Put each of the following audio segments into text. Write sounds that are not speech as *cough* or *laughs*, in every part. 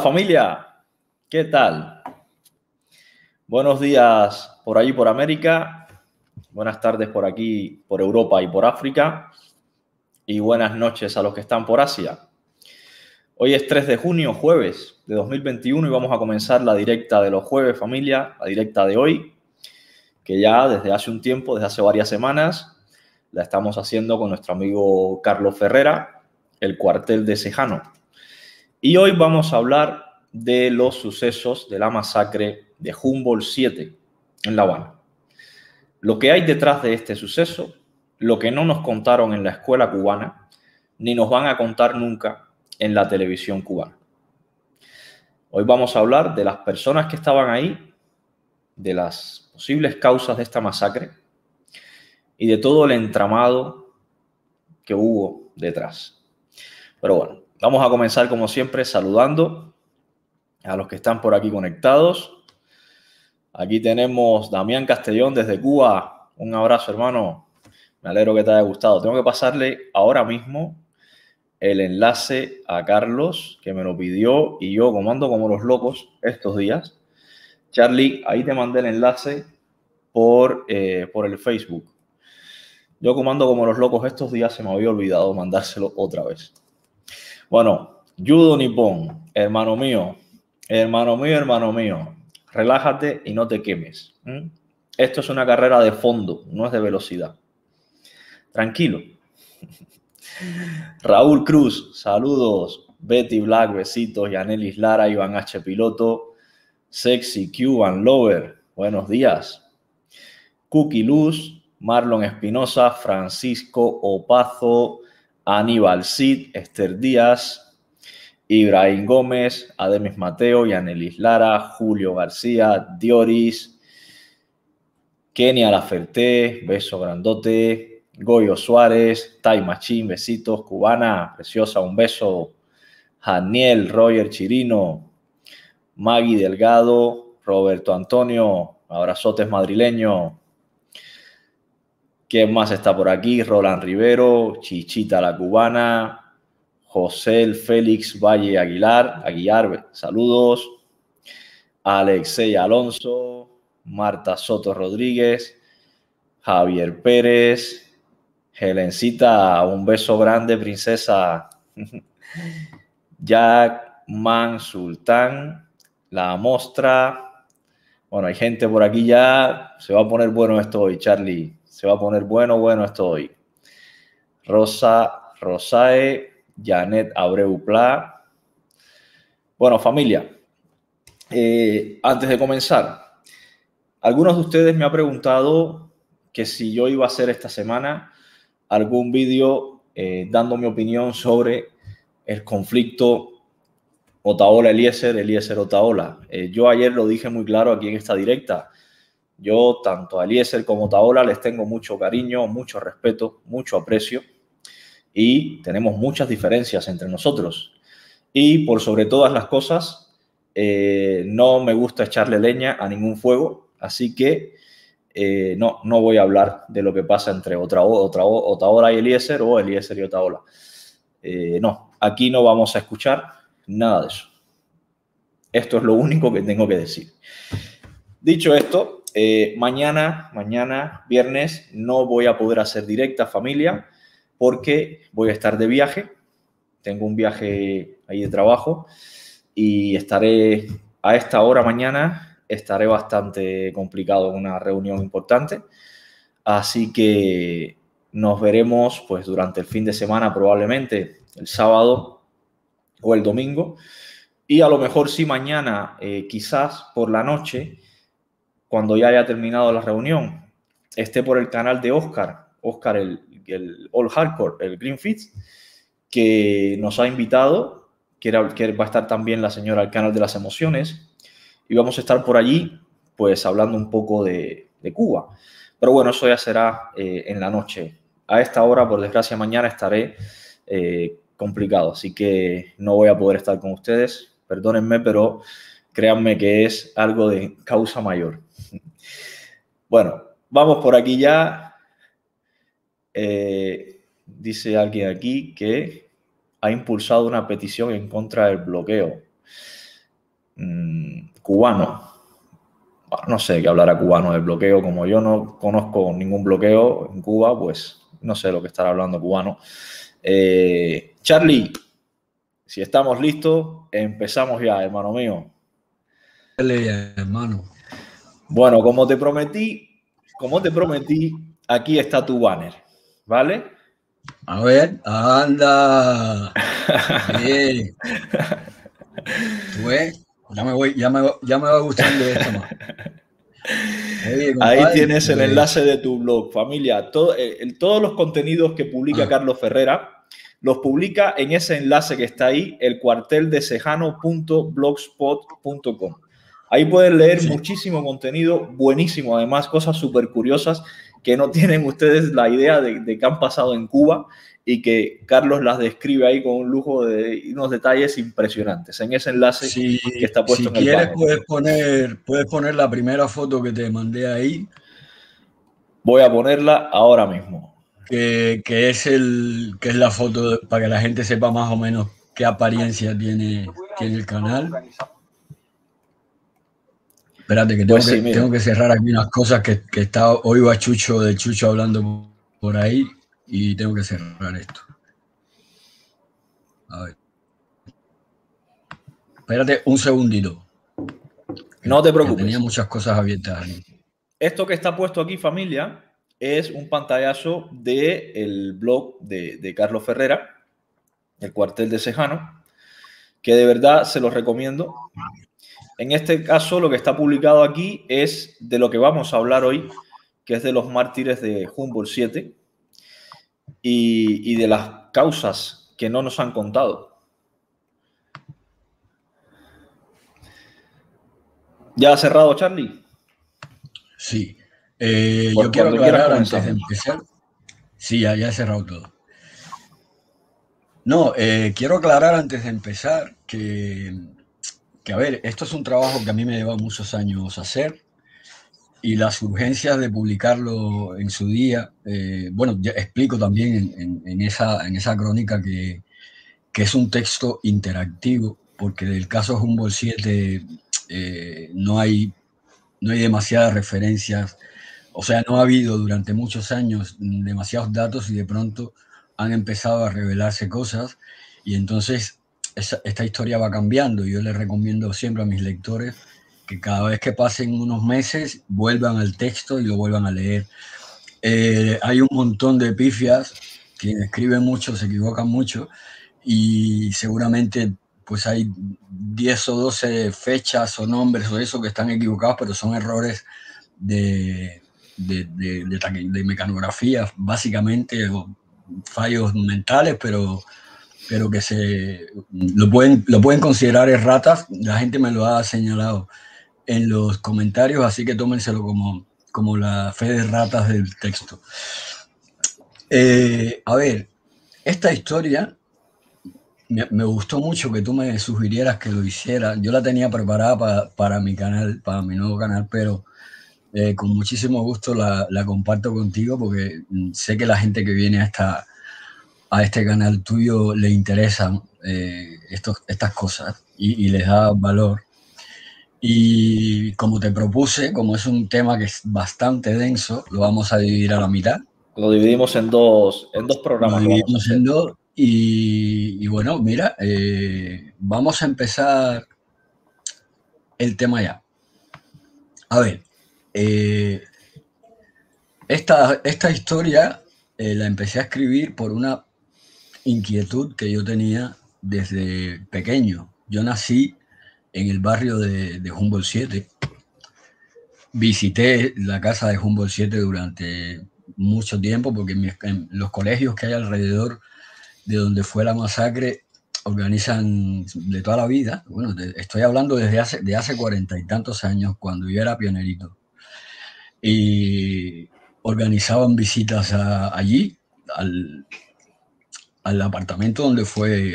Familia, ¿qué tal? Buenos días por allí por América, buenas tardes por aquí por Europa y por África y buenas noches a los que están por Asia. Hoy es 3 de junio, jueves de 2021 y vamos a comenzar la directa de los jueves familia, la directa de hoy, que ya desde hace un tiempo, desde hace varias semanas, la estamos haciendo con nuestro amigo Carlos Ferrera, el cuartel de Sejano. Y hoy vamos a hablar de los sucesos de la masacre de Humboldt 7 en La Habana. Lo que hay detrás de este suceso, lo que no nos contaron en la escuela cubana, ni nos van a contar nunca en la televisión cubana. Hoy vamos a hablar de las personas que estaban ahí, de las posibles causas de esta masacre y de todo el entramado que hubo detrás. Pero bueno, Vamos a comenzar como siempre saludando a los que están por aquí conectados. Aquí tenemos Damián Castellón desde Cuba. Un abrazo, hermano. Me alegro que te haya gustado. Tengo que pasarle ahora mismo el enlace a Carlos, que me lo pidió, y yo comando como los locos estos días. Charlie, ahí te mandé el enlace por, eh, por el Facebook. Yo comando como los locos estos días, se me había olvidado mandárselo otra vez. Bueno, Judo Nippon, hermano mío, hermano mío, hermano mío, relájate y no te quemes. Esto es una carrera de fondo, no es de velocidad. Tranquilo. *laughs* Raúl Cruz, saludos. Betty Black, besitos. Yanelis Lara, Iván H. Piloto. Sexy Cuban Lover, buenos días. Cookie Luz, Marlon Espinosa, Francisco Opazo, Aníbal Cid, Esther Díaz, Ibrahim Gómez, Ademis Mateo, Yanelis Lara, Julio García, Dioris, Kenia Laferté, beso grandote, Goyo Suárez, Tai Machín, besitos, Cubana, preciosa, un beso, Janiel, Roger Chirino, Maggie Delgado, Roberto Antonio, abrazotes madrileño, ¿Quién más está por aquí? Roland Rivero, Chichita la cubana, José Félix Valle Aguilar, Aguilar, saludos. Alexei Alonso, Marta Soto Rodríguez, Javier Pérez, Helencita, un beso grande, princesa. *laughs* Jack Man Sultán, la mostra. Bueno, hay gente por aquí ya. Se va a poner bueno esto hoy, Charlie. Se va a poner bueno, bueno esto hoy. Rosa, Rosae, Janet Abreu Pla. Bueno, familia, eh, antes de comenzar, algunos de ustedes me han preguntado que si yo iba a hacer esta semana algún vídeo eh, dando mi opinión sobre el conflicto Otaola-Eliezer, Eliezer-Otaola. Eh, yo ayer lo dije muy claro aquí en esta directa. Yo, tanto a Eliezer como a Taola, les tengo mucho cariño, mucho respeto, mucho aprecio y tenemos muchas diferencias entre nosotros. Y por sobre todas las cosas, eh, no me gusta echarle leña a ningún fuego, así que eh, no, no voy a hablar de lo que pasa entre otra, otra, Otaola y Eliezer o Eliezer y Otaola. Eh, no, aquí no vamos a escuchar nada de eso. Esto es lo único que tengo que decir. Dicho esto, eh, mañana, mañana, viernes, no voy a poder hacer directa familia porque voy a estar de viaje. Tengo un viaje ahí de trabajo y estaré a esta hora mañana, estaré bastante complicado en una reunión importante. Así que nos veremos pues durante el fin de semana, probablemente el sábado o el domingo. Y a lo mejor sí mañana, eh, quizás por la noche, cuando ya haya terminado la reunión, esté por el canal de Oscar, Oscar el, el All Hardcore, el Green que nos ha invitado, que, va a estar también la señora al canal de las emociones, y vamos a estar por allí, pues hablando un poco de, Cuba. Pero bueno, eso ya será eh, en la noche. A esta hora, por desgracia, mañana estaré eh, complicado, así que no voy a poder estar con ustedes. Perdónenme, pero créanme que es algo de causa mayor. Bueno, vamos por aquí ya. Eh, dice alguien aquí que ha impulsado una petición en contra del bloqueo. mm, cubano. no sé qué hablará cubano del bloqueo. Como yo no conozco ningún bloqueo en Cuba, pues no sé lo que estará hablando cubano. Eh, Charlie, si estamos listos, empezamos ya, hermano mío. hermano. Bueno, como te prometí, como te prometí, aquí está tu banner, ¿vale? A ver, anda. Bien. *laughs* ¿Tú ves? Ya me, voy, ya me, ya me va gustando esto más. Ahí tienes el pues. enlace de tu blog, familia. Todo, eh, todos los contenidos que publica ah. Carlos Ferrera los publica en ese enlace que está ahí, el cuartel de sejano.blogspot.com. Ahí pueden leer muchísimo contenido, buenísimo, además cosas súper curiosas que no tienen ustedes la idea de, de, que han pasado en Cuba y que Carlos las describe ahí con un lujo de unos detalles impresionantes en ese enlace que está puesto en el Si quieres puedes poner, puedes poner la primera foto que te mandé ahí. Voy a ponerla ahora mismo. Que, que, es, el, que es la foto para que la gente sepa más o menos qué apariencia tiene, tiene el canal. Espérate, que tengo, pues que, tengo que cerrar aquí unas cosas que, que está, hoy va Chucho de Chucho hablando por ahí y tengo que cerrar esto. A ver. Espérate un segundito. No te preocupes. Tenía muchas cosas abiertas Esto que está puesto aquí, familia, es un pantallazo del blog de, de Carlos Ferrera, el cuartel de Sejano, que de verdad se los recomiendo. En este caso, lo que está publicado aquí es de lo que vamos a hablar hoy, que es de los mártires de Humboldt 7, y, de las causas que no nos han contado. ¿Ya ha cerrado, Charlie? Sí. Eh, yo quiero aclarar antes de empezar. Sí, ya, he cerrado todo. No, eh, quiero aclarar antes de empezar que, que, a ver, esto es un trabajo que a mí me lleva muchos años hacer y las urgencias de publicarlo en su día. Eh, bueno, ya explico también en, esa, en esa crónica que, que, es un texto interactivo, porque del caso Humboldt 7 eh, no, hay, no hay demasiadas referencias, o sea, no ha habido durante muchos años demasiados datos y de pronto han empezado a revelarse cosas y entonces esta historia va cambiando. Yo le recomiendo siempre a mis lectores que cada vez que pasen unos meses vuelvan al texto y lo vuelvan a leer. Eh, hay un montón de pifias, quien escribe mucho se equivocan mucho y seguramente pues hay 10 o 12 fechas o nombres o eso que están equivocados, pero son errores de, de, de, mecanografía, básicamente, fallos mentales, pero, pero que se lo pueden, lo pueden considerar erratas, la gente me lo ha señalado en los comentarios, así que tómenselo como, como la fe de ratas del texto. Eh, a ver, esta historia me, gustó mucho que tú me sugirieras que lo hiciera. Yo la tenía preparada para, mi canal, para mi nuevo canal, pero eh, con muchísimo gusto la, comparto contigo porque sé que la gente que viene a, esta, a este canal tuyo le interesan eh, estas cosas y, y les da valor. Y como te propuse, como es un tema que es bastante denso, lo vamos a dividir a la mitad. Lo dividimos en dos, en dos programas. Lo dividimos en dos. Y, bueno, mira, eh, vamos a empezar el tema ya. A ver, eh, esta, esta, historia eh, la empecé a escribir por una inquietud que yo tenía desde pequeño. Yo nací en el barrio de, de Humboldt 7. Visité la casa de Humboldt 7 durante mucho tiempo porque en, los colegios que hay alrededor de donde fue la masacre organizan de toda la vida. Bueno, estoy hablando desde hace, de hace cuarenta y tantos años, cuando yo era pionerito. Y organizaban visitas allí, al, al, apartamento donde fue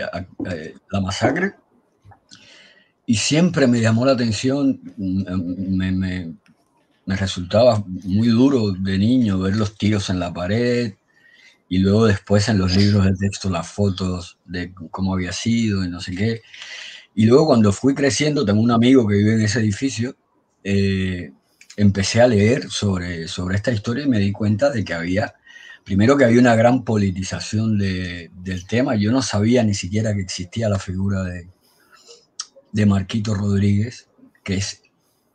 la masacre y siempre me llamó la atención, me, me, me, resultaba muy duro de niño ver los tiros en la pared y luego después en los libros de texto las fotos de cómo había sido y no sé qué. Y luego cuando fui creciendo, tengo un amigo que vive en ese edificio, eh, empecé a leer sobre, sobre esta historia y me di cuenta de que había, primero que había una gran politización de, del tema. Yo no sabía ni siquiera que existía la figura de, de Marquito Rodríguez, que es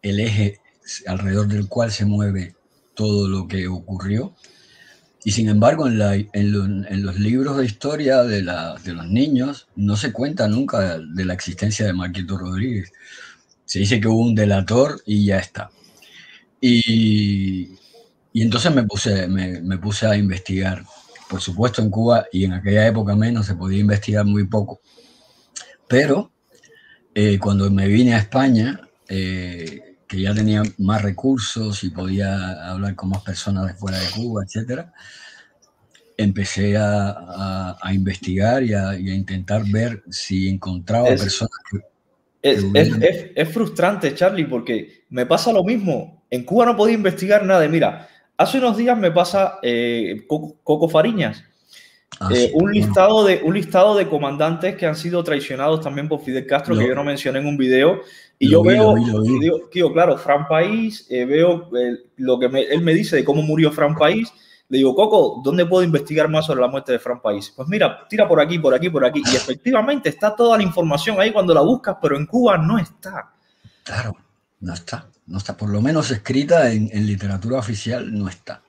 el eje alrededor del cual se mueve todo lo que ocurrió. Y sin embargo, en, los libros de historia de, de, los niños no se cuenta nunca de la existencia de Marquito Rodríguez. Se dice que hubo un delator y ya está. Y, y entonces me puse, me, me, puse a investigar. Por supuesto, en Cuba y en aquella época menos se podía investigar muy poco. Pero eh, cuando me vine a España, eh, que ya tenía más recursos y podía hablar con más personas de fuera de Cuba, etcétera, empecé a, a, investigar y a, y a, intentar ver si encontraba es, personas que... Es, es, es, frustrante, Charlie, porque me pasa lo mismo. En Cuba no podía investigar nada. Mira, hace unos días me pasa eh, Coco, Coco, Fariñas, ah, eh, sí, un, listado de, un listado de comandantes que han sido traicionados también por Fidel Castro, lo, que yo no mencioné en un video, y yo vi, veo, lo vi, digo, digo, claro, Fran País, eh, veo eh, lo que me, él me dice de cómo murió Fran País. Le digo, Coco, ¿dónde puedo investigar más sobre la muerte de Fran País? Pues mira, tira por aquí, por aquí, por aquí. Y efectivamente está toda la información ahí cuando la buscas, pero en Cuba no está. Claro, no está. No está, por lo menos escrita en, literatura oficial, no está.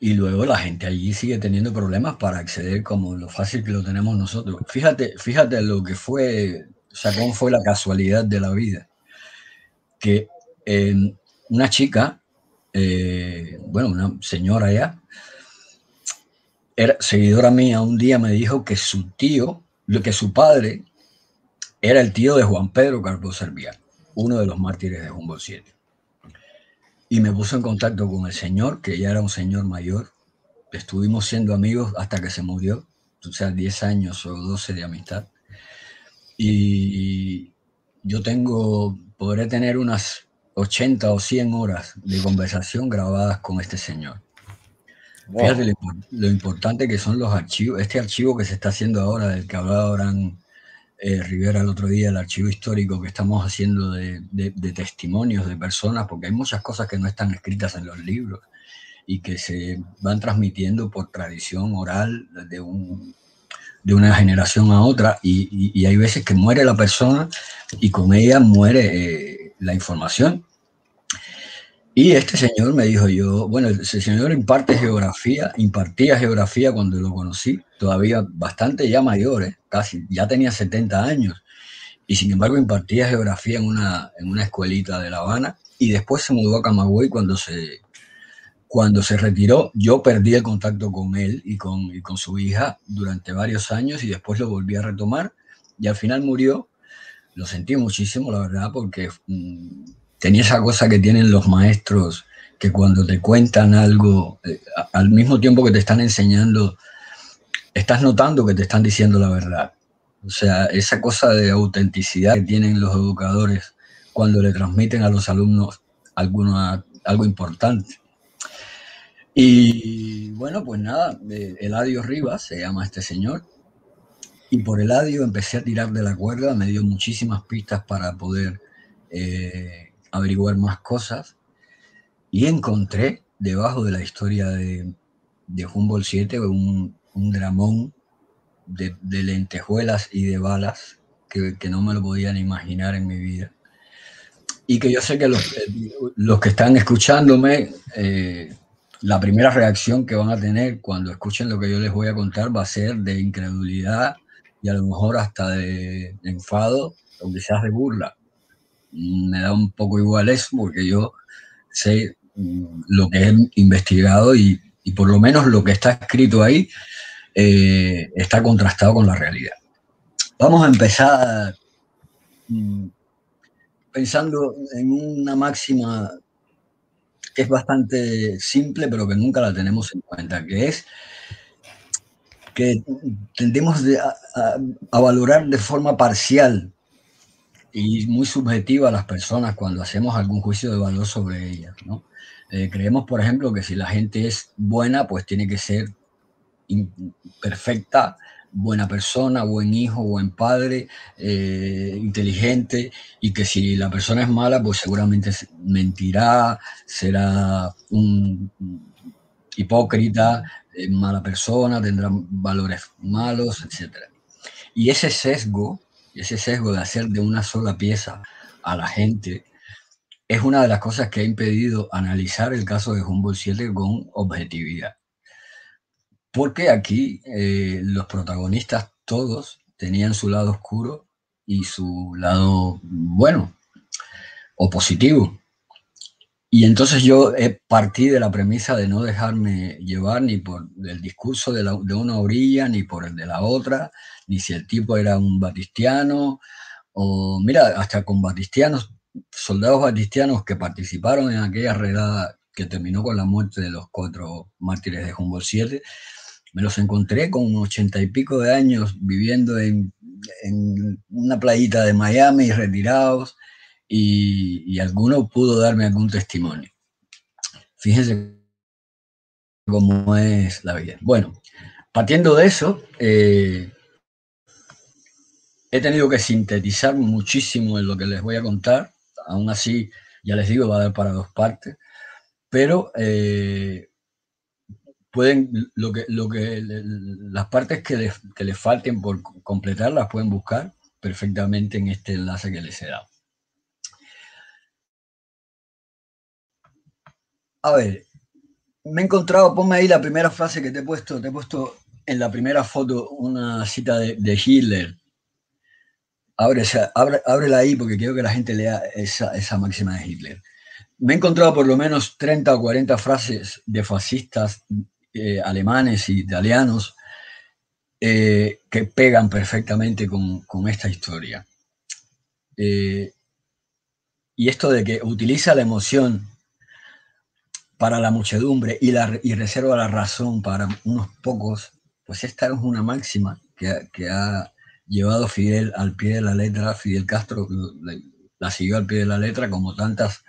Y luego la gente allí sigue teniendo problemas para acceder como lo fácil que lo tenemos nosotros. Fíjate, fíjate lo que fue, o sea, cómo fue la casualidad de la vida que eh, una chica, eh, bueno, una señora ya, era seguidora mía, un día me dijo que su tío, que su padre era el tío de Juan Pedro Carpo Servial, uno de los mártires de Humboldt 7. Y me puso en contacto con el señor, que ya era un señor mayor. Estuvimos siendo amigos hasta que se murió, o sea, 10 años o 12 de amistad. Y yo tengo podré tener unas 80 o 100 horas de conversación grabadas con este señor. Wow. Fíjate lo, lo, importante que son los archivos, este archivo que se está haciendo ahora, del que hablaba Abraham eh, Rivera el otro día, el archivo histórico que estamos haciendo de, de, de, testimonios de personas, porque hay muchas cosas que no están escritas en los libros y que se van transmitiendo por tradición oral de un, de una generación a otra y, y, y, hay veces que muere la persona y con ella muere eh, la información. Y este señor me dijo yo, bueno, ese señor imparte geografía, impartía geografía cuando lo conocí, todavía bastante ya mayor, ¿eh? casi, ya tenía 70 años, y sin embargo impartía geografía en una, en una escuelita de La Habana, y después se mudó a Camagüey cuando se, cuando se retiró, yo perdí el contacto con él y con, y con su hija durante varios años y después lo volví a retomar y al final murió. Lo sentí muchísimo, la verdad, porque mmm, tenía esa cosa que tienen los maestros, que cuando te cuentan algo, eh, al mismo tiempo que te están enseñando, estás notando que te están diciendo la verdad. O sea, esa cosa de autenticidad que tienen los educadores cuando le transmiten a los alumnos alguna, algo importante. Y bueno, pues nada, Eladio Rivas se llama este señor. Y por Eladio empecé a tirar de la cuerda, me dio muchísimas pistas para poder eh, averiguar más cosas. Y encontré debajo de la historia de, de Humboldt 7 un, un dramón de, lentejuelas y de balas que, que, no me lo podían imaginar en mi vida. Y que yo sé que los, los que están escuchándome eh, la primera reacción que van a tener cuando escuchen lo que yo les voy a contar va a ser de incredulidad y a lo mejor hasta de, de enfado o quizás de burla. Me da un poco igual eso porque yo sé mm, lo que he investigado y, y por lo menos lo que está escrito ahí eh, está contrastado con la realidad. Vamos a empezar mm, pensando en una máxima que es bastante simple, pero que nunca la tenemos en cuenta, que es que tendemos de, a, a, a, valorar de forma parcial y muy subjetiva a las personas cuando hacemos algún juicio de valor sobre ellas. ¿no? Eh, creemos, por ejemplo, que si la gente es buena, pues tiene que ser perfecta, buena persona, buen hijo, buen padre, eh, inteligente, y que si la persona es mala, pues seguramente mentirá, será un hipócrita, eh, mala persona, tendrá valores malos, etc. Y ese sesgo, ese sesgo de hacer de una sola pieza a la gente, es una de las cosas que ha impedido analizar el caso de Humboldt 7 con objetividad. Porque aquí eh, los protagonistas todos tenían su lado oscuro y su lado bueno o positivo. Y entonces yo partí de la premisa de no dejarme llevar ni por el discurso de, de, una orilla, ni por el de la otra, ni si el tipo era un batistiano, o mira, hasta con batistianos soldados batistianos que participaron en aquella redada que terminó con la muerte de los cuatro mártires de Humboldt 7, me los encontré con ochenta y pico de años viviendo en, una playita de Miami, retirados, y, alguno pudo darme algún testimonio. Fíjense cómo es la vida. Bueno, partiendo de eso, eh, he tenido que sintetizar muchísimo en lo que les voy a contar aún así, ya les digo, va a dar para dos partes, pero eh, pueden, lo que, lo que, las partes que les, que les falten por completar las pueden buscar perfectamente en este enlace que les he dado. A ver, me he encontrado, ponme ahí la primera frase que te he puesto, te he puesto en la primera foto una cita de, Hitler, Abre, abre, ábrela ahí porque quiero que la gente lea esa, máxima de Hitler. Me he encontrado por lo menos 30 o 40 frases de fascistas eh, alemanes y italianos eh, que pegan perfectamente con, con esta historia. Eh, y esto de que utiliza la emoción para la muchedumbre y, reserva la razón para unos pocos, pues esta es una máxima que, ha llevado Fidel al pie de la letra, Fidel Castro la siguió al pie de la letra como tantas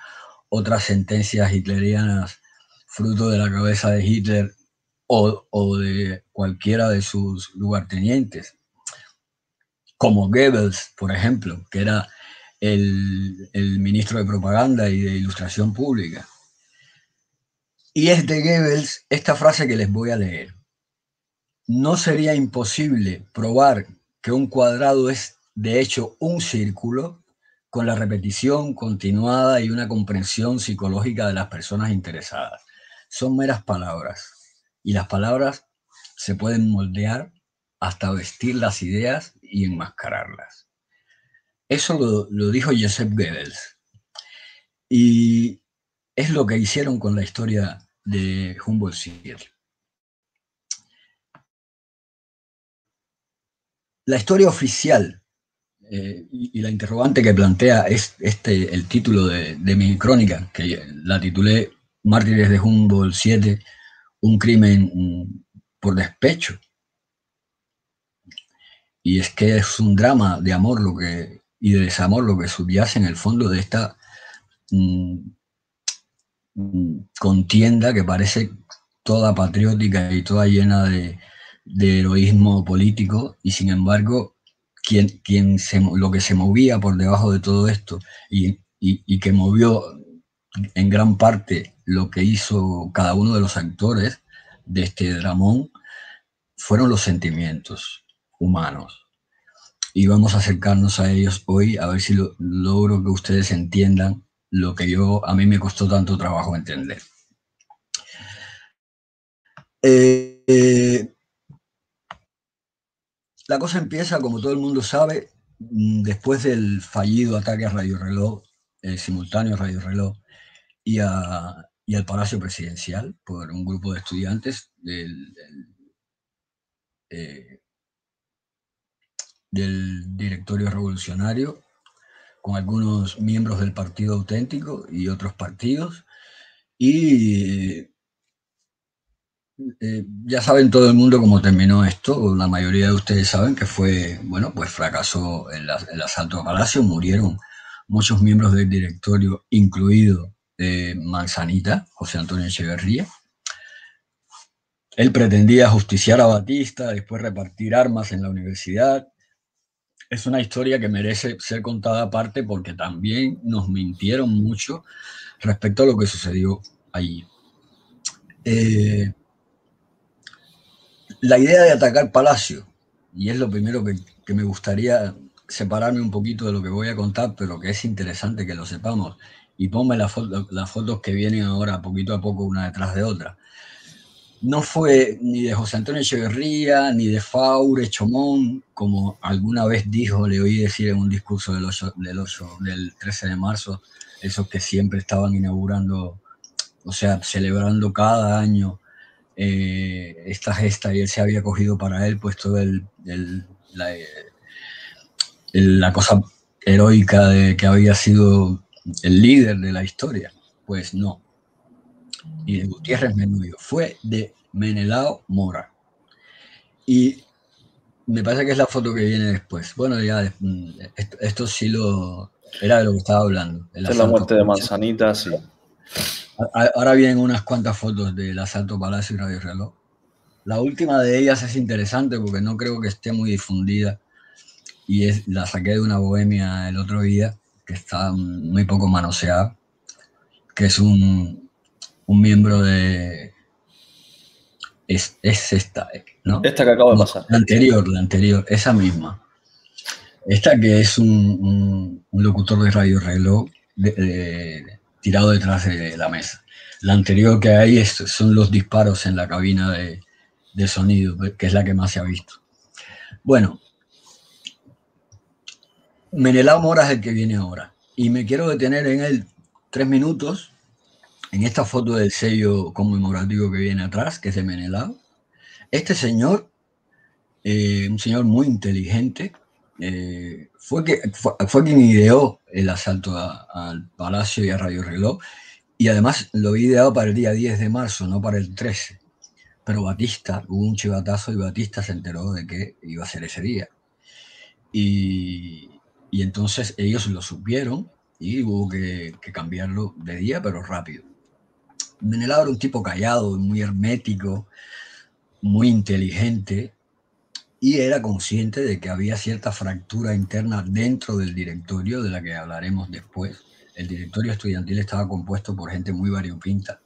otras sentencias hitlerianas fruto de la cabeza de Hitler o, de cualquiera de sus lugartenientes, como Goebbels, por ejemplo, que era el ministro de propaganda y de ilustración pública. Y es de Goebbels esta frase que les voy a leer. No sería imposible probar que un cuadrado es de hecho un círculo con la repetición continuada y una comprensión psicológica de las personas interesadas. Son meras palabras y las palabras se pueden moldear hasta vestir las ideas y enmascararlas. Eso lo, dijo Joseph Goebbels. Y es lo que hicieron con la historia de Humboldt La historia oficial eh, y, la interrogante que plantea es este, el título de, mi crónica, que la titulé Mártires de Humboldt 7, un crimen por despecho. Y es que es un drama de amor lo que, y de desamor lo que subyace en el fondo de esta mm, contienda que parece toda patriótica y toda llena de, heroísmo político y sin embargo quien, quien lo que se movía por debajo de todo esto y, que movió en gran parte lo que hizo cada uno de los actores de este dramón fueron los sentimientos humanos. Y vamos a acercarnos a ellos hoy a ver si logro que ustedes entiendan lo que yo a mí me costó tanto trabajo entender. Eh, eh, la cosa empieza, como todo el mundo sabe, mm, después del fallido ataque a Radio Reloj, el simultáneo a Radio Reloj, y, al Palacio Presidencial por un grupo de estudiantes del, eh, del directorio revolucionario, con algunos miembros del Partido Auténtico y otros partidos, y eh, ya saben todo el mundo cómo terminó esto, la mayoría de ustedes saben que fue, bueno, pues fracasó el, el asalto a Palacio, murieron muchos miembros del directorio, incluido eh, Manzanita, José Antonio Echeverría. él pretendía justiciar a Batista, después repartir armas en la universidad. Es una historia que merece ser contada aparte porque también nos mintieron mucho respecto a lo que sucedió allí. Eh, la idea de atacar Palacio, y es lo primero que, me gustaría separarme un poquito de lo que voy a contar, pero que es interesante que lo sepamos, y ponme las fotos que vienen ahora poquito a poco una detrás de otra. No fue ni de José Antonio Echeverría, ni de Faure Chomón, como alguna vez dijo, le oí decir en un discurso del, del, 8, del 13 de marzo, esos que siempre estaban inaugurando, o sea, celebrando cada año eh, esta gesta y él se había cogido para él puesto la, la, cosa heroica de que había sido el líder de la historia. Pues no. Y de Gutiérrez Menudo. Fue de Menelao Mora. Y me parece que es la foto que viene después. Bueno, ya mm, esto, sí lo era de lo que estaba hablando. Es la muerte de Manzanita, sí. Ahora vienen unas cuantas fotos del asalto Palacio y Radio Reloj. La última de ellas es interesante porque no creo que esté muy difundida y es, la saqué de una bohemia el otro día que está muy poco manoseada, que es un, un miembro de... Es, es, esta, ¿no? Esta que acabo de pasar. La anterior, la anterior, esa misma. Esta que es un, un, locutor de Radio Reloj de, tirado detrás de la mesa. La anterior que hay son los disparos en la cabina de, sonido, que es la que más se ha visto. Bueno, Menelao Mora es el que viene ahora. Y me quiero detener en él tres minutos, en esta foto del sello conmemorativo que viene atrás, que es de Menelao. Este señor, eh, un señor muy inteligente, eh, fue, que, fue, quien ideó el asalto al Palacio y a Radio Reloj, y además lo había ideado para el día 10 de marzo, no para el 13. Pero Batista, hubo un chivatazo y Batista se enteró de que iba a ser ese día. Y, entonces ellos lo supieron y hubo que cambiarlo de día, pero rápido. Menelao era un tipo callado, muy hermético, muy inteligente, y era consciente de que había cierta fractura interna dentro del directorio, de la que hablaremos después. El directorio estudiantil estaba compuesto por gente muy variopinta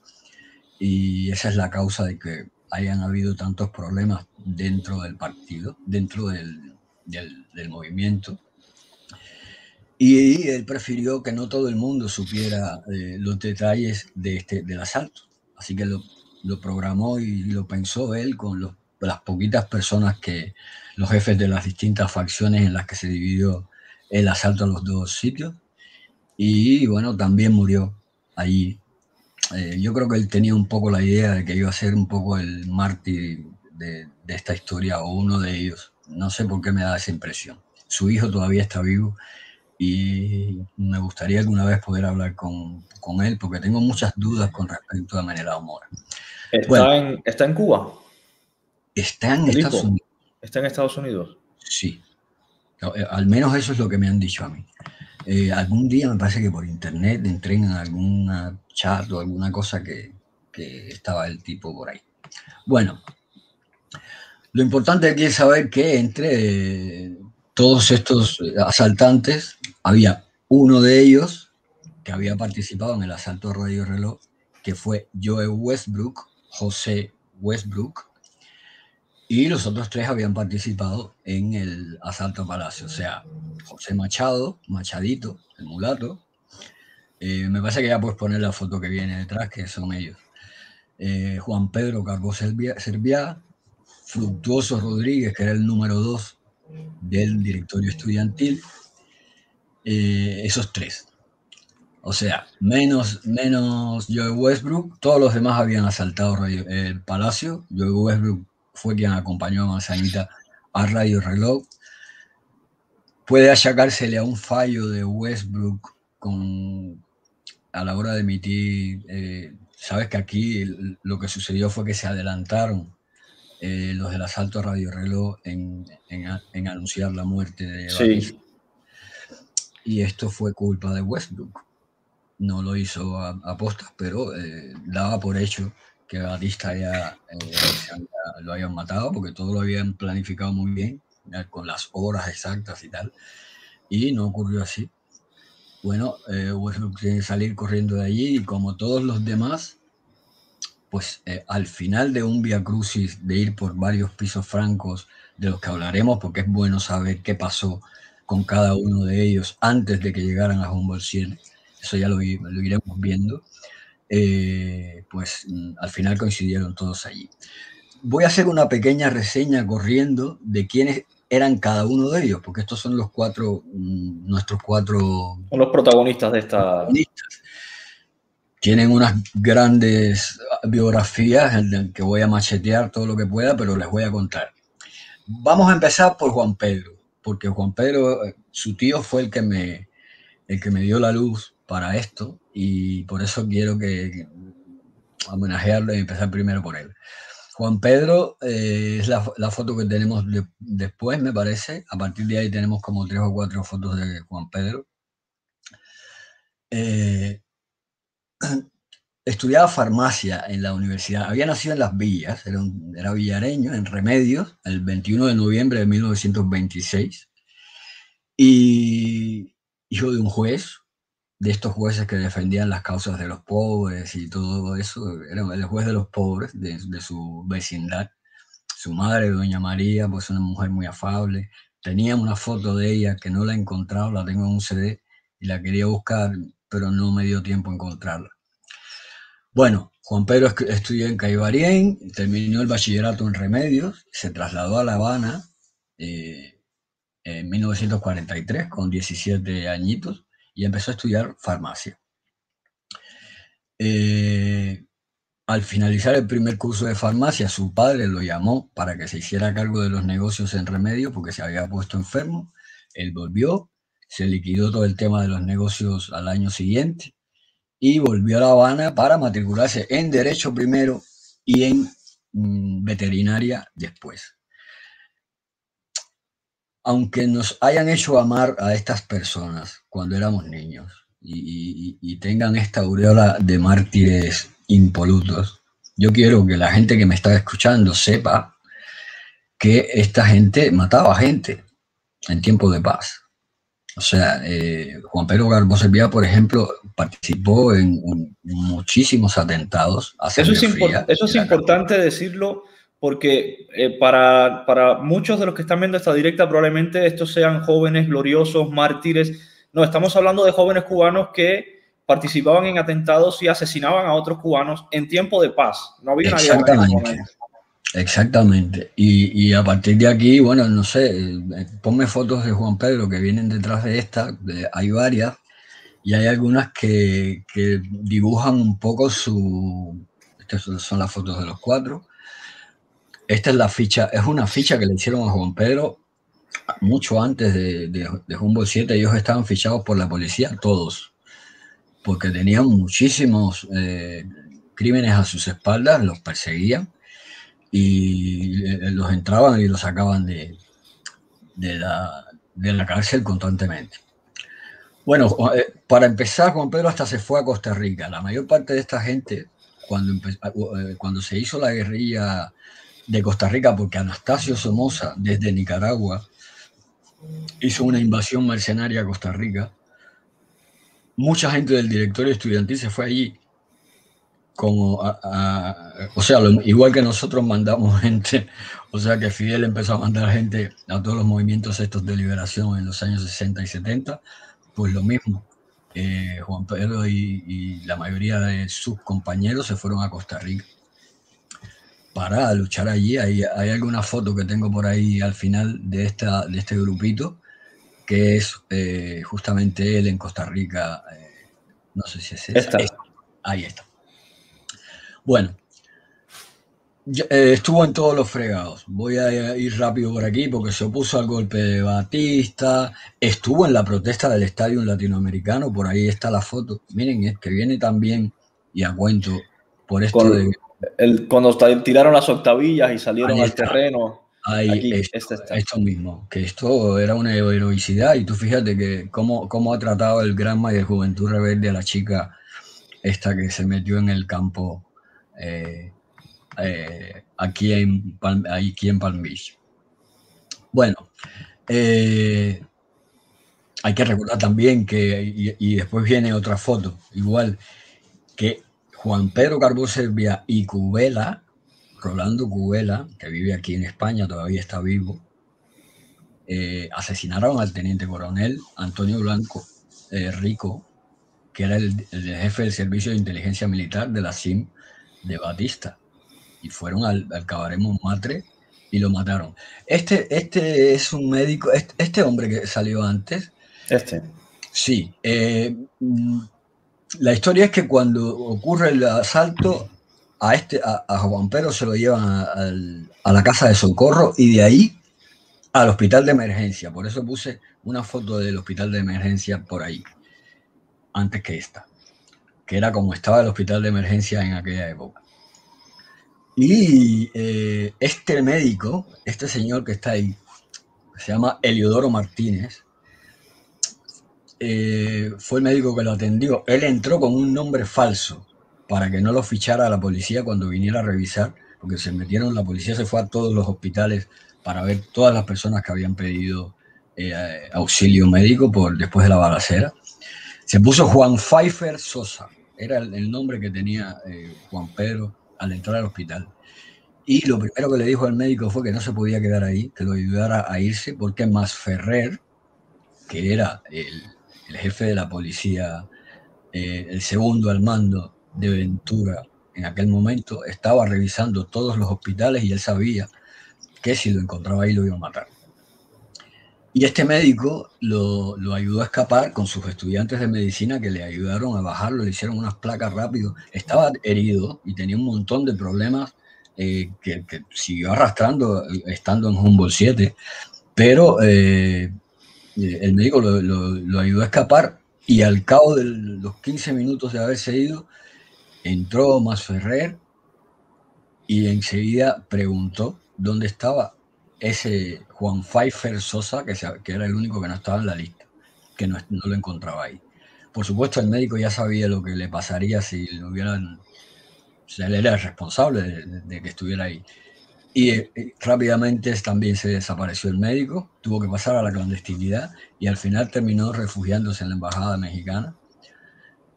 y esa es la causa de que hayan habido tantos problemas dentro del partido, dentro del, del, movimiento. Y él prefirió que no todo el mundo supiera eh, los detalles de este, del asalto. Así que lo, programó y lo pensó él con las poquitas personas que, los jefes de las distintas facciones en las que se dividió el asalto a los dos sitios. Y bueno, también murió allí. Eh, yo creo que él tenía un poco la idea de que iba a ser un poco el mártir de, esta historia o uno de ellos. No sé por qué me da esa impresión. Su hijo todavía está vivo y me gustaría alguna vez poder hablar con, con él porque tengo muchas dudas con respecto a Menelao Mora. ¿Está, en, ¿Está en Cuba? Está en Estados Unidos. ¿Está en Estados Unidos? Sí. Eh, al menos eso es lo que me han dicho a mí. Eh, algún día me parece que por internet entré en alguna chat o alguna cosa que, que estaba el tipo por ahí. Bueno, lo importante aquí es saber que entre todos estos asaltantes había uno de ellos que había participado en el asalto Radio Reloj, que fue Joe Westbrook, José Westbrook, y los otros tres habían participado en el asalto a Palacio, o sea, José Machado, Machadito, el mulato. Eh, me parece que ya puedes poner la foto que viene detrás, que son ellos. Eh, Juan Pedro Carbó Serviá, Fructuoso Rodríguez, que era el número dos del directorio estudiantil. Eh, esos tres. O sea, menos, menos Joe Westbrook, todos los demás habían asaltado el palacio. Joe Westbrook fue quien acompañó a Manzanita a Radio Reloj. Puede achacársele a un fallo de Westbrook con, a la hora de emitir. Eh, sabes que aquí lo que sucedió fue que se adelantaron eh, los del asalto a Radio Reloj en, en, anunciar la muerte de sí. Y esto fue culpa de Westbrook. No lo hizo a, postas, pero eh, daba por hecho que Batista ya eh, lo hayan matado, porque todo lo habían planificado muy bien, con las horas exactas y tal, y no ocurrió así. Bueno, eh, Westbrook tiene que salir corriendo de allí y como todos los demás, pues eh, al final de un via crucis, de ir por varios pisos francos, de los que hablaremos, porque es bueno saber qué pasó con cada uno de ellos antes de que llegaran a Humboldt 100, eso ya lo, lo iremos viendo, eh, pues mm, al final coincidieron todos allí. Voy a hacer una pequeña reseña corriendo de quiénes eran cada uno de ellos, porque estos son los cuatro, mm, nuestros cuatro... Son los protagonistas de esta... Tienen unas grandes biografías en que voy a machetear todo lo que pueda, pero les voy a contar. Vamos a empezar por Juan Pedro, porque Juan Pedro, eh, su tío fue el que me, el que me dio la luz para esto y por eso quiero que, homenajearlo y empezar primero por él. Juan Pedro eh, es la, foto que tenemos después, me parece. A partir de ahí tenemos como tres o cuatro fotos de Juan Pedro. Eh, *clears throat* estudiaba farmacia en la universidad. Había nacido en Las Villas, era, villareño, en Remedios, el 21 de noviembre de 1926. Y hijo de un juez, de estos jueces que defendían las causas de los pobres y todo eso, era el juez de los pobres de, su vecindad. Su madre, doña María, pues una mujer muy afable. Tenía una foto de ella que no la he encontrado, la tengo en un CD y la quería buscar, pero no me dio tiempo a encontrarla. Bueno, Juan Pedro estudió en Caibarien, terminó el bachillerato en Remedios, se trasladó a La Habana eh, en 1943 con 17 añitos y empezó a estudiar farmacia. Eh, al finalizar el primer curso de farmacia, su padre lo llamó para que se hiciera cargo de los negocios en remedio porque se había puesto enfermo. Él volvió, se liquidó todo el tema de los negocios al año siguiente y volvió a La Habana para matricularse en Derecho primero y en mm, Veterinaria después aunque nos hayan hecho amar a estas personas cuando éramos niños y, tengan esta aureola de mártires impolutos, yo quiero que la gente que me está escuchando sepa que esta gente mataba gente en tiempo de paz. O sea, eh, Juan Pedro Garbosa Vía, por ejemplo, participó en, muchísimos atentados. eso es, eso es importante decirlo porque eh, para, para, muchos de los que están viendo esta directa probablemente estos sean jóvenes gloriosos, mártires. No, estamos hablando de jóvenes cubanos que participaban en atentados y asesinaban a otros cubanos en tiempo de paz. No había Exactamente. Exactamente. Y, y, a partir de aquí, bueno, no sé, eh, ponme fotos de Juan Pedro que vienen detrás de esta, hay varias, y hay algunas que, que dibujan un poco su... Estas son las fotos de los cuatro esta es la ficha, es una ficha que le hicieron a Juan Pedro mucho antes de, de, Humboldt 7. Ellos estaban fichados por la policía, todos, porque tenían muchísimos eh, crímenes a sus espaldas, los perseguían y eh, los entraban y los sacaban de, de, la, de la cárcel constantemente. Bueno, eh, para empezar, Juan Pedro hasta se fue a Costa Rica. La mayor parte de esta gente, cuando, cuando se hizo la guerrilla de Costa Rica, porque Anastasio Somoza, desde Nicaragua, hizo una invasión mercenaria a Costa Rica. Mucha gente del directorio estudiantil se fue allí. Como o sea, igual que nosotros mandamos *laughs* gente, o sea que Fidel empezó a mandar gente a todos los movimientos estos de liberación en los años 60 y 70, pues lo mismo. Eh, Juan Pedro y la mayoría de sus compañeros se fueron a Costa Rica para luchar allí. Hay, hay alguna foto que tengo por ahí al final de, esta, de este grupito, que es eh, justamente él en Costa Rica. Eh, no sé si es esta. Ahí está. Bueno, eh, estuvo en todos los fregados. Voy a ir rápido por aquí porque se opuso al golpe de Batista. Estuvo en la protesta del estadio latinoamericano. Por ahí está la foto. Miren, es que viene también y a cuento por esto de el, cuando tiraron las octavillas y salieron al terreno. Ahí, esto, esto, mismo, que esto era una heroicidad y tú fíjate que cómo, cómo ha tratado el Granma de Juventud Rebelde a la chica esta que se metió en el campo eh, eh, aquí, en aquí en. Bueno, eh, hay que recordar también que, y, después viene otra foto, igual, que Juan Pedro Carbó Servia y Cubela, Rolando Cubela, que vive aquí en España, todavía está vivo, asesinaron al teniente coronel Antonio Blanco Rico, que era el, jefe del Servicio de Inteligencia Militar de la CIM de Batista. Y fueron al, al Cabaret Montmartre y lo mataron. Este, este es un médico, este, este hombre que salió antes. Este. Sí. Eh, la historia es que cuando ocurre el asalto, a, este, a, Juan Pedro se lo llevan a, a, la casa de socorro y de ahí al hospital de emergencia. Por eso puse una foto del hospital de emergencia por ahí, antes que esta, que era como estaba el hospital de emergencia en aquella época. Y eh, este médico, este señor que está ahí, se llama Eliodoro Martínez, eh, fue el médico que lo atendió. Él entró con un nombre falso para que no lo fichara la policía cuando viniera a revisar, porque se metieron, la policía se fue a todos los hospitales para ver todas las personas que habían pedido eh, auxilio médico por, después de la balacera. Se puso Juan Pfeiffer Sosa, era el, nombre que tenía Juan Pedro al entrar al hospital. Y lo primero que le dijo al médico fue que no se podía quedar ahí, que lo ayudara a irse, porque Masferrer, que era el, jefe de la policía, eh, el segundo al mando de Ventura en aquel momento, estaba revisando todos los hospitales y él sabía que si lo encontraba ahí lo iba a matar. Y este médico lo, ayudó a escapar con sus estudiantes de medicina que le ayudaron a bajarlo, le hicieron unas placas rápido. Estaba herido y tenía un montón de problemas eh, que, siguió arrastrando eh, estando en Humboldt 7, pero eh, el médico lo, lo, ayudó a escapar y al cabo de los 15 minutos de haberse ido, entró Masferrer y enseguida preguntó dónde estaba ese Juan Pfeiffer Sosa, que, que, era el único que no estaba en la lista, que no, lo encontraba ahí. Por supuesto, el médico ya sabía lo que le pasaría si lo hubieran. Él era el responsable de, que estuviera ahí. Y eh, rápidamente también se desapareció el médico, tuvo que pasar a la clandestinidad y al final terminó refugiándose en la embajada mexicana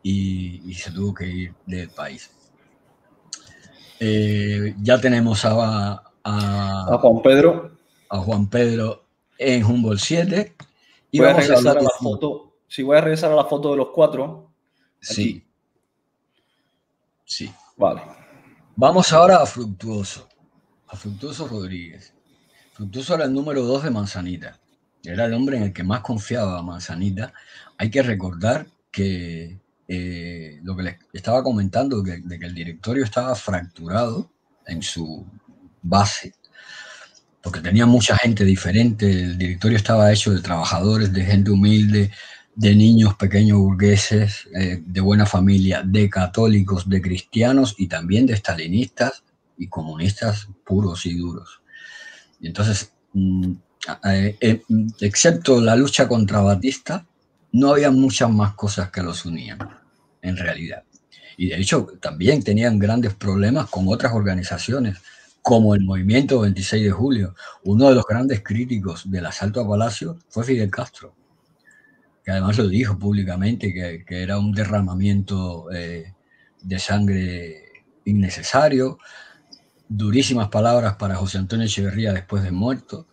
y, se tuvo que ir del país. Eh, ya tenemos a, a, Juan Pedro a Juan Pedro en Humboldt 7. Y voy a regresar a, la foto. Si voy a regresar a la foto de los cuatro. Sí. Sí. Vale. Vamos ahora a Fructuoso. A Fructuoso Rodríguez. Fructuoso era el número dos de Manzanita. Era el hombre en el que más confiaba Manzanita. Hay que recordar que eh, lo que les estaba comentando, de que el directorio estaba fracturado en su base porque tenía mucha gente diferente, el directorio estaba hecho de trabajadores, de gente humilde, de niños pequeños burgueses, eh, de buena familia, de católicos, de cristianos y también de estalinistas y comunistas puros y duros. Entonces, mm, eh, eh, excepto la lucha contra Batista, no había muchas más cosas que los unían, en realidad. Y de hecho, también tenían grandes problemas con otras organizaciones como el movimiento 26 de julio. Uno de los grandes críticos del asalto a Palacio fue Fidel Castro, que además lo dijo públicamente, que, era un derramamiento eh, de sangre innecesario, durísimas palabras para José Antonio Echeverría después de muerto.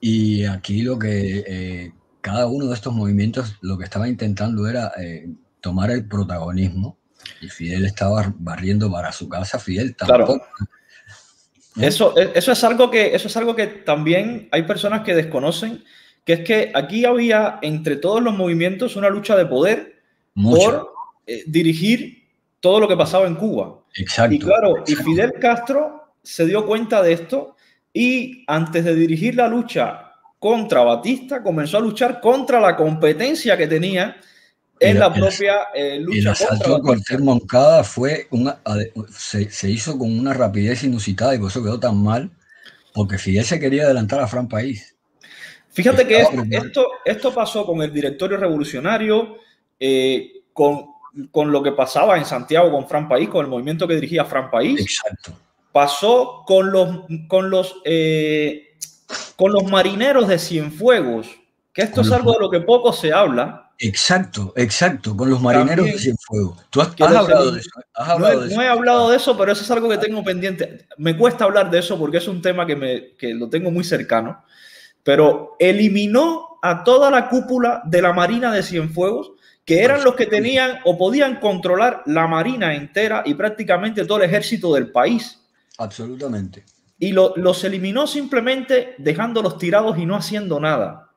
Y aquí lo que eh, cada uno de estos movimientos lo que estaba intentando era eh, tomar el protagonismo y Fidel estaba barriendo para su casa. Fidel tampoco, eso, e, eso, es algo que, eso es algo que también hay personas que desconocen, que es que aquí había entre todos los movimientos una lucha de poder por eh, dirigir todo lo que pasaba en Cuba. Exacto. Y claro, y Fidel Castro se dio cuenta de esto y antes de dirigir la lucha contra Batista, comenzó a luchar contra la competencia que tenía en la propia eh, lucha. El asalto a cualquier Moncada fue una, se, hizo con una rapidez inusitada y por eso quedó tan mal, porque Fidel se quería adelantar a Fran País. Fíjate que esto, esto pasó con el directorio revolucionario, eh, con, con, lo que pasaba en Santiago con Fran País, con el movimiento que dirigía Fran País. Exacto. pasó con los, con los, eh, con los marineros de Cienfuegos, que esto es algo de lo que poco se habla. Exacto, exacto, con los marineros de Cienfuegos. ¿Tú has, hablado, de eso? no, he, hablado de eso, pero eso es algo que tengo pendiente. Me cuesta hablar de eso porque es un tema que, me, que lo tengo muy cercano, pero eliminó a toda la cúpula de la Marina de Cienfuegos que eran los que tenían o podían controlar la marina entera y prácticamente todo el ejército del país. Absolutamente. Y los eliminó simplemente dejándolos tirados y no haciendo nada.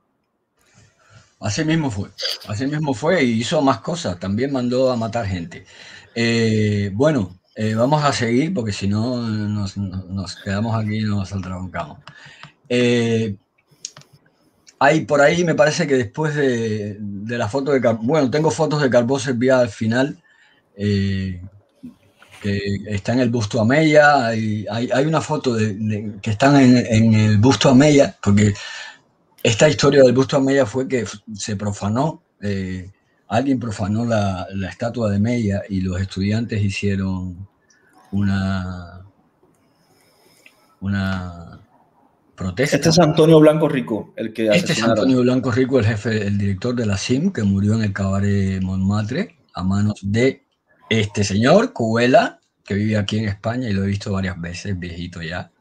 Así mismo fue. Así mismo fue y hizo más cosas. También mandó a matar gente. Eh, bueno, eh, vamos a seguir porque si no nos, quedamos aquí y nos atrabancamos. Eh, hay por ahí, me parece que después de, la foto de bueno, tengo fotos de Carbó Servía al final, eh, que está en el busto a hay, hay, una foto de, que están en, el busto a porque esta historia del busto a Mella fue que se profanó, eh, alguien profanó la, la estatua de Mella y los estudiantes hicieron una, una este es Antonio Blanco Rico, el que Este es Antonio Blanco Rico, el jefe, el director de la CIM, que murió en el cabaret Montmartre a manos de este señor, Cuela, que vive aquí en España y lo he visto varias veces, viejito ya.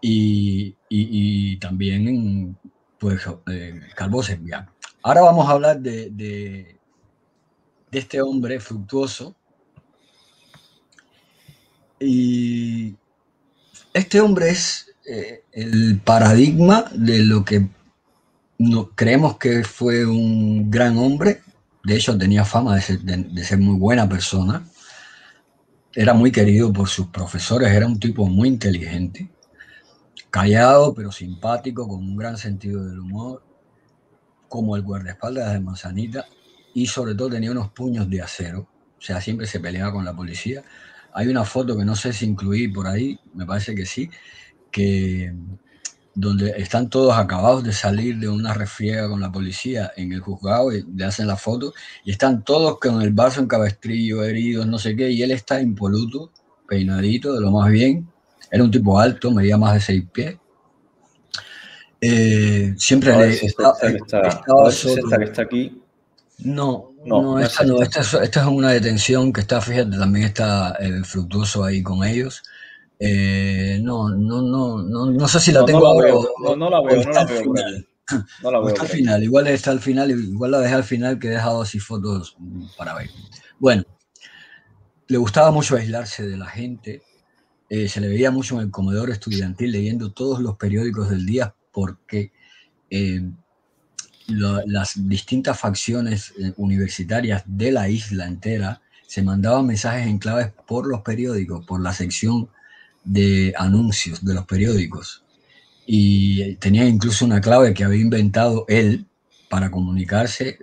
Y, también, pues, eh, Calvo Servia. Ahora vamos a hablar de, de este hombre fructuoso. Y este hombre es eh, el paradigma de lo que no, creemos que fue un gran hombre. De hecho, tenía fama de ser, muy buena persona. Era muy querido por sus profesores, era un tipo muy inteligente, callado pero simpático, con un gran sentido del humor, como el guardaespaldas de Manzanita, y sobre todo tenía unos puños de acero, o sea, siempre se peleaba con la policía. Hay una foto que no sé si incluí por ahí, me parece que sí, que donde están todos acabados de salir de una refriega con la policía en el juzgado y le hacen la foto y están todos con el vaso en cabestrillo, heridos, no sé qué, y él está impoluto, peinadito, de lo más bien. Era un tipo alto, medía más de seis pies. Eh, siempre le está, que está aquí. No, no, esta, no esta, es, una detención que está, fíjate, también está el fructuoso ahí con ellos. Eh, no, no, no, no, no sé si la tengo ahora. no, no la veo, no la veo. No la veo está al final, igual está al final, igual la dejé al final que he dejado así fotos para ver. Bueno, le gustaba mucho aislarse de la gente, eh, se le veía mucho en el comedor estudiantil leyendo todos los periódicos del día porque eh, las distintas facciones universitarias de la isla entera se mandaban mensajes en claves por los periódicos, por la sección de anuncios de los periódicos. Y tenía incluso una clave que había inventado él para comunicarse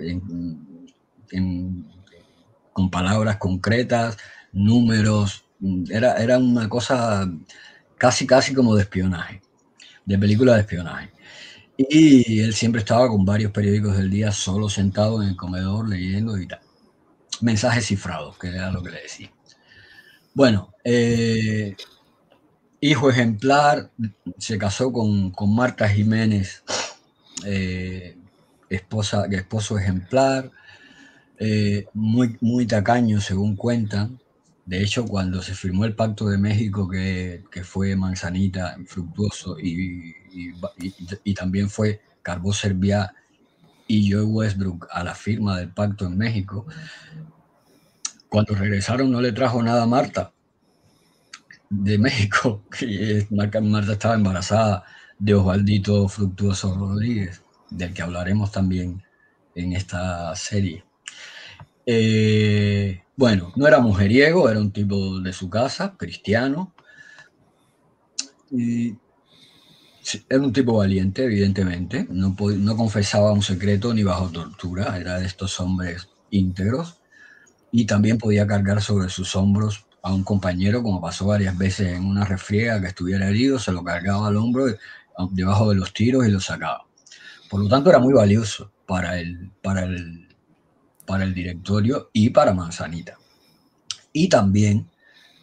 con palabras concretas, números, era, era una cosa casi, casi como de espionaje, de película de espionaje. Y él siempre estaba con varios periódicos del día solo sentado en el comedor leyendo y tal. Mensajes cifrados, que era lo que le decía. Bueno, eh, hijo ejemplar, se casó con, Marta Jiménez, eh, esposa, esposo ejemplar, eh, muy, muy tacaño según cuentan. De hecho, cuando se firmó el Pacto de México, que, fue Manzanita, Fructuoso, y, también fue Carbó y Joe Westbrook a la firma del pacto en México, cuando regresaron no le trajo nada a Marta, de México, *laughs* que Marta estaba embarazada de Osvaldito Fructuoso Rodríguez, del que hablaremos también en esta serie. Eh, bueno, no era mujeriego, era un tipo de su casa, cristiano. Era un tipo valiente, evidentemente. No, no confesaba un secreto ni bajo tortura. Era de estos hombres íntegros. Y también podía cargar sobre sus hombros a un compañero, como pasó varias veces en una refriega que estuviera herido, se lo cargaba al hombro debajo de los tiros y lo sacaba. Por lo tanto, era muy valioso para el, para el, para el directorio y para Manzanita. Y también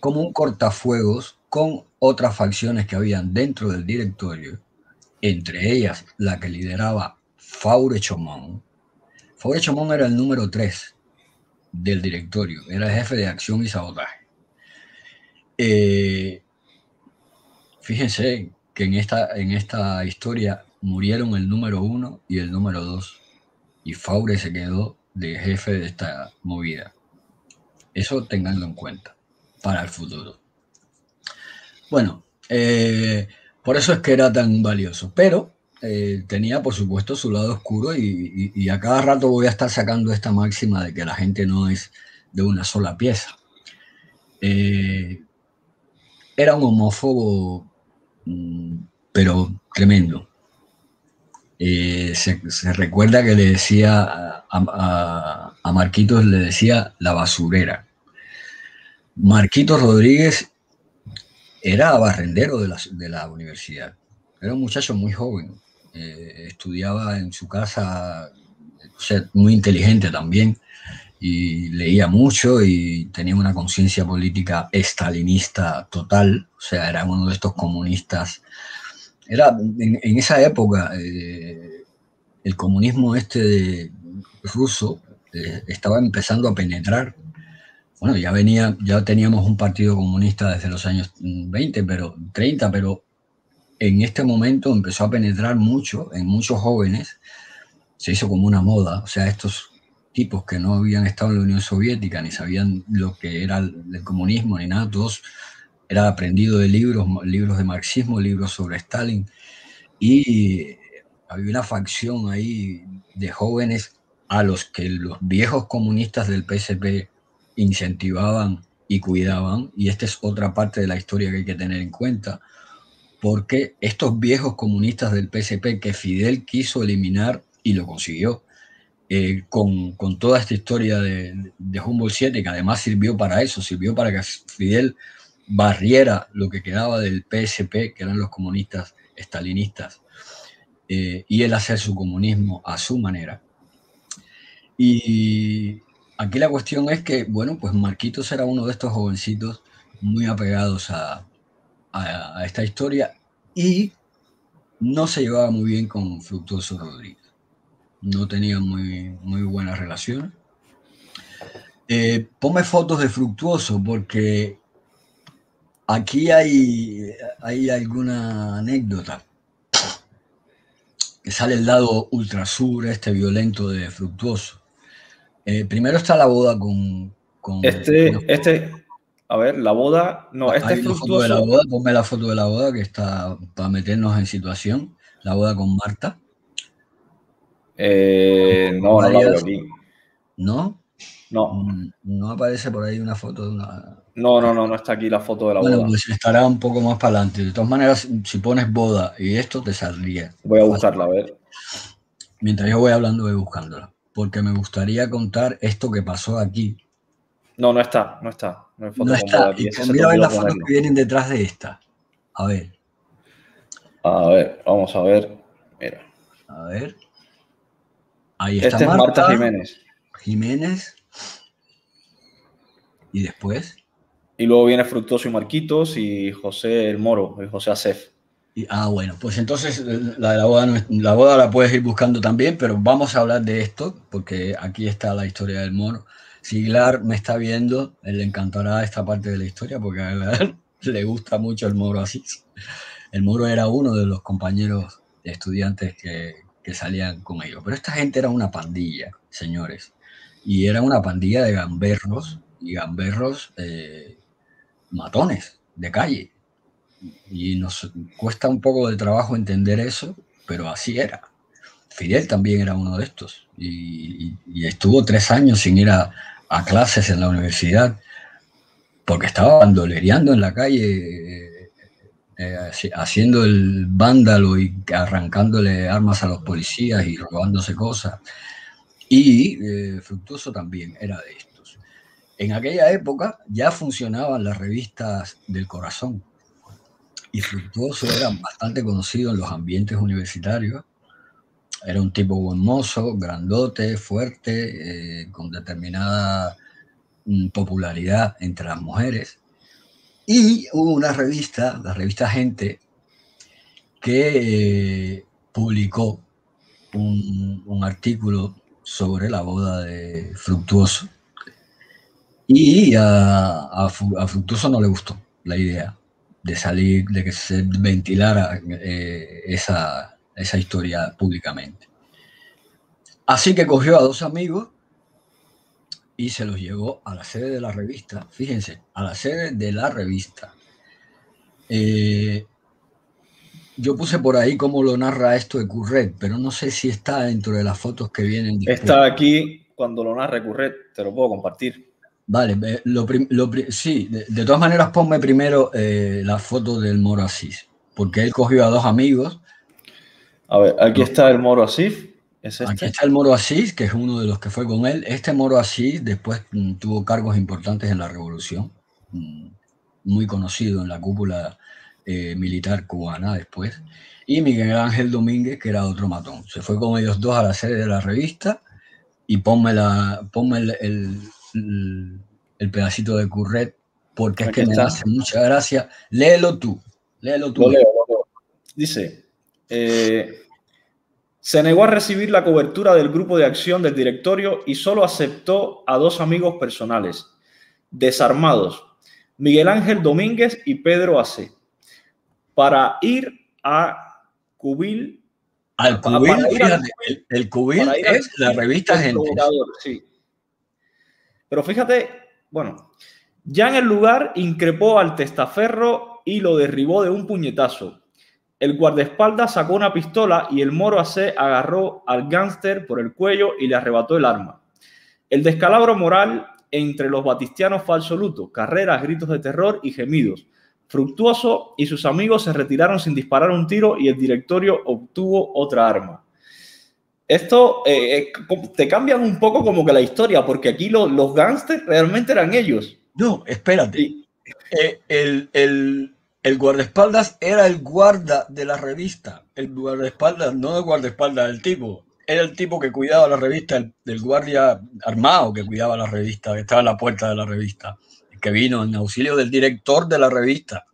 como un cortafuegos con otras facciones que habían dentro del directorio, entre ellas la que lideraba Faure Chomón. Faure Chomón era el número 3 del directorio, era el jefe de acción y sabotaje. Eh, fíjense que en esta, en esta historia murieron el número 1 y el número 2, y Faure se quedó de jefe de esta movida. Eso tenganlo en cuenta para el futuro. Bueno, eh, por eso es que era tan valioso, pero eh, tenía por supuesto su lado oscuro y, a cada rato voy a estar sacando esta máxima de que la gente no es de una sola pieza. Eh, era un homófobo, mm, pero tremendo. Se, recuerda que le decía a, Marquitos, le decía la basurera. Marquitos Rodríguez era barrendero de la, de universidad. Era un muchacho muy joven. Eh, estudiaba en su casa, muy inteligente también, y leía mucho y tenía una conciencia política estalinista total. O sea, era uno de estos comunistas. Era en, esa época eh, el comunismo este de, ruso eh, estaba empezando a penetrar. Bueno, ya venía, ya teníamos un partido comunista desde los años 20, pero 30, pero en este momento empezó a penetrar mucho en muchos jóvenes, se hizo como una moda, o sea, estos tipos que no habían estado en la Unión Soviética ni sabían lo que era el comunismo ni nada, todos era aprendido de libros, libros de marxismo, libros sobre Stalin, y había una facción ahí de jóvenes a los que los viejos comunistas del PSP incentivaban y cuidaban, y esta es otra parte de la historia que hay que tener en cuenta, porque estos viejos comunistas del PSP que Fidel quiso eliminar y lo consiguió, eh, con, con, toda esta historia de, de, Humboldt 7, que además sirvió para eso, sirvió para que Fidel barriera lo que quedaba del PSP, que eran los comunistas estalinistas, eh, y él hacer su comunismo a su manera. Y, Aquí la cuestión es que, bueno, pues Marquitos era uno de estos jovencitos muy apegados a, esta historia y no se llevaba muy bien con Fructuoso Rodríguez. No tenía muy, muy buena relación. Eh, ponme fotos de Fructuoso porque aquí hay, hay alguna anécdota que sale el lado ultrasur, este violento de Fructuoso. Eh, primero está la boda con. este, este, a ver, la boda. No, este es foto de la boda, ponme la foto de la boda que está para meternos en situación. La boda con Marta. Eh, no, no la veo aquí. ¿No? No. Mm, no aparece por ahí una foto de una. No, no, no, no está aquí la foto de la bueno, boda. Pues estará un poco más para adelante. De todas maneras, si pones boda y esto te saldría. Voy a buscarla, a ver. Mientras yo voy hablando, voy buscándola porque me gustaría contar esto que pasó aquí. No, no está, no está. No, está. Aquí. mira a ver las fotos que vienen detrás de esta. A ver. A ver, vamos a ver. Mira. A ver. Ahí está este Marta, es Marta Jiménez. Jiménez. ¿Y después? Y luego viene Fructoso y Marquitos y José el Moro, y José Acef ah, bueno, pues entonces eh, la, la, boda la boda puedes ir buscando también, pero vamos a hablar de esto, porque aquí está la historia del moro. Si Glar me está viendo, le encantará esta parte de la historia, porque a le gusta mucho el moro así. El moro era uno de los compañeros estudiantes que, que salían con ellos. Pero esta gente era una pandilla, señores. Y era una pandilla de gamberros y gamberros eh, matones de calle y nos cuesta un poco de trabajo entender eso, pero así era. Fidel también era uno de estos y, estuvo tres años sin ir a, clases en la universidad porque estaba bandolereando en la calle, eh, eh, haciendo el vándalo y arrancándole armas a los policías y robándose cosas. Y eh, Fructuoso también era de estos. En aquella época ya funcionaban las revistas del corazón y Fructuoso era bastante conocido en los ambientes universitarios. Era un tipo buen grandote, fuerte, eh, con determinada mm, popularidad entre las mujeres. Y hubo una revista, la revista Gente, que eh, publicó un, artículo sobre la boda de Fructuoso. Y a, Fructuoso no le gustó la idea de salir, de que se ventilara eh, esa, esa historia públicamente. Así que cogió a dos amigos y se los llevó a la sede de la revista. Fíjense, a la sede de la revista. Eh, yo puse por ahí cómo lo narra esto de Curret, pero no sé si está dentro de las fotos que vienen. Está aquí cuando lo narra Curret, te lo puedo compartir. Vale, lo, sí, de, todas maneras ponme primero eh, la foto del Moro Asís, porque él cogió a dos amigos. A ver, aquí está el Moro Asís. Aquí este? está el Moro Asís, que es uno de los que fue con él. Este Moro Asís después mm, tuvo cargos importantes en la revolución, mm, muy conocido en la cúpula eh, militar cubana después. Y Miguel Ángel Domínguez, que era otro matón. Se fue con ellos dos a la sede de la revista y ponme, la, ponme el, el, pedacito de Curret, porque es que me hace mucha gracia. Léelo tú, léelo tú. Dice, eh, se negó a recibir la cobertura del grupo de acción del directorio y solo aceptó a dos amigos personales, desarmados, Miguel Ángel Domínguez y Pedro Ace, para ir a Cubil. Al Cubil, el, Cubil es la revista Gente. Sí. Pero fíjate, bueno, ya en el lugar increpó al testaferro y lo derribó de un puñetazo el guardaespaldas sacó una pistola y el moro AC agarró al gángster por el cuello y le arrebató el arma. El descalabro moral entre los batistianos fue absoluto, carreras, gritos de terror y gemidos. Fructuoso y sus amigos se retiraron sin disparar un tiro y el directorio obtuvo otra arma. Esto eh, eh, te cambian un poco como que la historia, porque aquí los gángsters realmente eran ellos. No, espérate. Eh, el, el, el guardaespaldas era el guarda de la revista. El guardaespaldas, no el guardaespaldas del tipo. Era el tipo que cuidaba la revista, el, del guardia armado que cuidaba la revista, que estaba en la puerta de la revista, que vino en auxilio del director de la revista.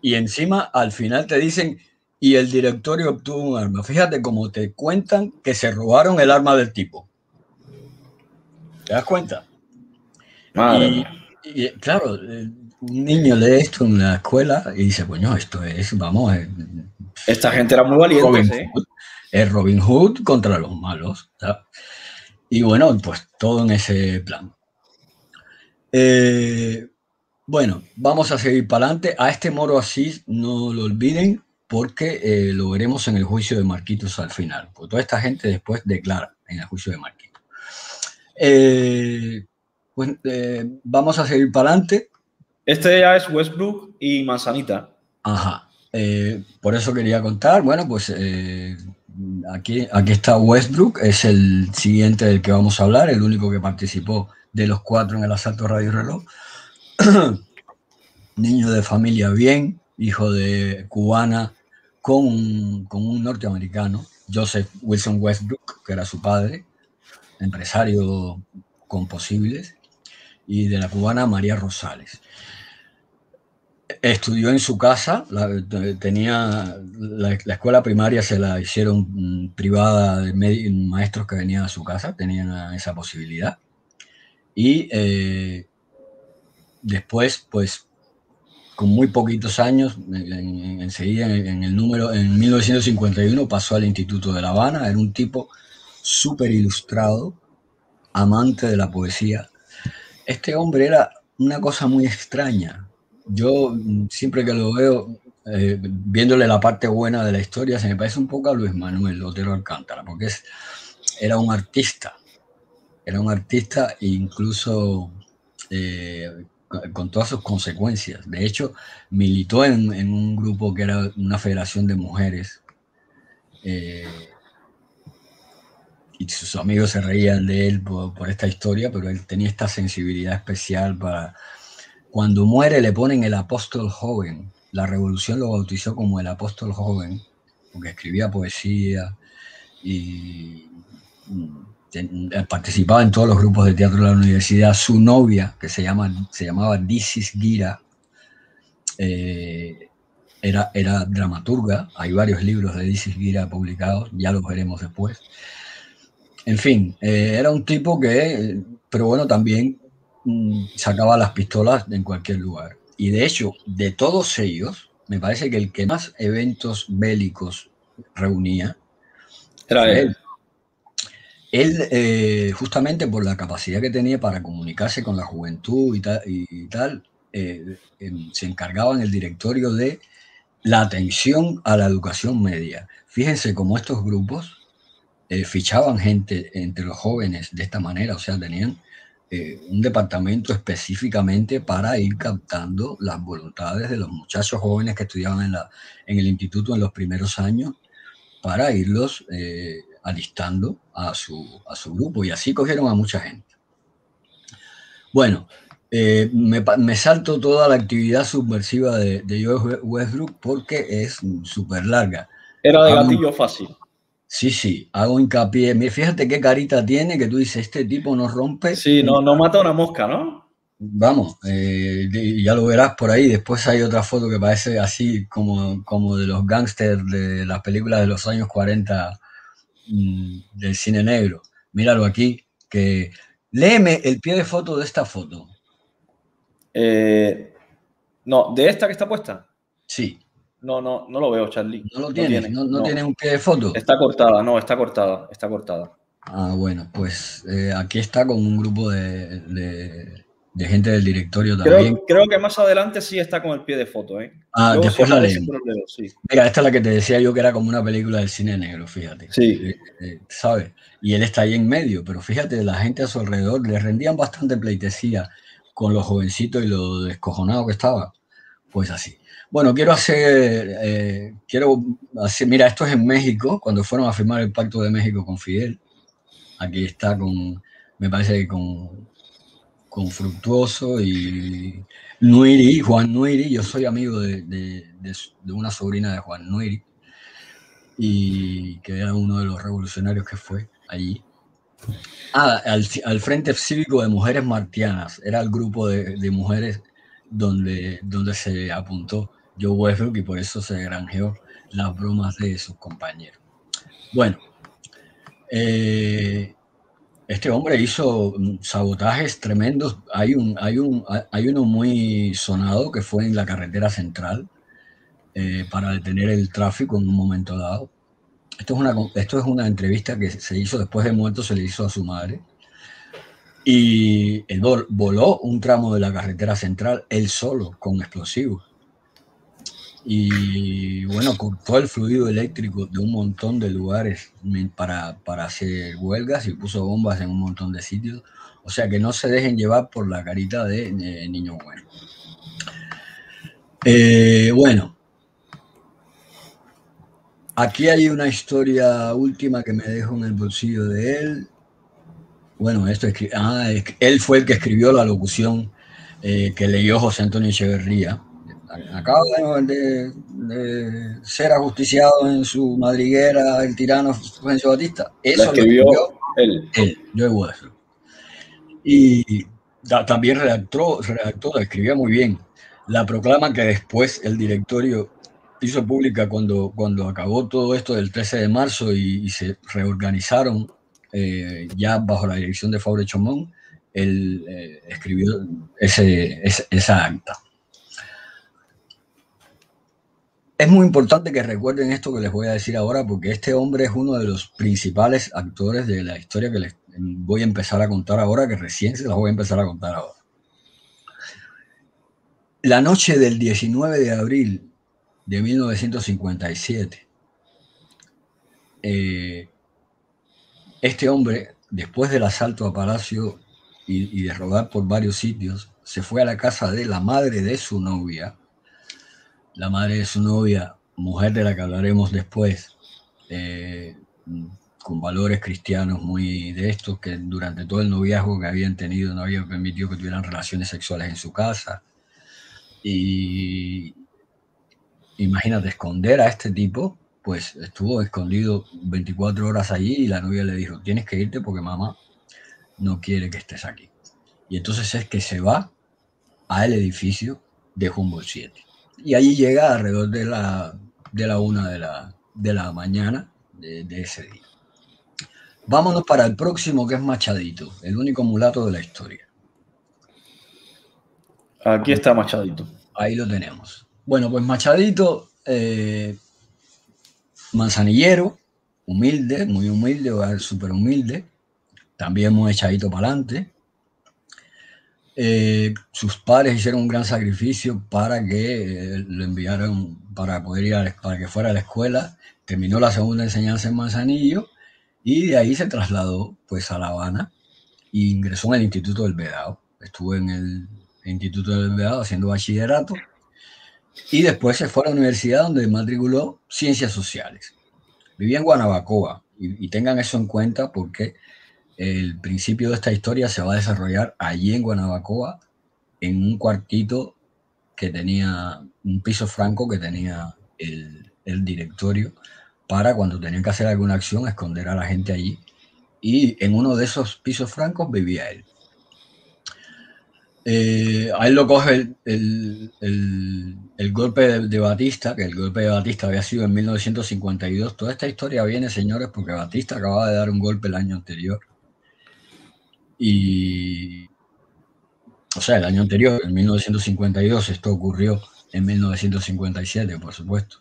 Y encima, al final te dicen, y el directorio obtuvo un arma. Fíjate cómo te cuentan que se robaron el arma del tipo. ¿Te das cuenta? Madre y, claro, un niño lee esto en la escuela y dice, bueno, esto es, vamos, esta gente era muy valiente. es Robin Hood contra los malos. Y bueno, pues todo en ese plan. Eh, bueno, vamos a seguir para adelante. A este moro así no lo olviden porque eh, lo veremos en el juicio de Marquitos al final. Porque toda esta gente después declara en el juicio de Marquitos. Eh, pues vamos a seguir para adelante. Este ya es Westbrook y Manzanita. Ajá. Eh, por eso quería contar. Bueno, pues eh, aquí, aquí está Westbrook, es el siguiente del que vamos a hablar, el único que participó de los cuatro en el asalto Radio Reloj. *clears throat* Niño de familia bien, hijo de cubana con, con un norteamericano, Joseph Wilson Westbrook, que era su padre, empresario con posibles, y de la cubana María Rosales. Estudió en su casa, tenía la, escuela primaria se la hicieron mm, privada de maestros que venían a su casa, tenían esa posibilidad. Y eh, después, pues, con muy poquitos años, enseguida en, el número, en 1951 pasó al Instituto de La Habana, era un tipo súper ilustrado, amante de la poesía. Este hombre era una cosa muy extraña, yo mm, siempre que lo veo, eh, viéndole la parte buena de la historia, se me parece un poco a Luis Manuel Otero Alcántara, porque es, era un artista, era un artista incluso eh, con, todas sus consecuencias. De hecho, militó en, un grupo que era una federación de mujeres. Eh, y sus amigos se reían de él por esta historia, pero él tenía esta sensibilidad especial para cuando muere le ponen el apóstol joven. La revolución lo bautizó como el apóstol joven, porque escribía poesía y participaba en todos los grupos de teatro de la universidad. Su novia, que se, llama, se llamaba Disis Gira, eh, era, era dramaturga, hay varios libros de Dizzy Gira publicados, ya los veremos después. En fin, eh, era un tipo que, pero bueno, también mm, sacaba las pistolas en cualquier lugar. Y de hecho, de todos ellos, me parece que el que más eventos bélicos reunía Era él. él. Él, eh, justamente por la capacidad que tenía para comunicarse con la juventud y tal, eh, se encargaba en el directorio de la atención a la educación media. Fíjense cómo estos grupos eh, fichaban gente entre los jóvenes de esta manera, o sea, tenían un departamento específicamente para ir captando las voluntades de los muchachos jóvenes que estudiaban en, el instituto en los primeros años, para irlos alistando a su, a su grupo. Y así cogieron a mucha gente. Bueno, eh, me, me salto toda la actividad subversiva de, de Joe Westbrook porque es súper larga. Era de Ah, gatillo fácil. Sí, sí, hago hincapié. Fíjate qué carita tiene que tú dices, este tipo no rompe. Sí, no, no mata una mosca, ¿no? Vamos, eh, ya lo verás por ahí. Después hay otra foto que parece así como, como de los gángsters de las películas de los años 40 mm, del cine negro. Míralo aquí, que léeme el pie de foto de esta foto. Eh, no, de esta que está puesta. Sí, No, no, no lo veo, Charlie. no lo tienes, no, no no. tienes un pie de foto. Está cortada, no, está cortada, está cortada. Ah, bueno, pues eh, aquí está con un grupo de, de- de gente del directorio también. Creo, creo que más adelante sí está con el pie de foto, ¿eh? Ah, Luego después la leemos. sí. Mira, esta es la que te decía yo que era como una película del cine negro, fíjate. Sí. Eh, eh, ¿Sabes? Y él está ahí en medio, pero fíjate, la gente a su alrededor le rendían bastante pleitesía con los jovencitos y lo descojonado que estaba. Pues así. Bueno, quiero hacer, eh, quiero hacer, mira, esto es en México, cuando fueron a firmar el pacto de México con Fidel. Aquí está con, me parece que con, con Fructuoso y Nuiri, Juan Nuiri. Yo soy amigo de, de- una sobrina de Juan Nuiri y que era uno de los revolucionarios que fue allí. Ah, al, al Frente Cívico de Mujeres Martianas, era el grupo de, de mujeres donde, donde se apuntó Joe Westbrook y por eso se granjeó las bromas de sus compañeros. Bueno, eh, este hombre hizo mm, sabotajes tremendos. Hay, un, hay, un, hay uno muy sonado que fue en la carretera central eh, para detener el tráfico en un momento dado. Esto es, una, esto es una entrevista que se hizo después de muerto, se le hizo a su madre. Y él vol- voló un tramo de la carretera central, él solo, con explosivos. Y bueno, cortó el fluido eléctrico de un montón de lugares para, para hacer huelgas y puso bombas en un montón de sitios. O sea que no se dejen llevar por la carita de, niño bueno. Eh, bueno, aquí hay una historia última que me dejo en el bolsillo de él. Bueno, esto ah, es que él fue el que escribió la locución eh, que leyó José Antonio Echeverría. Acaba de, de ser ajusticiado en su madriguera el tirano Fulgencio Batista. Eso La escribió él. él, Joe. Y da- también redactó, redactó, la escribía muy bien. La proclama que después el directorio hizo pública cuando, cuando acabó todo esto del 13 de marzo y, y se reorganizaron eh, ya bajo la dirección de Fabre Chomón, él eh, escribió ese, ese- esa acta. Es muy importante que recuerden esto que les voy a decir ahora, porque este hombre es uno de los principales actores de la historia que les voy a empezar a contar ahora, que recién se las voy a empezar a contar ahora. La noche del 19 de abril de 1957, eh, este hombre, después del asalto a Palacio y, y de rodar por varios sitios, se fue a la casa de la madre de su novia, la madre de su novia, mujer de la que hablaremos después, eh, con valores cristianos muy de estos, que durante todo el noviazgo que habían tenido no había permitido que tuvieran relaciones sexuales en su casa. Y imagínate, esconder a este tipo, pues estuvo escondido 24 horas allí y la novia le dijo, tienes que irte porque mamá no quiere que estés aquí. Y entonces es que se va al edificio de Humboldt 7. Y allí llega alrededor de la, de la una de la, de la mañana de, de ese día. Vámonos para el próximo, que es Machadito, el único mulato de la historia. Aquí está Machadito. Ahí lo tenemos. Bueno, pues Machadito, eh, manzanillero, humilde, muy humilde, súper humilde, también muy echadito para adelante. Eh, sus padres hicieron un gran sacrificio para que eh, lo enviaran para poder ir a, para que fuera a la escuela. Terminó la segunda enseñanza en Manzanillo y de ahí se trasladó pues a La Habana e ingresó en el Instituto del Vedado. Estuvo en el Instituto del Vedado haciendo bachillerato y después se fue a la universidad donde matriculó Ciencias Sociales. Vivía en Guanabacoa y, y tengan eso en cuenta porque el principio de esta historia se va a desarrollar allí en Guanabacoa, en un cuartito que tenía, un piso franco que tenía el, directorio para cuando tenían que hacer alguna acción esconder a la gente allí. Y en uno de esos pisos francos vivía él. Eh, a él lo coge el, el, el, el golpe de, de, Batista, que el golpe de Batista había sido en 1952. Toda esta historia viene, señores, porque Batista acababa de dar un golpe el año anterior. Y, o sea, el año anterior, en 1952, esto ocurrió en 1957, por supuesto.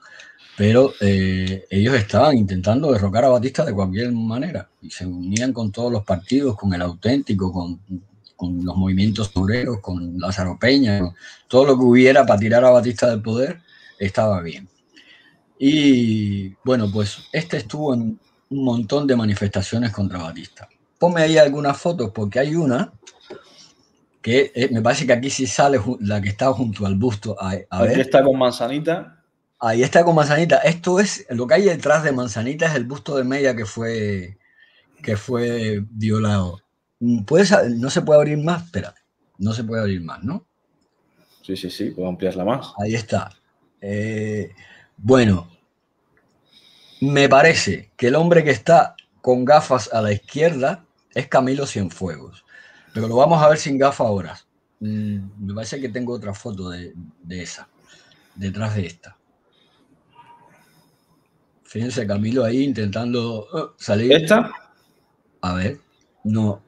Pero eh, ellos estaban intentando derrocar a Batista de cualquier manera y se unían con todos los partidos, con el auténtico, con, los movimientos obreros, con Lázaro Peña, todo lo que hubiera para tirar a Batista del poder, estaba bien. Y bueno, pues este estuvo en un montón de manifestaciones contra Batista. Ponme ahí algunas fotos, porque hay una que eh, me parece que aquí sí sale la que está junto al busto. A, a aquí ver. está con Manzanita. Ahí está con Manzanita. Esto es lo que hay detrás de Manzanita es el busto de Mella que fue que fue violado. ¿Puedes, no se puede abrir más, espera. No se puede abrir más, ¿no? Sí, sí, sí, puedo ampliarla más. Ahí está. Eh, bueno, me parece que el hombre que está con gafas a la izquierda es Camilo Cienfuegos. Pero lo vamos a ver sin gafas ahora. Mm, me parece que tengo otra foto de, de esa, detrás de esta. Fíjense, Camilo ahí intentando uh, salir. ¿Esta? A ver, no,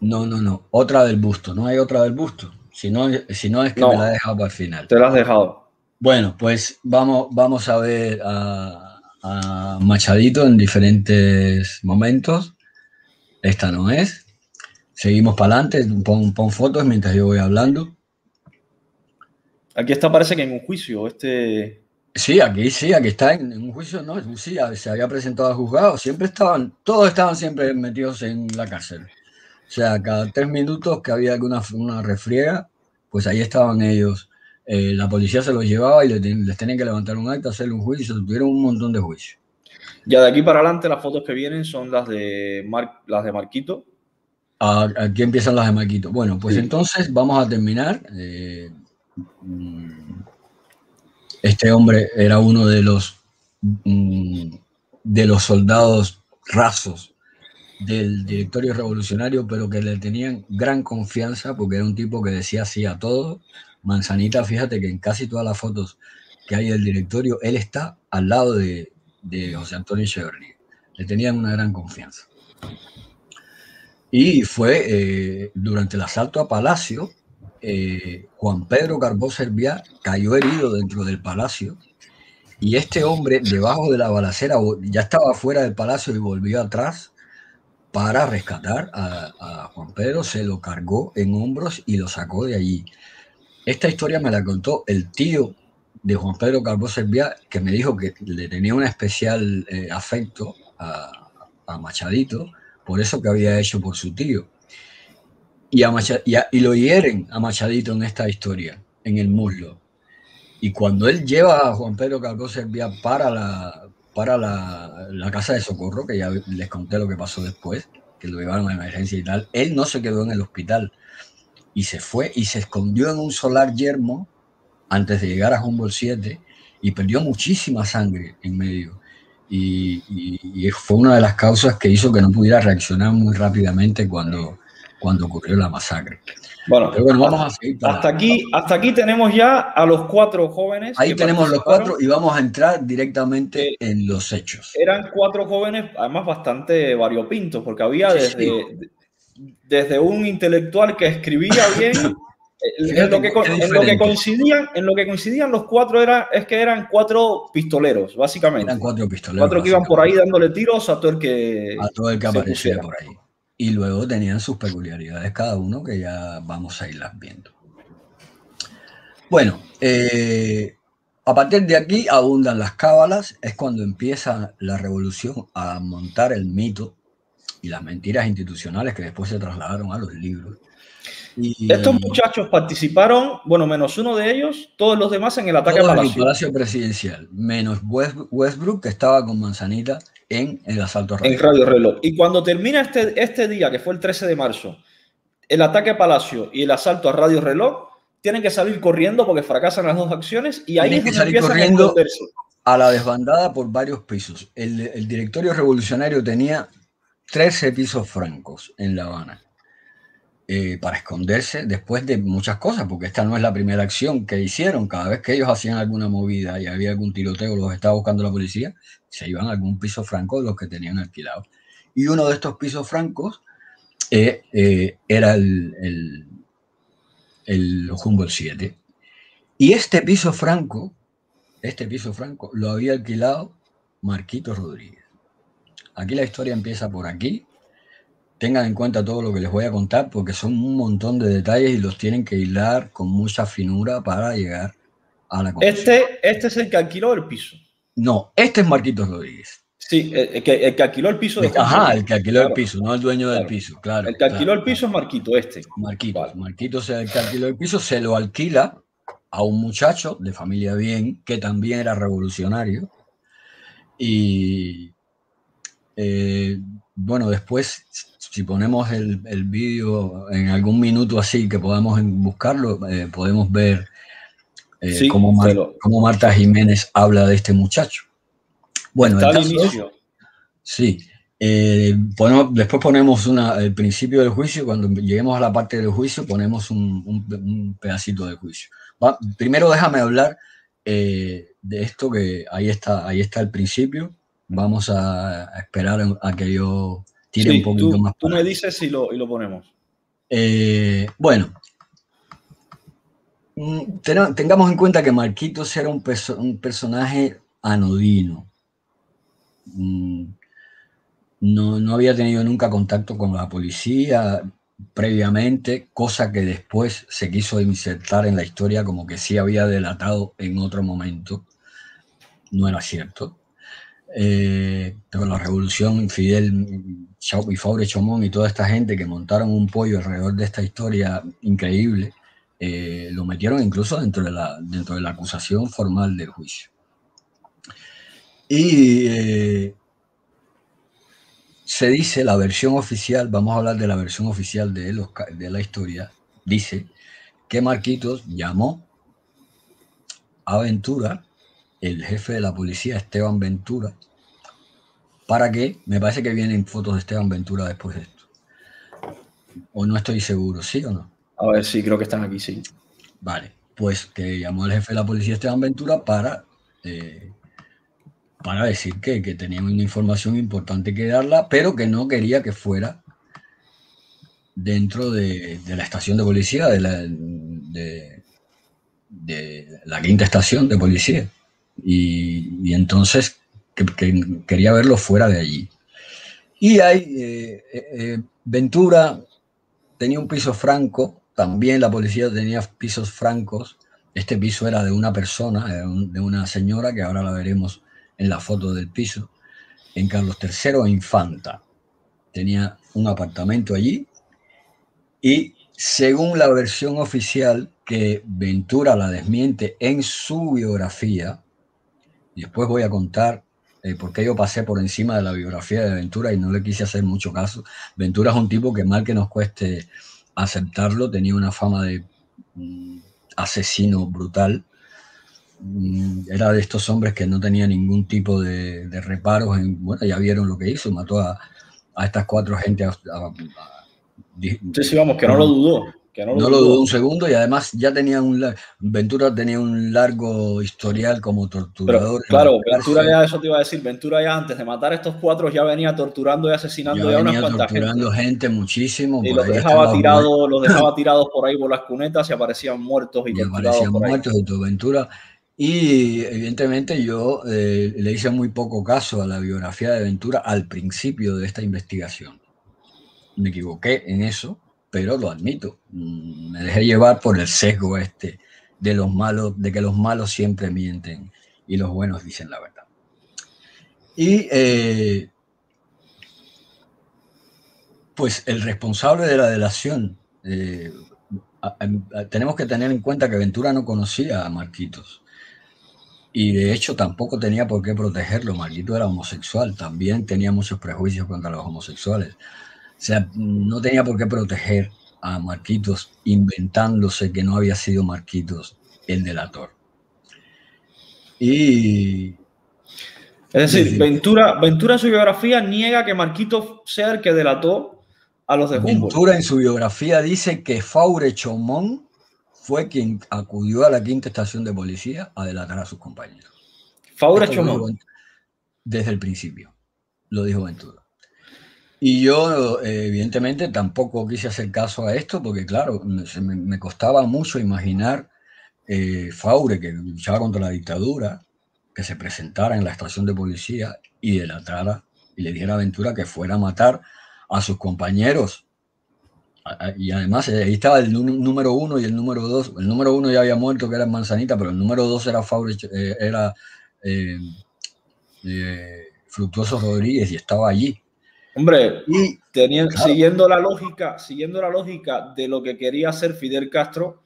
no, no, no. Otra del busto, no hay otra del busto. Si no, si no es que No. me la he dejado para el final. Te la has dejado. Bueno, pues vamos, vamos a ver a, a Machadito en diferentes momentos. Esta no es. Seguimos para adelante, pon, pon fotos mientras yo voy hablando. Aquí está, parece que en un juicio. Este. Sí, aquí sí, aquí está en, en un juicio, no, sí, se había presentado al juzgado, siempre estaban, todos estaban siempre metidos en la cárcel. O sea, cada tres minutos que había alguna una refriega, pues ahí estaban ellos. Eh, la policía se los llevaba y les, les, tenían que levantar un acta, hacerle un juicio, tuvieron un montón de juicios. Ya de aquí para adelante las fotos que vienen son las de, Mar, las de Marquito. Aquí empiezan las de Marquito. Bueno, pues sí. entonces vamos a terminar. Eh, este hombre era uno de los, de los soldados rasos del directorio revolucionario, pero que le tenían gran confianza porque era un tipo que decía sí a todo. Manzanita, fíjate que en casi todas las fotos que hay del directorio, él está al lado de, de José Antonio Echeverría. Le tenían una gran confianza. Y fue eh, durante el asalto a Palacio, eh, Juan Pedro Carbó Serviá cayó herido dentro del palacio y este hombre debajo de la balacera ya estaba fuera del palacio y volvió atrás para rescatar a, a, Juan Pedro, se lo cargó en hombros y lo sacó de allí. Esta historia me la contó el tío de Juan Pedro Carbó Serviá, que me dijo que le tenía un especial eh, afecto a, a Machadito, por eso que había hecho por su tío. Y, a Machad y, a, y, lo hieren a Machadito en esta historia, en el muslo. Y cuando él lleva a Juan Pedro Calvo Servía para, la, para la, la, casa de socorro, que ya les conté lo que pasó después, que lo llevaron a emergencia y tal, él no se quedó en el hospital y se fue y se escondió en un solar yermo antes de llegar a Humboldt 7 y perdió muchísima sangre en medio. Y, y, y, fue una de las causas que hizo que no pudiera reaccionar muy rápidamente cuando, cuando ocurrió la masacre. Bueno, vamos a seguir hasta, aquí, hasta aquí tenemos ya a los cuatro jóvenes. Ahí tenemos los cuatro y vamos a entrar directamente en los hechos. Eran cuatro jóvenes, además bastante variopintos, porque había desde, desde un intelectual que escribía bien. *laughs* en, lo que, coincidían, en lo que coincidían los cuatro era, es que eran cuatro pistoleros, básicamente. Eran cuatro pistoleros. Cuatro que iban por ahí dándole tiros a todo el que. A todo el que apareciera por ahí. Y luego tenían sus peculiaridades cada uno que ya vamos a irlas viendo. Bueno, eh, a partir de aquí abundan las cábalas, es cuando empieza la revolución a montar el mito y las mentiras institucionales que después se trasladaron a los libros. Y, Estos muchachos participaron, bueno, menos uno de ellos, todos los demás en el ataque al palacio. palacio presidencial, menos Westbrook que estaba con Manzanita en el asalto radio. En Radio Reloj. Y cuando termina este, este día, que fue el 13 de marzo, el ataque a Palacio y el asalto a Radio Reloj, tienen que salir corriendo porque fracasan las dos acciones y ahí tienen que salir corriendo a, la desbandada por varios pisos. El, el directorio revolucionario tenía 13 pisos francos en La Habana. Eh, para esconderse después de muchas cosas, porque esta no es la primera acción que hicieron. Cada vez que ellos hacían alguna movida y había algún tiroteo, los estaba buscando la policía, se iban a algún piso franco de los que tenían alquilado. Y uno de estos pisos francos eh, eh, era el, el, el Humboldt 7. Y este piso franco, este piso franco, lo había alquilado Marquito Rodríguez. Aquí la historia empieza por aquí, tengan en cuenta todo lo que les voy a contar porque son un montón de detalles y los tienen que hilar con mucha finura para llegar a la Este, este es el que alquiló el piso. No, este es Marquitos Rodríguez. Sí, el que, el que alquiló el piso. De Ajá, el que alquiló el piso, no el dueño del piso, claro. El que alquiló el piso es Marquito, este. Marquito, Marquito es el que alquiló el piso, se lo alquila a un muchacho de familia bien, que también era revolucionario. Y eh, bueno, después si ponemos el, el vídeo en algún minuto así que podamos buscarlo, eh, podemos ver eh, cómo, Marta Jiménez habla de este muchacho. Bueno, sí. Eh, después ponemos una, el principio del juicio, cuando lleguemos a la parte del juicio, ponemos un, pedacito del juicio. primero déjame hablar de esto que ahí está, ahí está el principio. Vamos a esperar a que yo un poquito tú, más. Tú me dices y lo, y lo ponemos. Eh, bueno, mm, tengamos en cuenta que Marquitos era un, un personaje anodino. Mm, no, no, había tenido nunca contacto con la policía previamente, cosa que después se quiso insertar en la historia como que sí había delatado en otro momento. No era cierto eh, con la revolución, Fidel y Faure Chomón y toda esta gente que montaron un pollo alrededor de esta historia increíble, eh, lo metieron incluso dentro de, la, dentro de la acusación formal del juicio. Y eh, se dice, la versión oficial, vamos a hablar de la versión oficial de, los, de la historia, dice que Marquitos llamó a Ventura el jefe de la policía, Esteban Ventura, para que, me parece que vienen fotos de Esteban Ventura después de esto. O no estoy seguro, ¿sí o no? A ver, sí, creo que están aquí, sí. Vale, pues que llamó al jefe de la policía Esteban Ventura para, eh, para decir que, que tenía una información importante que darla, pero que no quería que fuera dentro de, la estación de policía, de la, de la quinta estación de policía. Y, entonces que, quería verlo fuera de allí. Y hay, eh, eh, eh, Ventura tenía un piso franco, también la policía tenía pisos francos. Este piso era de una persona, de una señora, que ahora la veremos en la foto del piso, en Carlos III Infanta. Tenía un apartamento allí y según la versión oficial que Ventura la desmiente en su biografía, después voy a contar eh, por qué yo pasé por encima de la biografía de Ventura y no le quise hacer mucho caso. Ventura es un tipo que mal que nos cueste aceptarlo, tenía una fama de mm, asesino brutal. Mm, era de estos hombres que no tenía ningún tipo de, reparos. En, bueno, ya vieron lo que hizo, mató a, estas cuatro gente Sí, sí, vamos, que no lo dudó. Que no, lo, dudó. un segundo y además ya tenía un Ventura tenía un largo historial como torturador. claro, Ventura ya eso te iba a decir, Ventura ya antes de matar a estos cuatro ya venía torturando y asesinando ya, ya unas torturando gente. muchísimo. Y los dejaba, tirados, los dejaba tirados por ahí por las cunetas y aparecían muertos y, y aparecían muertos de tu Ventura. Y evidentemente yo eh, le hice muy poco caso a la biografía de Ventura al principio de esta investigación. Me equivoqué en eso, pero lo admito, mm, me dejé llevar por el sesgo este de los malos, de que los malos siempre mienten y los buenos dicen la verdad. Y eh, pues el responsable de la delación, eh, tenemos que tener en cuenta que Ventura no conocía a Marquitos. Y de hecho tampoco tenía por qué protegerlo. Marquito era homosexual, también tenía muchos prejuicios contra los homosexuales. O sea, no tenía por qué proteger a Marquitos inventándose que no había sido Marquitos el delator. Y... Es decir, Ventura, Ventura en su biografía niega que Marquitos sea el que delató a los de Humboldt. Ventura en su biografía dice que Faure Chomón fue quien acudió a la quinta estación de policía a delatar a sus compañeros. Faure Chomón. Desde el principio, lo dijo Ventura. Y yo, eh, evidentemente, tampoco quise hacer caso a esto porque, claro, me, costaba mucho imaginar eh, Faure, que luchaba contra la dictadura, que se presentara en la estación de policía y delatara y le dijera a Ventura que fuera a matar a sus compañeros. Y además ahí estaba el número uno y el número dos. El número uno ya había muerto, que era Manzanita, pero el número dos era Faure, eh, era Fructuoso Rodríguez y estaba allí. Hombre, y siguiendo la lógica, siguiendo la lógica de lo que quería hacer Fidel Castro,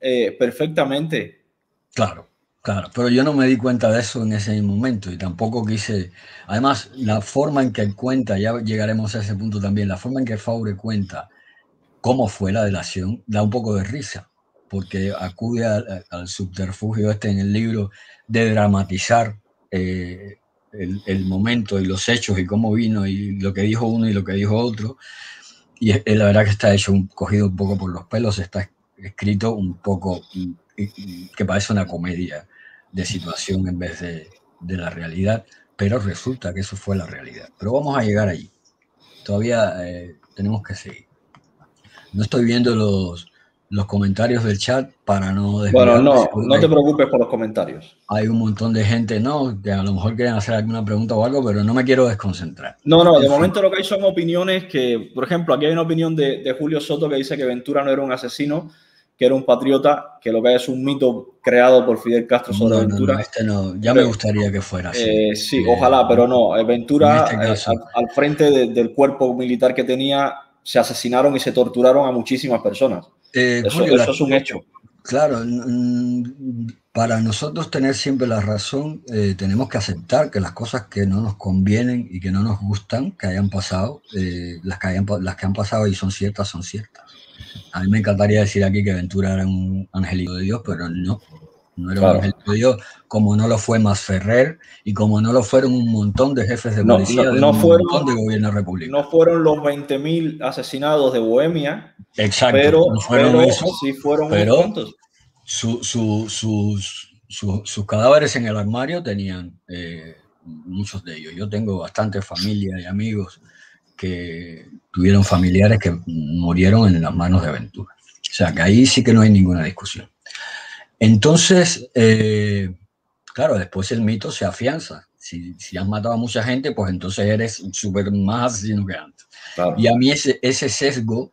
eh, perfectamente. Claro, claro, pero yo no me di cuenta de eso en ese momento y tampoco quise. Además, la forma en que cuenta, ya llegaremos a ese punto también, la forma en que Faure cuenta cómo fue la delación da un poco de risa, porque acude al, subterfugio este en el libro de dramatizar eh, el, momento y los hechos y cómo vino y lo que dijo uno y lo que dijo otro. Y la verdad que está hecho un, cogido un poco por los pelos, está escrito un poco que parece una comedia de situación en vez de, de la realidad, pero resulta que eso fue la realidad. Pero vamos a llegar allí. Todavía eh, tenemos que seguir. No estoy viendo los, los comentarios del chat para no... Bueno, no, no te preocupes por los comentarios. Hay un montón de gente, ¿no? Que a lo mejor quieren hacer alguna pregunta o algo, pero no me quiero desconcentrar. No, no, de momento lo que hay son opiniones que, por ejemplo, aquí hay una opinión de, de, Julio Soto que dice que Ventura no era un asesino, que era un patriota, que lo que hay es un mito creado por Fidel Castro sobre Ventura. No, este no, ya me gustaría que fuera así. Eh, sí, ojalá, pero no. Eh, Ventura, este eh, al, frente del cuerpo militar que tenía, se asesinaron y se torturaron a muchísimas personas. Eh, eso, es un hecho. Claro, para nosotros tener siempre la razón, eh, tenemos que aceptar que las cosas que no nos convienen y que no nos gustan, que hayan pasado, eh, las, que hayan, las que han pasado y son ciertas, son ciertas. A mí me encantaría decir aquí que Ventura era un angelito de Dios, pero no no era un de Dios, como no lo fue Masferrer y como no lo fueron un montón de jefes de policía no, no, de fueron, de gobierno republicano. No fueron los 20.000 asesinados de Bohemia, Exacto, pero, fueron sí fueron pero su, su, sus cadáveres en el armario tenían eh, muchos de ellos. Yo tengo bastante familia y amigos que tuvieron familiares que murieron en las manos de Ventura. O sea que ahí sí que no hay ninguna discusión. Entonces, eh, claro, después el mito se afianza. Si, si, has matado a mucha gente, pues entonces eres súper más asesino que antes. Y a mí ese, ese sesgo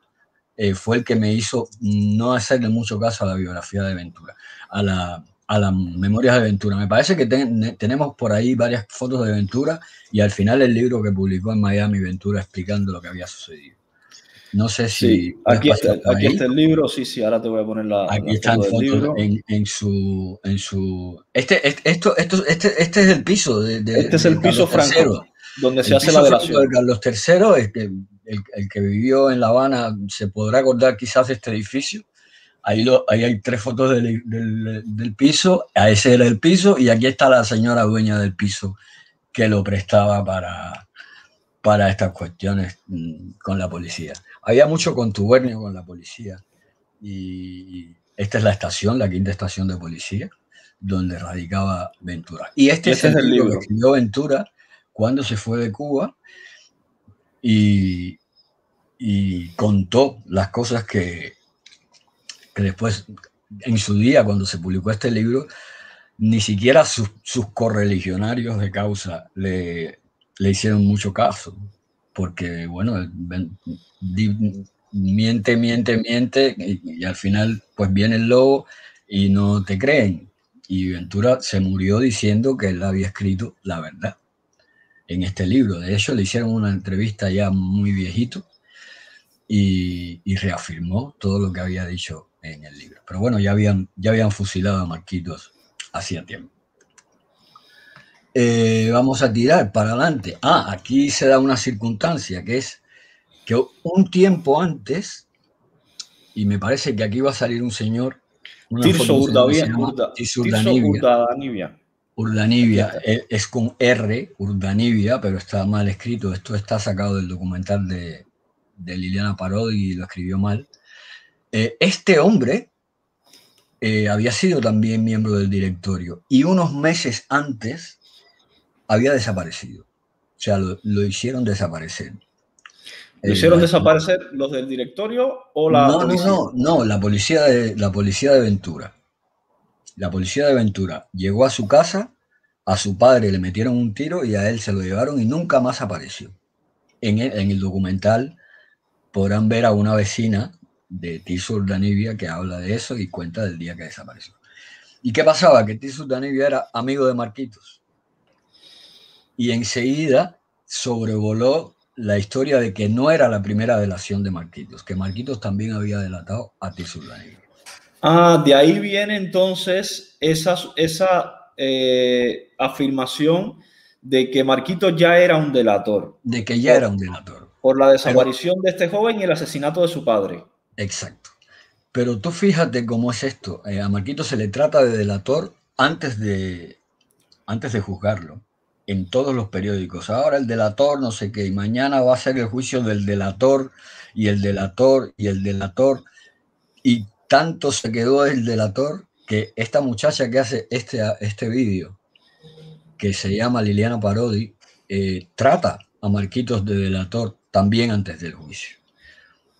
eh, fue el que me hizo no hacerle mucho caso a la biografía de Ventura, a la, a las memorias de Ventura. Me parece que tenemos por ahí varias fotos de Ventura y al final el libro que publicó en Miami Ventura explicando lo que había sucedido. No sé si. aquí, está, aquí está, el libro, sí, sí, ahora te voy a poner la. Aquí están fotos en, en, su, en su. Este, este, esto, esto, este, este es el piso. De, este es el piso franco, donde se hace la delación. De Carlos III, el que, el, el que vivió en La Habana, se podrá acordar quizás de este edificio. Ahí, lo, ahí hay tres fotos del, del, del, piso, a ese era el piso, y aquí está la señora dueña del piso que lo prestaba para, para estas cuestiones mm, con la policía. Había mucho contubernio con la policía y esta es la estación, la quinta estación de policía, donde radicaba Ventura. Y este, es el, libro que escribió Ventura cuando se fue de Cuba y, contó las cosas que, que después, en su día, cuando se publicó este libro, ni siquiera sus, correligionarios de causa le, le, hicieron mucho caso, porque, bueno, miente, miente, miente, y, al final, pues viene el lobo y no te creen. Y Ventura se murió diciendo que él había escrito la verdad en este libro. De hecho, le hicieron una entrevista ya muy viejito y, reafirmó todo lo que había dicho en el libro. Pero bueno, ya habían, ya habían fusilado a Marquitos hacía tiempo. Eh, vamos a tirar para adelante. Ah, aquí se da una circunstancia que es que un tiempo antes, y me parece que aquí va a salir un señor. Tirso Urdanibia. Urdanibia es con R, Urdanibia, pero está mal escrito. Esto está sacado del documental de, Liliana Parodi y lo escribió mal. Eh, este hombre eh, había sido también miembro del directorio y unos meses antes había desaparecido. O sea, lo, hicieron desaparecer. ¿Lo hicieron desaparecer los del directorio o la no, policía? No, no, no, la policía de, la policía de Ventura. La policía de Ventura llegó a su casa, a su padre le metieron un tiro y a él se lo llevaron y nunca más apareció. En el, en el documental podrán ver a una vecina de Tirso Danivia que habla de eso y cuenta del día que desapareció. ¿Y qué pasaba? Que Tirso Danivia era amigo de Marquitos. Y enseguida sobrevoló la historia de que no era la primera delación de Marquitos, que Marquitos también había delatado a Danivia. Ah, de ahí viene entonces esa, esa eh, afirmación de que Marquitos ya era un delator. De que ya era un delator. Por la desaparición de este joven y el asesinato de su padre. Exacto. Pero tú fíjate cómo es esto. Eh, a Marquito se le trata de delator antes de, antes de juzgarlo en todos los periódicos. Ahora el delator, no sé qué, y mañana va a ser el juicio del delator y el delator y el delator. Y tanto se quedó el delator que esta muchacha que hace este, este vídeo, que se llama Liliana Parodi, eh, trata a Marquitos de delator también antes del juicio.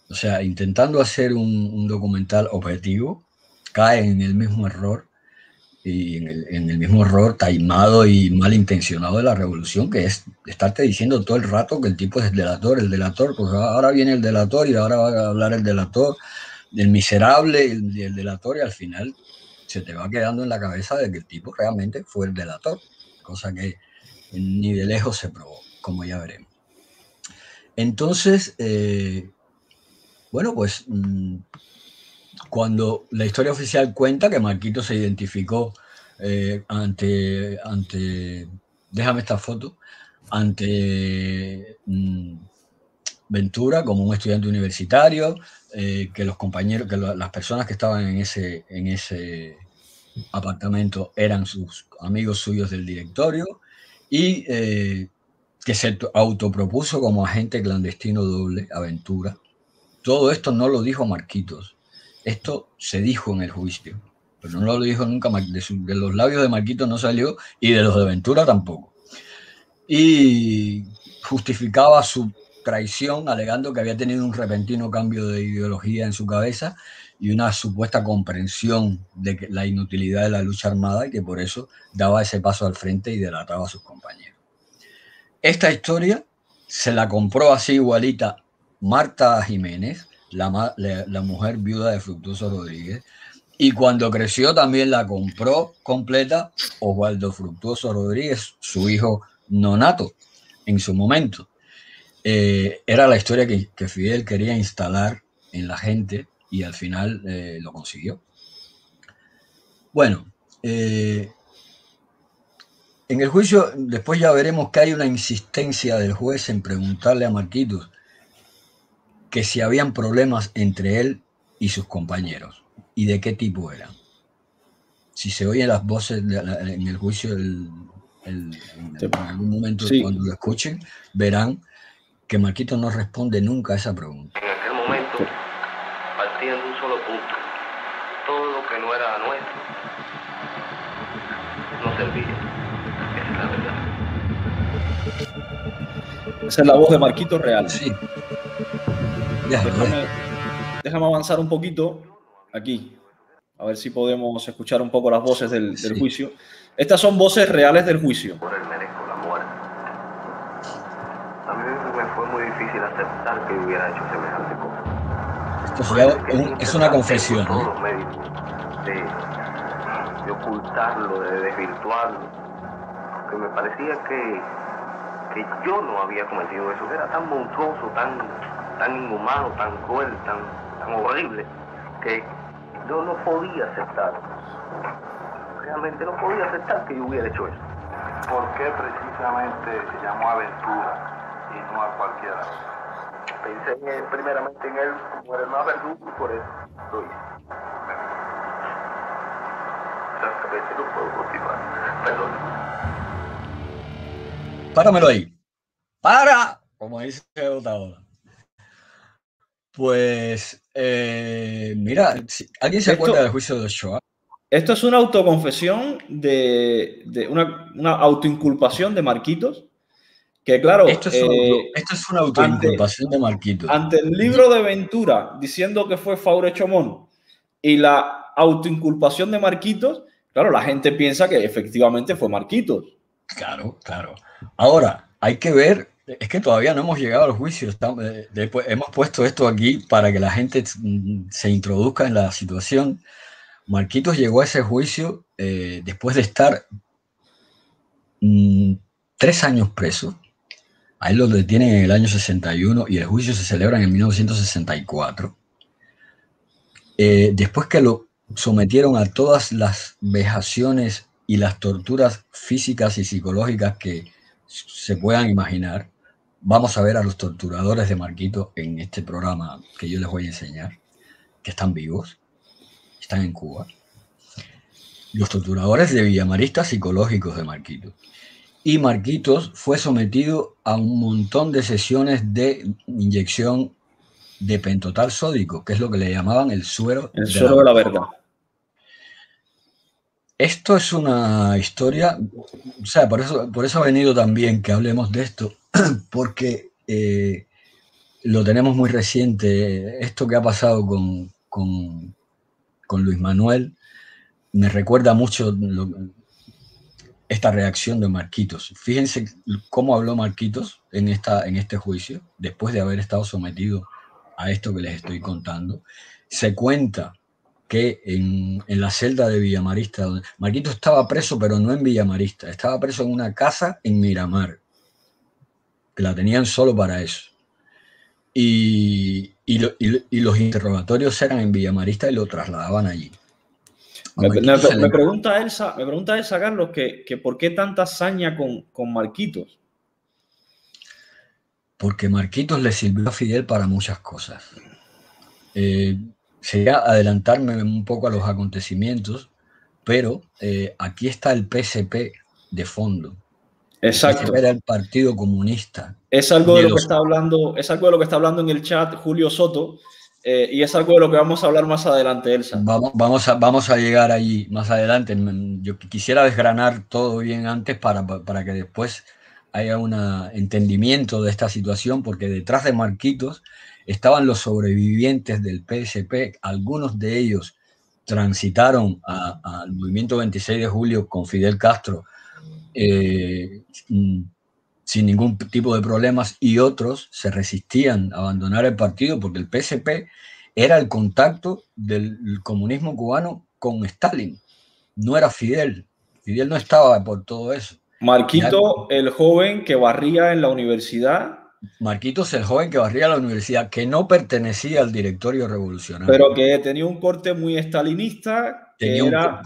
O sea, intentando hacer un, documental objetivo, cae en el mismo error y en el, mismo error taimado y malintencionado de la revolución, que es estarte diciendo todo el rato que el tipo es el delator, el delator, pues ahora viene el delator y ahora va a hablar el delator, el miserable y el, delator, y al final se te va quedando en la cabeza de que el tipo realmente fue el delator, cosa que ni de lejos se probó, como ya veremos. Entonces, eh, bueno, pues mm, cuando la historia oficial cuenta que Marquito se identificó eh, ante, ante, déjame esta foto, ante mm, Ventura como un estudiante universitario, eh, que los compañeros, que las personas que estaban en ese, en ese apartamento eran sus amigos suyos del directorio y eh, que se autopropuso como agente clandestino doble aventura todo esto no lo dijo Marquitos. Esto se dijo en el juicio, pero no lo dijo nunca. De, los labios de Marquitos no salió y de los de Ventura tampoco. Y justificaba su traición alegando que había tenido un repentino cambio de ideología en su cabeza y una supuesta comprensión de la inutilidad de la lucha armada y que por eso daba ese paso al frente y delataba a sus compañeros. Esta historia se la compró así igualita Marta Jiménez, la, la, mujer viuda de Fructuoso Rodríguez, y cuando creció también la compró completa Osvaldo Fructuoso Rodríguez, su hijo nonato, en su momento. Eh, era la historia que, Fidel quería instalar en la gente y al final eh, lo consiguió. Bueno, eh, en el juicio después ya veremos que hay una insistencia del juez en preguntarle a Marquitos que si habían problemas entre él y sus compañeros y de qué tipo eran. Si se oyen las voces en el juicio, en algún momento cuando lo escuchen, verán que Marquito no responde nunca a esa pregunta. En aquel momento partían de un solo punto. Todo lo que no era nuestro no servía. Esa es la verdad. Esa es la voz de Marquito Real. Sí. Ya, Déjame, déjame avanzar un poquito aquí, a ver si podemos escuchar un poco las voces del, del Sí. juicio. Estas son voces reales del juicio. Por él merezco la muerte. A mí me fue muy difícil aceptar que hubiera hecho semejante cosa. esto un- es una confesión. Méritos de, de ocultarlo, de desvirtuarlo. Que me parecía que, que yo no había cometido eso, que era tan monstruoso, tan, tan inhumano, tan cruel, tan, tan horrible, que yo no podía aceptar. Realmente no podía aceptar que yo hubiera hecho eso. ¿Por qué precisamente se llamó Aventura y no a cualquiera? Pensé en él, primeramente en él como el más verdugo y por eso lo hice. Francamente no puedo continuar. Perdón. Páramelo ahí. ¡Para! Como dice Botadora. Pues, eh, mira, ¿alguien se acuerda del juicio de Shoah? Esto es una autoconfesión de, de una, una autoinculpación de Marquitos, que claro, Esto es, eh, una, esto es una autoinculpación de Marquito. ante el libro de Ventura diciendo que fue Faure Chomón y la autoinculpación de Marquitos, claro, la gente piensa que efectivamente fue Marquitos. Claro, claro. Ahora, hay que ver, es que todavía no hemos llegado al juicio. eh, hemos puesto esto aquí para que la gente mm, se introduzca en la situación. Marquitos llegó a ese juicio eh, después de estar mm, tres años preso. A él lo detienen en el año 61 y el juicio se celebra en 1964. Eh, después que lo sometieron a todas las vejaciones y las torturas físicas y psicológicas que se puedan imaginar, vamos a ver a los torturadores de Marquito en este programa que yo les voy a enseñar, que están vivos, están en Cuba. Los torturadores de Villamaristas psicológicos de Marquito. Y Marquitos fue sometido a un montón de sesiones de inyección de pentotal sódico, que es lo que le llamaban el suero. El de suelo de la verdad. Esto es una historia, o sea, por eso, por eso ha venido también que hablemos de esto, *clears throat* porque eh, lo tenemos muy reciente. Esto que ha pasado con, con, Luis Manuel me recuerda mucho esta reacción de Marquitos. Fíjense cómo habló Marquitos en, esta, en este juicio, después de haber estado sometido a esto que les estoy contando. Se cuenta que en, en la celda de Villamarista, donde Marquito estaba preso, pero no en Villamarista, estaba preso en una casa en Miramar, la tenían solo para eso. Y, y lo- y lo- y los interrogatorios eran en Villamarista y lo trasladaban allí. Me, pregunta Elsa, me pregunta Elsa Carlos que, que por qué tanta saña con, con Marquitos. porque Marquitos le sirvió a Fidel para muchas cosas. Eh, sería adelantarme un poco a los acontecimientos, pero eh, aquí está el PSP de fondo. Exacto. Era el Partido Comunista. Es algo de de lo que está hablando, es algo de lo que está hablando en el chat Julio Soto, eh, y es algo de lo que vamos a hablar más adelante, Elsa. Vamos, vamos, a, vamos a llegar allí más adelante. Yo quisiera desgranar todo bien antes para, para que después haya un entendimiento de esta situación, porque detrás de Marquitos estaban los sobrevivientes del PSP. Algunos de ellos transitaron al movimiento 26 de julio con Fidel Castro eh, mm, sin ningún tipo de problemas y otros se resistían a abandonar el partido porque el PSP era el contacto del comunismo cubano con Stalin, no era Fidel. Fidel no estaba por todo eso. Marquito, el joven que barría en la universidad, Marquitos, el joven que barría la universidad, que no pertenecía al directorio revolucionario. pero que tenía un corte muy estalinista, que, Tenía un- era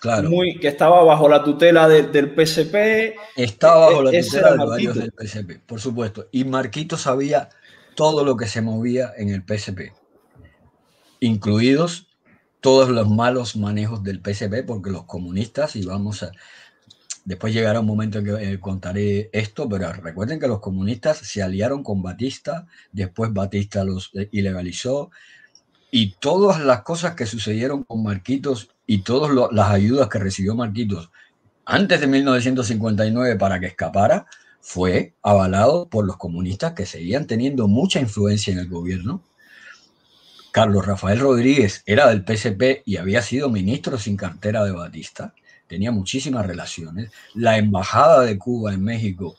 claro, muy, que estaba bajo la tutela de- del PSP. estaba bajo la e- ese tutela era de varios Marquito. del PSP, por supuesto. Y Marquitos sabía todo lo que se movía en el PSP, incluidos todos los malos manejos del PSP, porque los comunistas, y vamos a, Después llegará un momento en que eh, contaré esto, pero recuerden que los comunistas se aliaron con Batista, después Batista los eh, ilegalizó, y todas las cosas que sucedieron con Marquitos y todas las ayudas que recibió Marquitos antes de 1959 para que escapara, fue avalado por los comunistas que seguían teniendo mucha influencia en el gobierno. Carlos Rafael Rodríguez era del PSP y había sido ministro sin cartera de Batista tenía muchísimas relaciones. La embajada de Cuba en México,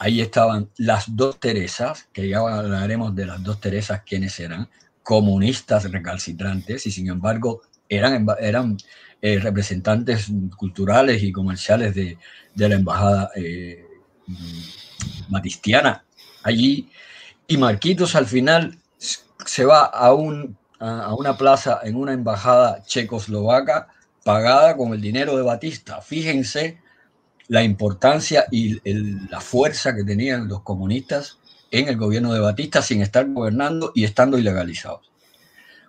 ahí estaban las dos Teresas, que ya hablaremos de las dos Teresas, quienes eran comunistas recalcitrantes y sin embargo eran, eran eh, representantes culturales y comerciales de, la embajada eh, batistiana allí. Y Marquitos al final se va a, un, a una plaza en una embajada checoslovaca pagada con el dinero de Batista. Fíjense la importancia y la fuerza que tenían los comunistas en el gobierno de Batista sin estar gobernando y estando ilegalizados.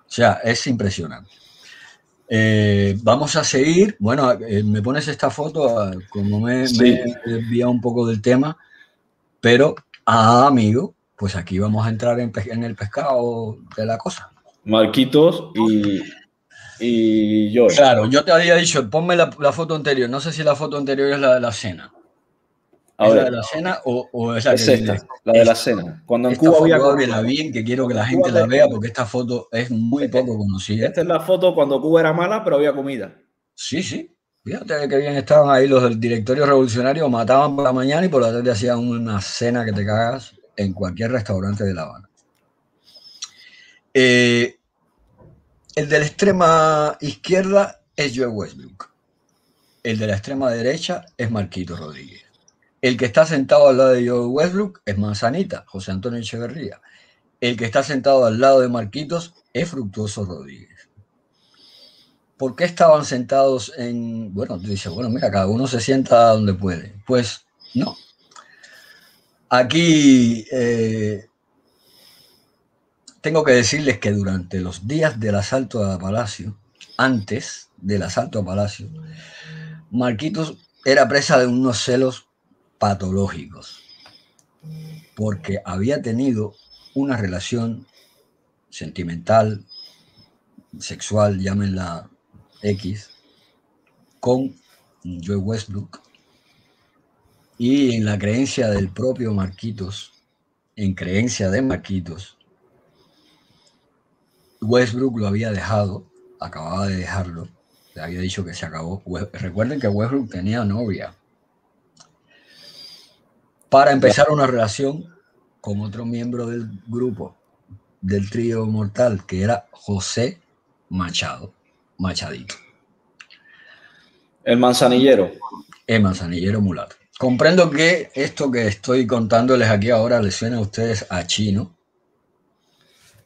O sea, es impresionante. Eh, vamos a seguir. Bueno, eh, me pones esta foto, ah, como me, he un poco del tema, pero, ah, amigo, pues aquí vamos a entrar en, en el pescado de la cosa. Marquitos y y yo. Claro, yo te había dicho, ponme la, foto anterior. No sé si la foto anterior es la de la cena. ¿Es la de la cena o, es la la de la cena. Cuando en Cuba había. bien, que quiero que la gente la vea porque esta foto es muy poco conocida. Esta es la foto cuando Cuba era mala, pero había comida. Sí, sí. Fíjate que bien estaban ahí los del directorio revolucionario, mataban por la mañana y por la tarde hacían una cena que te cagas en cualquier restaurante de La Habana. Eh, el de la extrema izquierda es Joe Westbrook. El de la extrema derecha es Marquito Rodríguez. El que está sentado al lado de Joe Westbrook es Manzanita, José Antonio Echeverría. El que está sentado al lado de Marquitos es Fructuoso Rodríguez. ¿Por qué estaban sentados en... Bueno, tú dices, bueno, mira, cada uno se sienta donde puede. Pues no. Aquí eh, tengo que decirles que durante los días del asalto a Palacio, antes del asalto a Palacio, Marquitos era presa de unos celos patológicos, porque había tenido una relación sentimental, sexual, llámenla X, con Joe Westbrook, y en la creencia del propio Marquitos, en creencia de Marquitos, Westbrook lo había dejado, acababa de dejarlo, le había dicho que se acabó. Recuerden que Westbrook tenía novia. Para empezar una relación con otro miembro del grupo, del trío mortal, que era José Machado, Machadito. El manzanillero. El manzanillero mulato. Comprendo que esto que estoy contándoles aquí ahora les suena a ustedes a chino,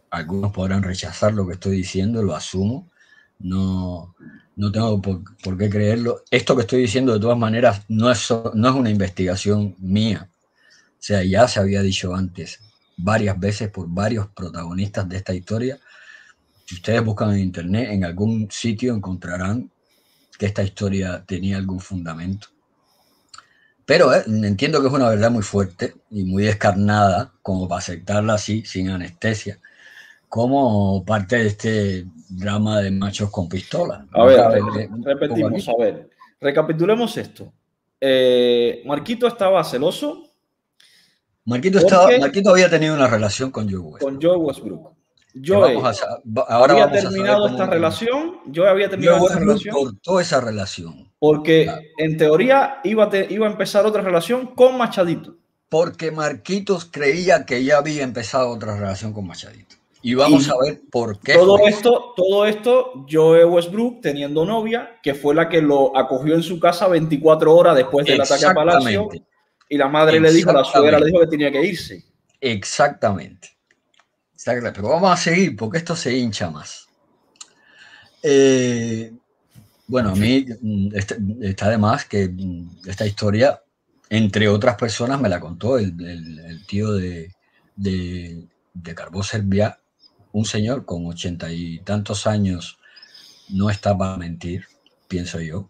algunos podrán rechazar lo que estoy diciendo, lo asumo, no, no tengo por, qué creerlo. Esto que estoy diciendo de todas maneras no es, no es una investigación mía, o sea, ya se había dicho antes varias veces por varios protagonistas de esta historia. Si ustedes buscan en internet, en algún sitio encontrarán que esta historia tenía algún fundamento. Pero eh, entiendo que es una verdad muy fuerte y muy descarnada como para aceptarla así, sin anestesia como parte de este drama de machos con pistola. A ver, repetimos, a ver, recapitulemos esto. Eh, Marquito estaba celoso. Marquito, estaba, Marquito había tenido una relación con Joe Westbrook. Con Joe Westbrook. Yo ahora había terminado esta relación. Yo había terminado esta relación. Cortó esa relación. Porque en teoría iba iba a empezar otra relación con Machadito. Porque Marquitos creía que ya había empezado otra relación con Machadito. Y vamos a ver por qué. Todo esto, todo esto, Joe Westbrook teniendo novia, que fue la que lo acogió en su casa 24 horas después del ataque a Palacio. Y la madre le dijo, la suegra le dijo que tenía que irse. Exactamente. Pero vamos a seguir porque esto se hincha más. Eh, bueno, a mí mm, este, está de más que mm, esta historia, entre otras personas, me la contó el, tío de, de, de Carbó Serbia, un señor con ochenta y tantos años no está para mentir, pienso yo.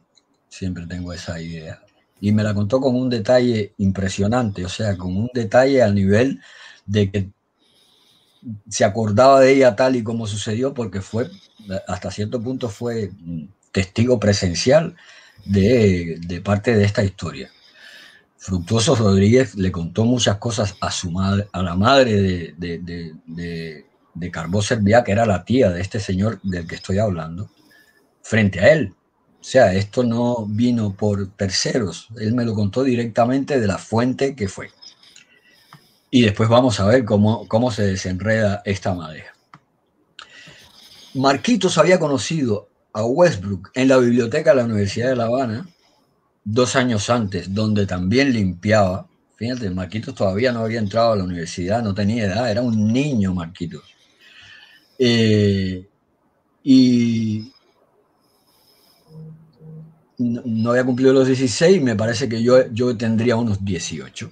Siempre tengo esa idea. Y me la contó con un detalle impresionante, o sea, con un detalle al nivel de que se acordaba de ella tal y como sucedió porque fue, hasta cierto punto fue testigo presencial de, de parte de esta historia. Fructuoso Rodríguez le contó muchas cosas a su madre, a la madre de, de, de, de Carbó Serviá, que era la tía de este señor del que estoy hablando, frente a él. O sea, esto no vino por terceros, él me lo contó directamente de la fuente que fue. Y después vamos a ver cómo, cómo se desenreda esta madera. Marquitos había conocido a Westbrook en la biblioteca de la Universidad de La Habana dos años antes, donde también limpiaba. Fíjate, Marquitos todavía no había entrado a la universidad, no tenía edad, era un niño Marquitos. Eh, y no, había cumplido los 16, me parece que yo, yo tendría unos 18.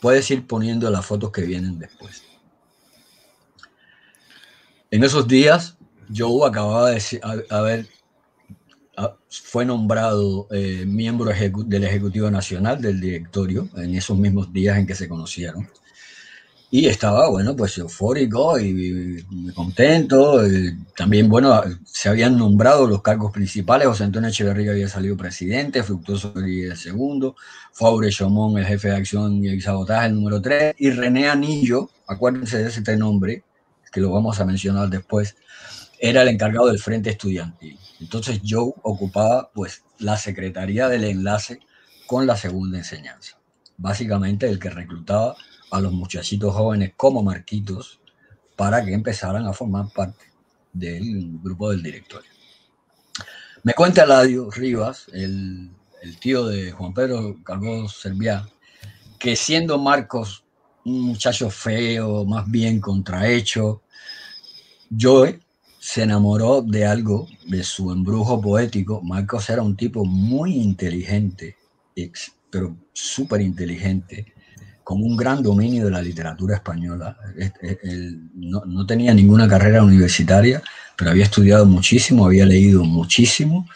Puedes ir poniendo las fotos que vienen después. En esos días, Joe acababa de haber, fue nombrado eh, miembro del Ejecutivo Nacional, del directorio, en esos mismos días en que se conocieron. Y estaba, bueno, pues eufórico y, y contento. Y también, bueno, se habían nombrado los cargos principales. José Antonio Echeverría había salido presidente, Fructuoso el segundo, Faure Chomón, el jefe de acción y sabotaje, el número 3, y René Anillo, acuérdense de ese nombre, que lo vamos a mencionar después, era el encargado del Frente Estudiantil. Entonces Joe ocupaba pues la secretaría del enlace con la segunda enseñanza. Básicamente el que reclutaba a los muchachitos jóvenes como Marquitos para que empezaran a formar parte del grupo del directorio. Me cuenta Ladio Rivas, el, el tío de Juan Pedro Calvo Serviá, que siendo Marcos un muchacho feo, más bien contrahecho, Joe se enamoró de algo, de su embrujo poético. Marcos era un tipo muy inteligente, pero súper inteligente, con un gran dominio de la literatura española. No, no, tenía ninguna carrera universitaria, pero había estudiado muchísimo, había leído muchísimo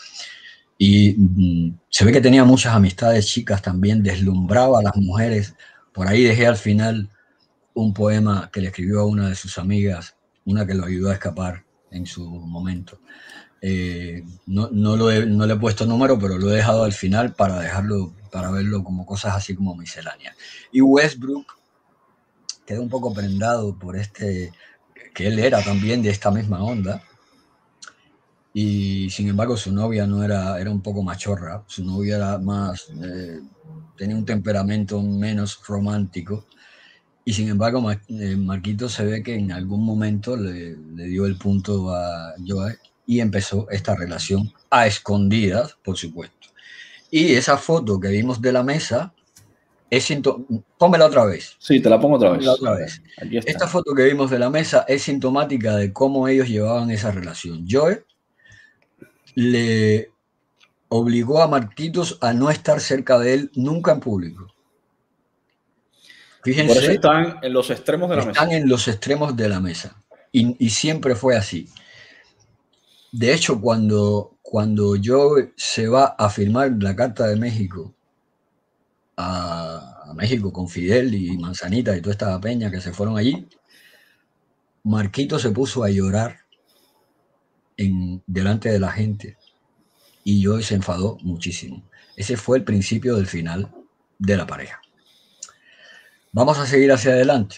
y mm, se ve que tenía muchas amistades chicas también, deslumbraba a las mujeres. Por ahí dejé al final un poema que le escribió a una de sus amigas, una que lo ayudó a escapar en su momento. Eh, no, no, lo he, no le he puesto número, pero lo he dejado al final para dejarlo para verlo como cosas así como misceláneas. Y Westbrook quedó un poco prendado por este, que él era también de esta misma onda, y sin embargo su novia no era, era un poco machorra, su novia era más, eh, tenía un temperamento menos romántico, y sin embargo Mar eh, Marquito se ve que en algún momento le, le dio el punto a Joe y empezó esta relación a escondidas, por supuesto. Y esa foto que vimos de la mesa es Pónmela otra vez. Sí, te la pongo otra vez. Otra vez. Esta foto que vimos de la mesa es sintomática de cómo ellos llevaban esa relación. Joe le obligó a Marquitos a no estar cerca de él nunca en público. Fíjense. Por eso están en los extremos de la están mesa. Están en los extremos de la mesa. Y, y siempre fue así. De hecho, cuando, cuando Joe se va a firmar la Carta de México a, México con Fidel y Manzanita y toda esta peña que se fueron allí, Marquito se puso a llorar en, delante de la gente y Joe se enfadó muchísimo. Ese fue el principio del final de la pareja. Vamos a seguir hacia adelante.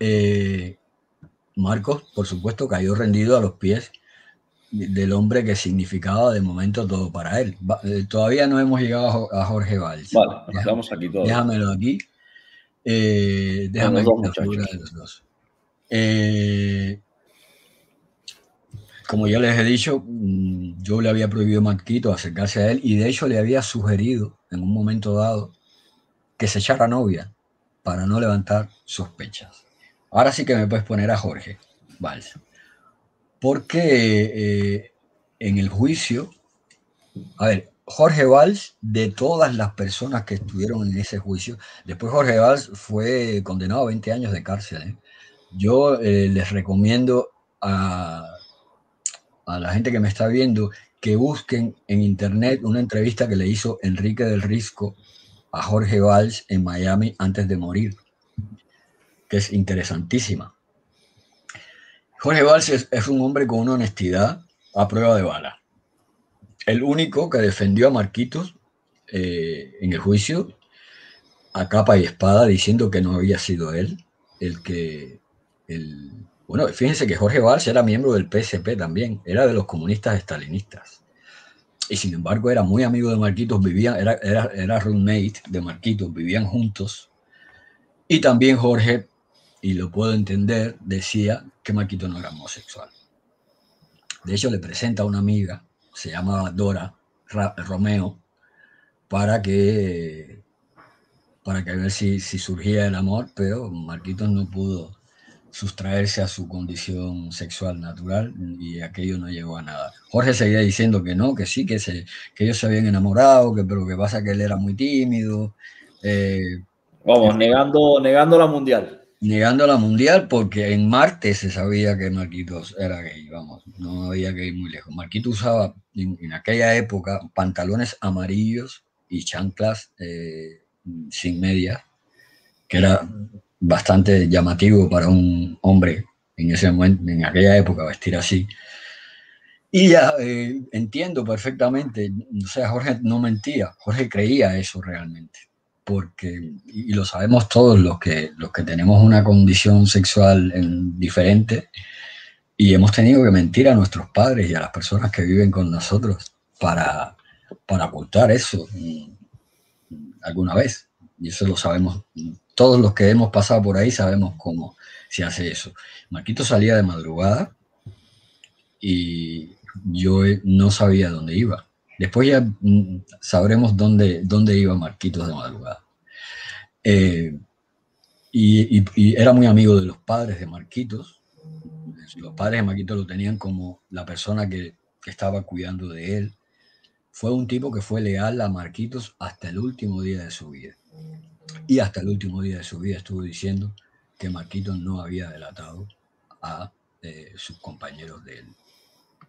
Eh, Marcos, por supuesto, cayó rendido a los pies del hombre que significaba de momento todo para él. Eh, todavía no hemos llegado a Jorge Valls. Vale, nos quedamos aquí todos. Déjamelo aquí. Eh, déjame aquí la figura de los dos. Eh, como ya les he dicho, mm, yo le había prohibido a Marquito acercarse a él y de hecho le había sugerido en un momento dado que se echara novia para no levantar sospechas. Ahora sí que me puedes poner a Jorge Valls porque eh, en el juicio, a ver, Jorge Valls, de todas las personas que estuvieron en ese juicio, después Jorge Valls fue condenado a 20 años de cárcel. ¿eh? Yo eh, les recomiendo a, a, la gente que me está viendo que busquen en internet una entrevista que le hizo Enrique del Risco a Jorge Valls en Miami antes de morir, que es interesantísima. Jorge Valls es, un hombre con una honestidad a prueba de bala. El único que defendió a Marquitos eh, en el juicio a capa y espada diciendo que no había sido él el que... El, bueno, fíjense que Jorge Valls era miembro del PSP también, era de los comunistas estalinistas. Y sin embargo era muy amigo de Marquitos, vivían, era, era, era roommate de Marquitos, vivían juntos. Y también Jorge, y lo puedo entender, decía que Marquitos no era homosexual. De hecho, le presenta a una amiga, se llamaba Dora Romeo, para que para que ver si, si surgía el amor, pero Marquitos no pudo sustraerse a su condición sexual natural y aquello no llegó a nada. Jorge seguía diciendo que no, que sí, que, se, que ellos se habían enamorado, que, pero que pasa que él era muy tímido. Eh, Vamos, negando, negando la mundial. Negando la mundial porque en Marte se sabía que Marquitos era gay, vamos, no había que ir muy lejos. Marquitos usaba en, aquella época pantalones amarillos y chanclas eh, sin media, que era bastante llamativo para un hombre en ese momento, en aquella época vestir así. Y ya eh, entiendo perfectamente, o sea, Jorge no mentía, Jorge creía eso realmente, porque, y lo sabemos todos los que, los que tenemos una condición sexual en, diferente, y hemos tenido que mentir a nuestros padres y a las personas que viven con nosotros para, para ocultar eso mm, alguna vez y eso lo sabemos, todos los que hemos pasado por ahí sabemos cómo se hace eso. Marquito salía de madrugada y yo no sabía dónde iba. Después ya mm, sabremos dónde, dónde iba Marquitos de madrugada. Eh, y, era muy amigo de los padres de Marquitos. Los padres de Marquitos lo tenían como la persona que, estaba cuidando de él. Fue un tipo que fue leal a Marquitos hasta el último día de su vida. Y hasta el último día de su vida estuvo diciendo que Marquitos no había delatado a eh, sus compañeros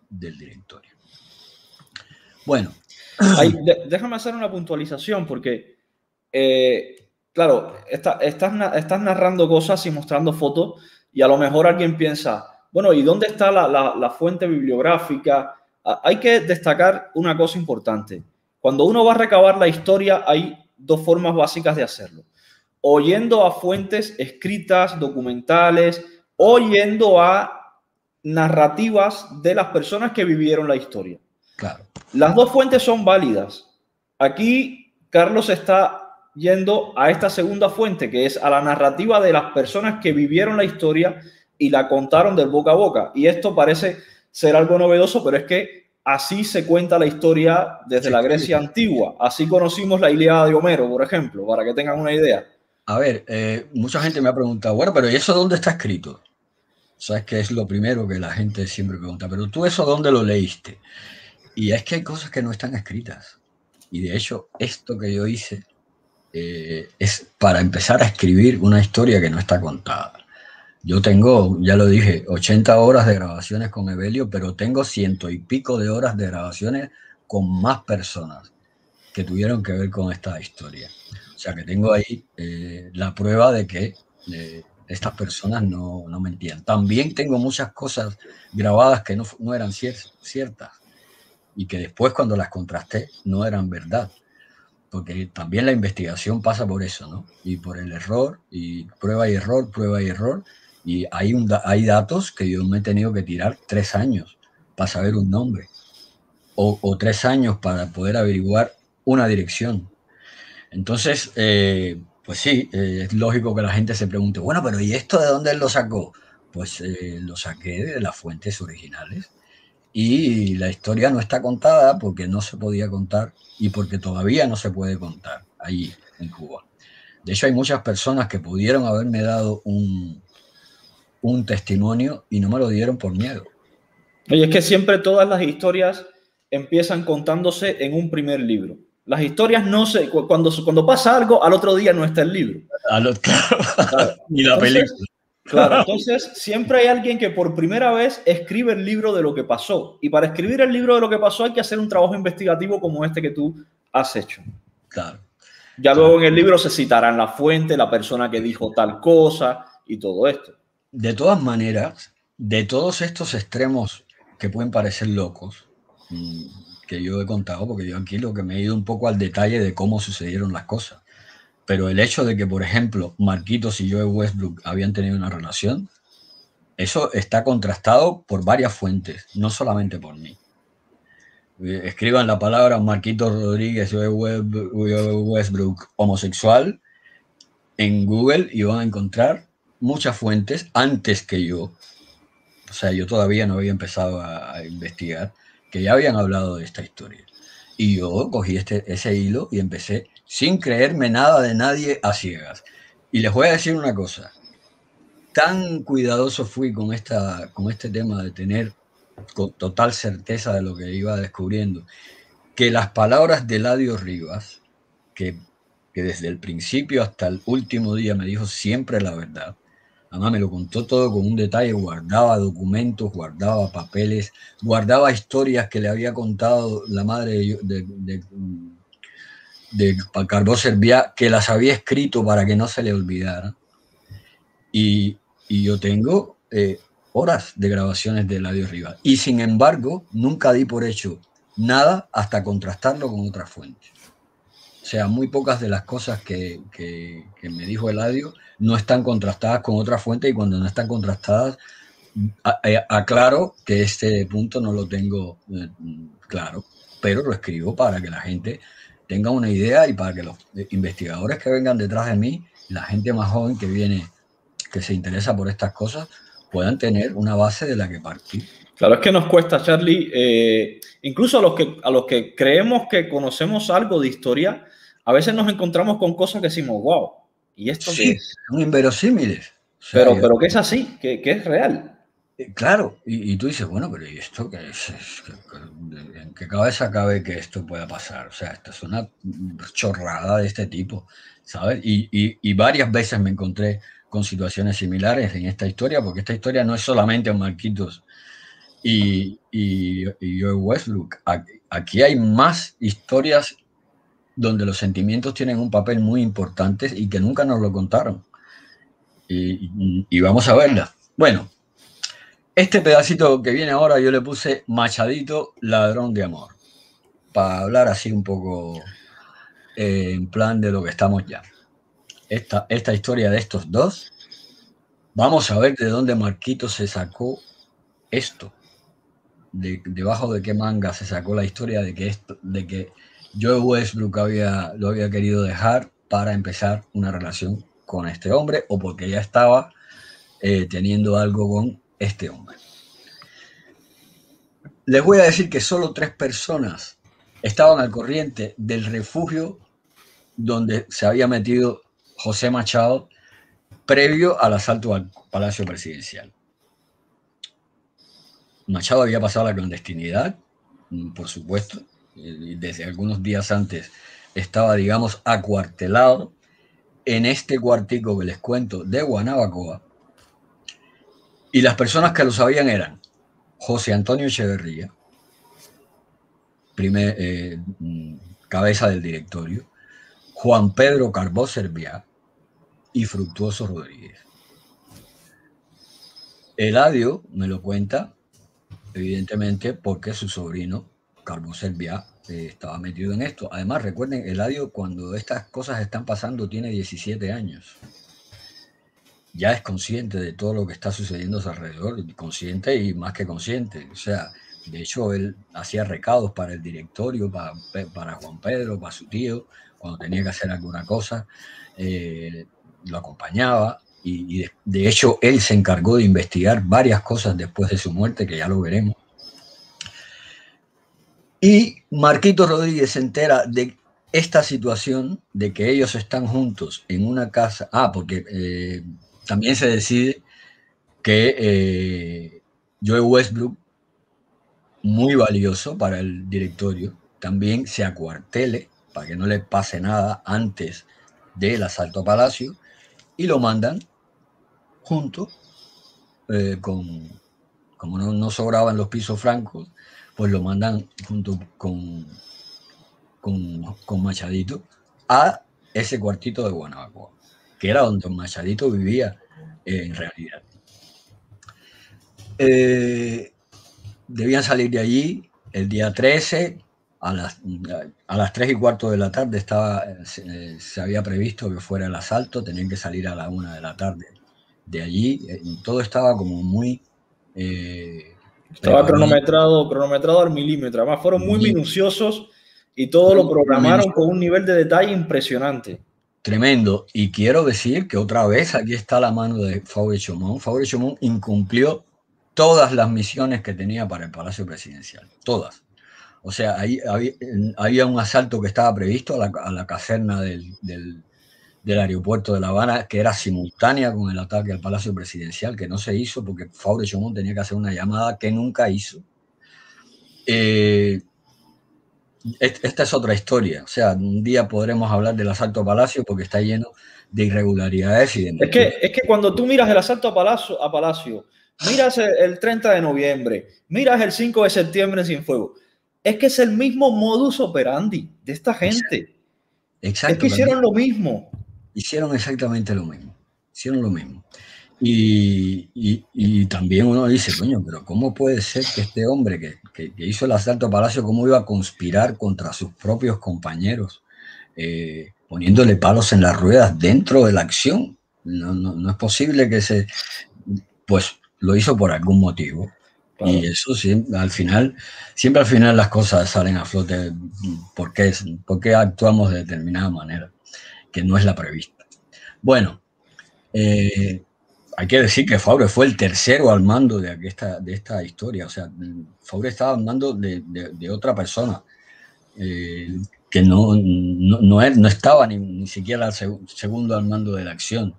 del directorio. Bueno. *clears throat* déjame hacer una puntualización porque, eh, claro, estás, estás, narrando cosas y mostrando fotos y a lo mejor alguien piensa, bueno, ¿y dónde está la, la fuente bibliográfica? Hay que destacar una cosa importante. Cuando uno va a recabar la historia, hay dos formas básicas de hacerlo. Oyendo a fuentes escritas, documentales, oyendo a narrativas de las personas que vivieron la historia. Claro. Las dos fuentes son válidas. Aquí Carlos está yendo a esta segunda fuente, que es a la narrativa de las personas que vivieron la historia y la contaron del boca a boca. Y esto parece ser algo novedoso, pero es que Así se cuenta la historia desde la Grecia antigua. Así conocimos la Ilíada de Homero, por ejemplo, para que tengan una idea. A ver, eh, mucha gente me ha preguntado, bueno, pero ¿y eso dónde está escrito? Sabes que es lo primero que la gente siempre pregunta, pero tú eso dónde lo leíste? Y es que hay cosas que no están escritas. Y de hecho, esto que yo hice eh, es para empezar a escribir una historia que no está contada. Yo tengo, ya lo dije, 80 horas de grabaciones con Evelio, pero tengo ciento y pico de horas de grabaciones con más personas que tuvieron que ver con esta historia. O sea que tengo ahí eh, la prueba de que eh, estas personas no, no, mentían. También tengo muchas cosas grabadas que no, no eran ciertas y que después cuando las contrasté no eran verdad. Porque también la investigación pasa por eso, ¿no? Y por el error, y prueba y error, prueba y error, y hay, un, hay datos que yo me he tenido que tirar tres años para saber un nombre. O, tres años para poder averiguar una dirección. Entonces, eh, pues sí, eh, es lógico que la gente se pregunte, bueno, pero ¿y esto de dónde él lo sacó? Pues eh, lo saqué de las fuentes originales. Y la historia no está contada porque no se podía contar y porque todavía no se puede contar allí en Cuba. De hecho, hay muchas personas que pudieron haberme dado un, un testimonio y no me lo dieron por miedo. Oye, es que siempre todas las historias empiezan contándose en un primer libro. Las historias no se, cuando, cuando pasa algo, al otro día no está el libro. *laughs* Ni la película. Claro, *laughs* entonces siempre hay alguien que por primera vez escribe el libro de lo que pasó. Y para escribir el libro de lo que pasó hay que hacer un trabajo investigativo como este que tú has hecho. Claro. Ya luego en el libro se citarán la fuente, la persona que dijo tal cosa y todo esto. De todas maneras, de todos estos extremos que pueden parecer locos, mm, que yo he contado, porque yo aquí lo que me he ido un poco al detalle de cómo sucedieron las cosas. Pero el hecho de que, por ejemplo, Marquitos y Joe Westbrook habían tenido una relación, eso está contrastado por varias fuentes, no solamente por mí. Eh, escriban la palabra Marquitos Rodríguez Joe Westbrook homosexual en Google y van a encontrar muchas fuentes antes que yo. O sea, yo todavía no había empezado a, investigar, que ya habían hablado de esta historia. Y yo cogí este, ese hilo y empecé sin creerme nada de nadie a ciegas. Y les voy a decir una cosa. Tan cuidadoso fui con, esta, con este tema de tener con total certeza de lo que iba descubriendo, que las palabras de Ladio Rivas, que, que desde el principio hasta el último día me dijo siempre la verdad, Además me lo contó todo con un detalle, guardaba documentos, guardaba papeles, guardaba historias que le había contado la madre de, de, de, de que las había escrito para que no se le olvidara. Y, y yo tengo eh, horas de grabaciones de Ladio Rivas. Y sin embargo, nunca di por hecho nada hasta contrastarlo con otras fuentes. O sea, muy pocas de las cosas que, que, me dijo Eladio no están contrastadas con otra fuente y cuando no están contrastadas, eh, aclaro que este punto no lo tengo eh, claro, pero lo escribo para que la gente tenga una idea y para que los investigadores que vengan detrás de mí, la gente más joven que viene, que se interesa por estas cosas, puedan tener una base de la que partir. Claro, es que nos cuesta, Charlie, eh, incluso a los, que, a los que creemos que conocemos algo de historia, a veces nos encontramos con cosas que decimos, wow, ¿y esto sí, es? Son inverosímiles. O sea, pero, pero que es así, que, que es real. Eh, claro, y, y, tú dices, bueno, pero ¿y esto qué es? ¿En qué cabeza cabe que esto pueda pasar? O sea, esto es una chorrada de este tipo, ¿sabes? Y, y, y varias veces me encontré con situaciones similares en esta historia, porque esta historia no es solamente Marquitos y, y, y. Aquí hay más historias donde los sentimientos tienen un papel muy importante y que nunca nos lo contaron. Y, y vamos a verla. Bueno, este pedacito que viene ahora yo le puse Machadito, ladrón de amor, para hablar así un poco eh, en plan de lo que estamos ya esta, esta historia de estos dos, vamos a ver de dónde Marquito se sacó esto. De, debajo de qué manga se sacó la historia de que, de que Joe Westbrook había, lo había querido dejar para empezar una relación con este hombre o porque ya estaba eh, teniendo algo con este hombre. Les voy a decir que solo tres personas estaban al corriente del refugio donde se había metido José Machado previo al asalto al Palacio Presidencial. Machado había pasado la clandestinidad, mm, por supuesto, desde algunos días antes estaba, digamos, acuartelado en este cuartico que les cuento de Guanabacoa. Y las personas que lo sabían eran José Antonio Echeverría, primer, eh, mm, cabeza del directorio, Juan Pedro Carbó Serviá, y Fructuoso Rodríguez. Eladio me lo cuenta, evidentemente, porque su sobrino, Carlos Serviá, eh, estaba metido en esto. Además, recuerden, Eladio, cuando estas cosas están pasando, tiene 17 años. Ya es consciente de todo lo que está sucediendo a su alrededor, consciente y más que consciente. O sea, de hecho, él hacía recados para el directorio, para, para Juan Pedro, para su tío, cuando tenía que hacer alguna cosa. Eh, lo acompañaba y, de, hecho él se encargó de investigar varias cosas después de su muerte, que ya lo veremos. Y Marquito Rodríguez se entera de esta situación, de que ellos están juntos en una casa. Ah, porque eh, también se decide que eh, Joe Westbrook, muy valioso para el directorio, también se acuartele para que no le pase nada antes del asalto a Palacio y lo mandan juntos, eh, con, como no, sobraban los pisos francos, pues lo mandan junto con, con, con Machadito a ese cuartito de Guanabacoa, que era donde Machadito vivía eh, en realidad. Eh, debían salir de allí el día 13, a las, a las 3 y cuarto de la tarde estaba, se, se, había previsto que fuera el asalto, tenían que salir a la 1 de la tarde de allí, todo estaba como muy... Eh, estaba cronometrado, cronometrado al milímetro, además fueron muy minuciosos y todo lo programaron con un nivel de detalle impresionante. Tremendo. Y quiero decir que otra vez aquí está la mano de Faure Chomón. Faure Chomón incumplió todas las misiones que tenía para el Palacio Presidencial. Todas. O sea, ahí había, había un asalto que estaba previsto a la, a la caserna del, del, del, aeropuerto de La Habana, que era simultánea con el ataque al Palacio Presidencial, que no se hizo porque Faure Chomón tenía que hacer una llamada que nunca hizo. Eh, esta es otra historia. O sea, un día podremos hablar del asalto a Palacio porque está lleno de irregularidades y de... Es que, es que cuando tú miras el asalto a Palacio, a Palacio miras el 30 de noviembre, miras el 5 de septiembre sin fuego, es que es el mismo modus operandi de esta gente. Exacto. Es que hicieron lo mismo. Hicieron exactamente lo mismo. Hicieron lo mismo. Y, y, y, también uno dice, coño, pero ¿cómo puede ser que este hombre que, que, que, hizo el asalto a Palacio, cómo iba a conspirar contra sus propios compañeros, eh, poniéndole palos en las ruedas dentro de la acción? No, no, no, es posible que se... Pues lo hizo por algún motivo. Claro. Y eso sí, al final, siempre al final las cosas salen a flote porque, porque actuamos de determinada manera, que no es la prevista. Bueno, eh, hay que decir que Faure fue el tercero al mando de esta, de esta historia. O sea, Faure estaba al mando de, otra persona eh, que no, no, no, estaba ni, ni siquiera al seg segundo al mando de la acción.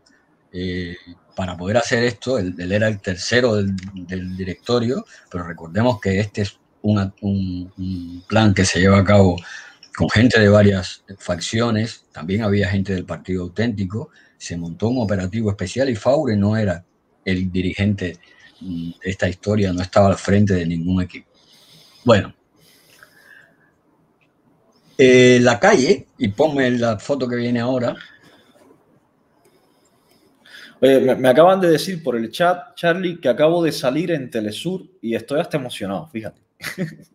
Eh, para poder hacer esto, él, era el tercero del, directorio, pero recordemos que este es un plan que se lleva a cabo con gente de varias facciones, también había gente del Partido Auténtico, se montó un operativo especial y Faure no era el dirigente de esta historia, no estaba al frente de ningún equipo. Bueno, eh, la calle, y ponme la foto que viene ahora. Oye, me, me, acaban de decir por el chat, Charlie, que acabo de salir en Telesur y estoy hasta emocionado, fíjate.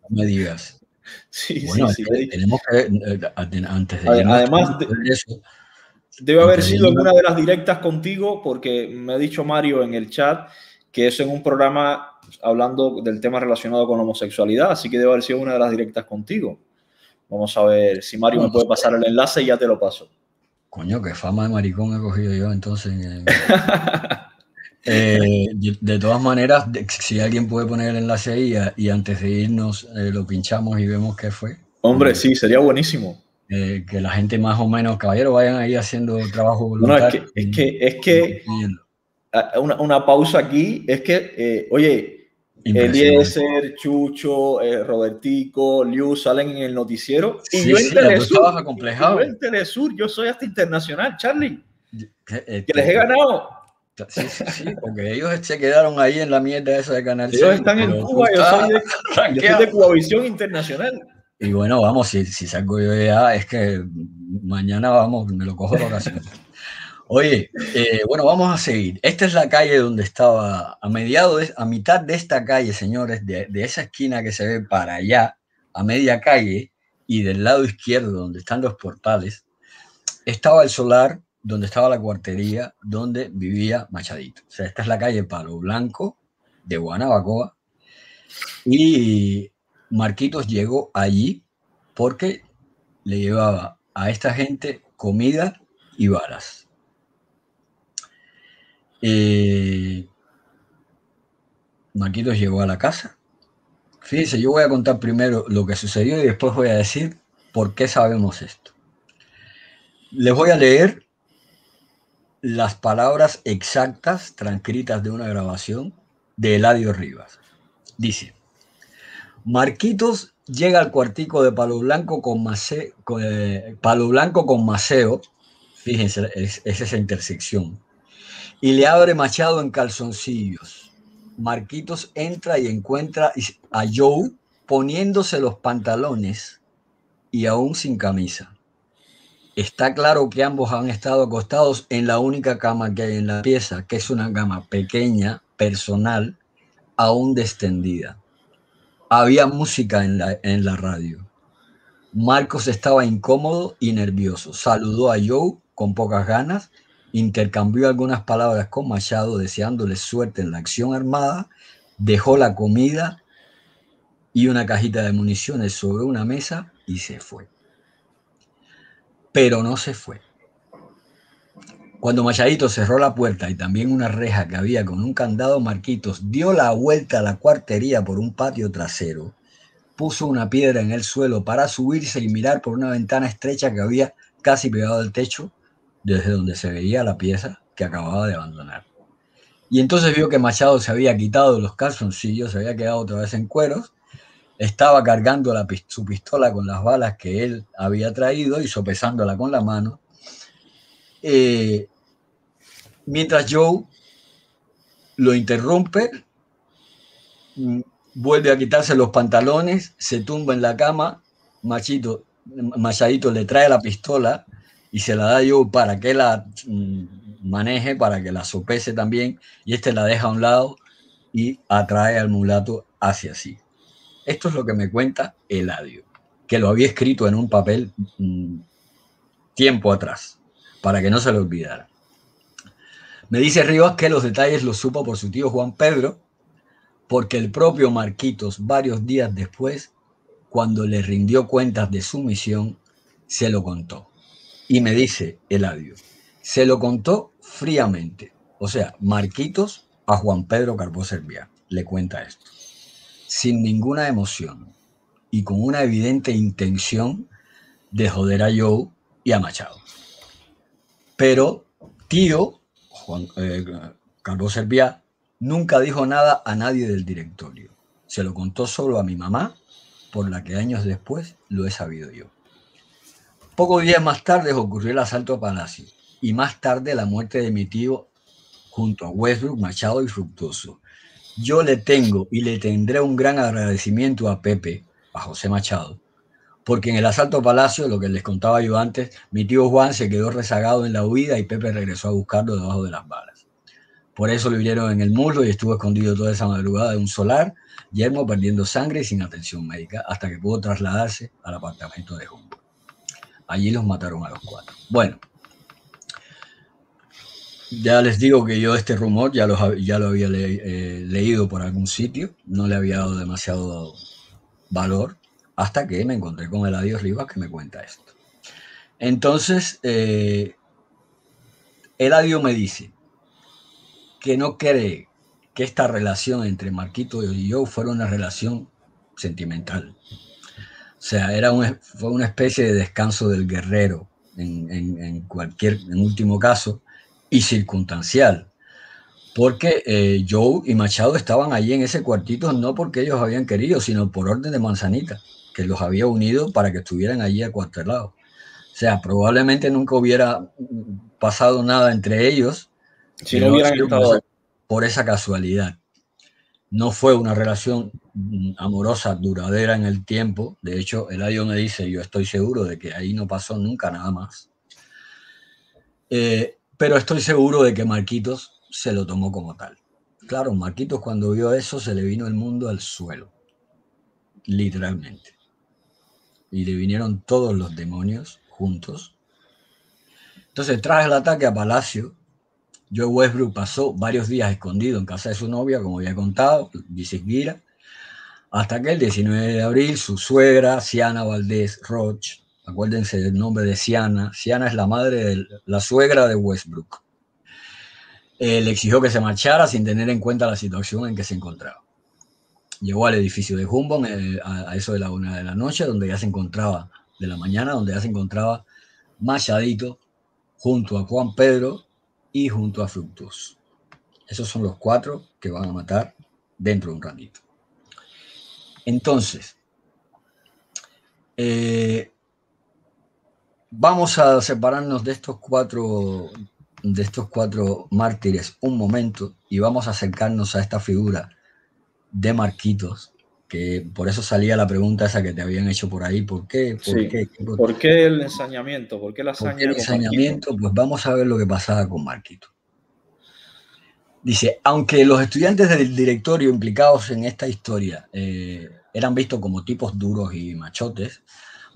No me digas. *laughs* Sí, bueno, sí, sí. Tenemos que, eh, antes de... Además, de, eso, Debe haber sido en una de las directas contigo, porque me ha dicho Mario en el chat que es en un programa hablando del tema relacionado con homosexualidad, así que debe haber sido una de las directas contigo. Vamos a ver si Mario me puede pasar el enlace y ya te lo paso. Coño, qué fama de maricón he cogido yo, entonces. eh, *laughs* de, de, todas maneras, si alguien puede poner el enlace ahí y, antes de irnos eh, lo pinchamos y vemos qué fue. Hombre, sí, sería buenísimo. Eh, que la gente más o menos, caballero, vayan ahí haciendo trabajo voluntario. No, es que, es que, es que una, una, pausa aquí, es que, eh, oye, Eliezer, Chucho, eh, Robertico, Liu salen en el noticiero. Y sí, yo, en sí, Telesur, yo en Telesur, yo soy hasta internacional, Charlie. Que, que les he ganado. Sí, sí, sí, porque ellos se quedaron ahí en la mierda esa de Canal Ellos están en Cuba, yo soy de, yo soy de Cubavisión Internacional. Y bueno, vamos, si, si salgo yo ya, es que mañana vamos, me lo cojo de ocasión. Oye, eh, bueno, vamos a seguir. Esta es la calle donde estaba, a mediado, de, a mitad de esta calle, señores, de, de, esa esquina que se ve para allá, a media calle, y del lado izquierdo, donde están los portales, estaba el solar, donde estaba la cuartería, donde vivía Machadito. O sea, esta es la calle Palo Blanco de Guanabacoa. Y Marquitos llegó allí porque le llevaba a esta gente comida y balas. Eh, Marquitos llegó a la casa. Fíjense, yo voy a contar primero lo que sucedió y después voy a decir por qué sabemos esto. Les voy a leer las palabras exactas transcritas de una grabación de Eladio Rivas. Dice, Marquitos llega al cuartico de Palo Blanco con, Maceo, eh, Palo Blanco con fíjense, es, esa intersección, y le abre Machado en calzoncillos. Marquitos entra y encuentra a Joe poniéndose los pantalones y aún sin camisa. Está claro que ambos han estado acostados en la única cama que hay en la pieza, que es una cama pequeña, personal, aún descendida. Había música en la, en la radio. Marcos estaba incómodo y nervioso. Saludó a Joe con pocas ganas, intercambió algunas palabras con Machado deseándole suerte en la acción armada, dejó la comida y una cajita de municiones sobre una mesa y se fue. Pero no se fue. Cuando Machadito cerró la puerta y también una reja que había con un candado, Marquitos dio la vuelta a la cuartería por un patio trasero, puso una piedra en el suelo para subirse y mirar por una ventana estrecha que había casi pegado al techo, desde donde se veía la pieza que acababa de abandonar. Y entonces vio que Machado se había quitado los calzoncillos, se había quedado otra vez en cueros, estaba cargando la, su pistola con las balas que él había traído y sopesándola con la mano. Eh, mientras Joe lo interrumpe, mm, vuelve a quitarse los pantalones, se tumba en la cama, Machito, Machadito le trae la pistola y se la da yo para que la mm, maneje, para que la sopese también, y este la deja a un lado y atrae al mulato hacia sí. Esto es lo que me cuenta Eladio, que lo había escrito en un papel mm, tiempo atrás, para que no se lo olvidara. Me dice Rivas que los detalles los supo por su tío Juan Pedro, porque el propio Marquitos, varios días después, cuando le rindió cuentas de su misión, se lo contó. Y me dice Eladio, se lo contó fríamente. O sea, Marquitos a Juan Pedro Carbó Servia le cuenta esto, sin ninguna emoción y con una evidente intención de joder a Joe y a Machado. Pero tío, Juan eh, Carbó Servia, Nunca dijo nada a nadie del directorio. Se lo contó solo a mi mamá, por la que años después lo he sabido yo. Pocos días más tarde ocurrió el asalto a Palacio y más tarde la muerte de mi tío junto a Westbrook, Machado y Fructuoso. Yo le tengo y le tendré un gran agradecimiento a Pepe, a José Machado, porque en el asalto a Palacio, lo que les contaba yo antes, mi tío Juan se quedó rezagado en la huida y Pepe regresó a buscarlo debajo de las balas. Por eso lo hirieron en el muslo y estuvo escondido toda esa madrugada en un solar, yermo perdiendo sangre y sin atención médica, hasta que pudo trasladarse al apartamento de Humboldt. Allí los mataron a los cuatro. Bueno, ya les digo que yo este rumor ya lo, ya lo había eh, leído por algún sitio, no le había dado demasiado valor, hasta que me encontré con el Adiós Rivas que me cuenta esto. Entonces, eh, Eladio me dice, que no cree que esta relación entre Marquito y yo fuera una relación sentimental. O sea, era fue una especie de descanso del guerrero en, cualquier, en último caso, y circunstancial. Porque eh, Joe y Machado estaban allí en ese cuartito no porque ellos habían querido, sino por orden de Manzanita, que los había unido para que estuvieran allí acuartelados. O sea, probablemente nunca hubiera pasado nada entre ellos si no hubieran estado por esa casualidad. No fue una relación mm, amorosa duradera en el tiempo. De hecho, el me dice, yo estoy seguro de que ahí no pasó nunca nada más. Eh, pero estoy seguro de que Marquitos se lo tomó como tal. Claro, Marquitos cuando vio eso se le vino el mundo al suelo, literalmente. Y le vinieron todos los demonios juntos. Entonces, tras el ataque a Palacio, Joe Westbrook pasó varios días escondido en casa de su novia, como había contado, dice Gira, hasta que el 19 de abril su suegra, Siana Valdés Roch, acuérdense del nombre de Siana, Siana es la madre de la suegra de Westbrook, eh, le exigió que se marchara sin tener en cuenta la situación en que se encontraba. Llegó al edificio de Humboldt eh, a, eso de la una de la noche, donde ya se encontraba, de la mañana, donde ya se encontraba Machadito junto a Juan Pedro y junto a Fructus. Esos son los cuatro que van a matar dentro de un ranito. Entonces, eh, vamos a separarnos de estos cuatro de estos cuatro mártires un momento y vamos a acercarnos a esta figura de Marquitos, que por eso salía la pregunta esa que te habían hecho por ahí, ¿por qué? ¿Por, qué? ¿Por qué el ensañamiento? ¿Por qué la ¿Por qué el ensañamiento? Pues vamos a ver lo que pasaba con Marquito. Dice, aunque los estudiantes del directorio implicados en esta historia eh, eran vistos como tipos duros y machotes,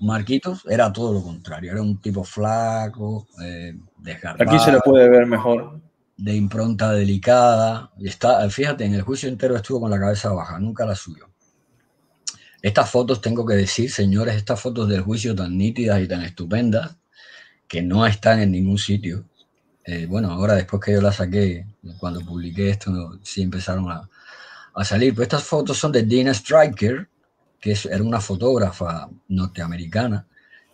Marquitos era todo lo contrario, era un tipo flaco, eh, desgarbado. Aquí se le puede ver mejor. De impronta delicada. Y está, fíjate, en el juicio entero estuvo con la cabeza baja, nunca la subió. Estas fotos, tengo que decir, señores, estas fotos del juicio tan nítidas y tan estupendas, que no están en ningún sitio. Eh, bueno, ahora después que yo las saqué, cuando publiqué esto, sí empezaron a, a salir. Pues estas fotos son de Dina Striker, que era una fotógrafa norteamericana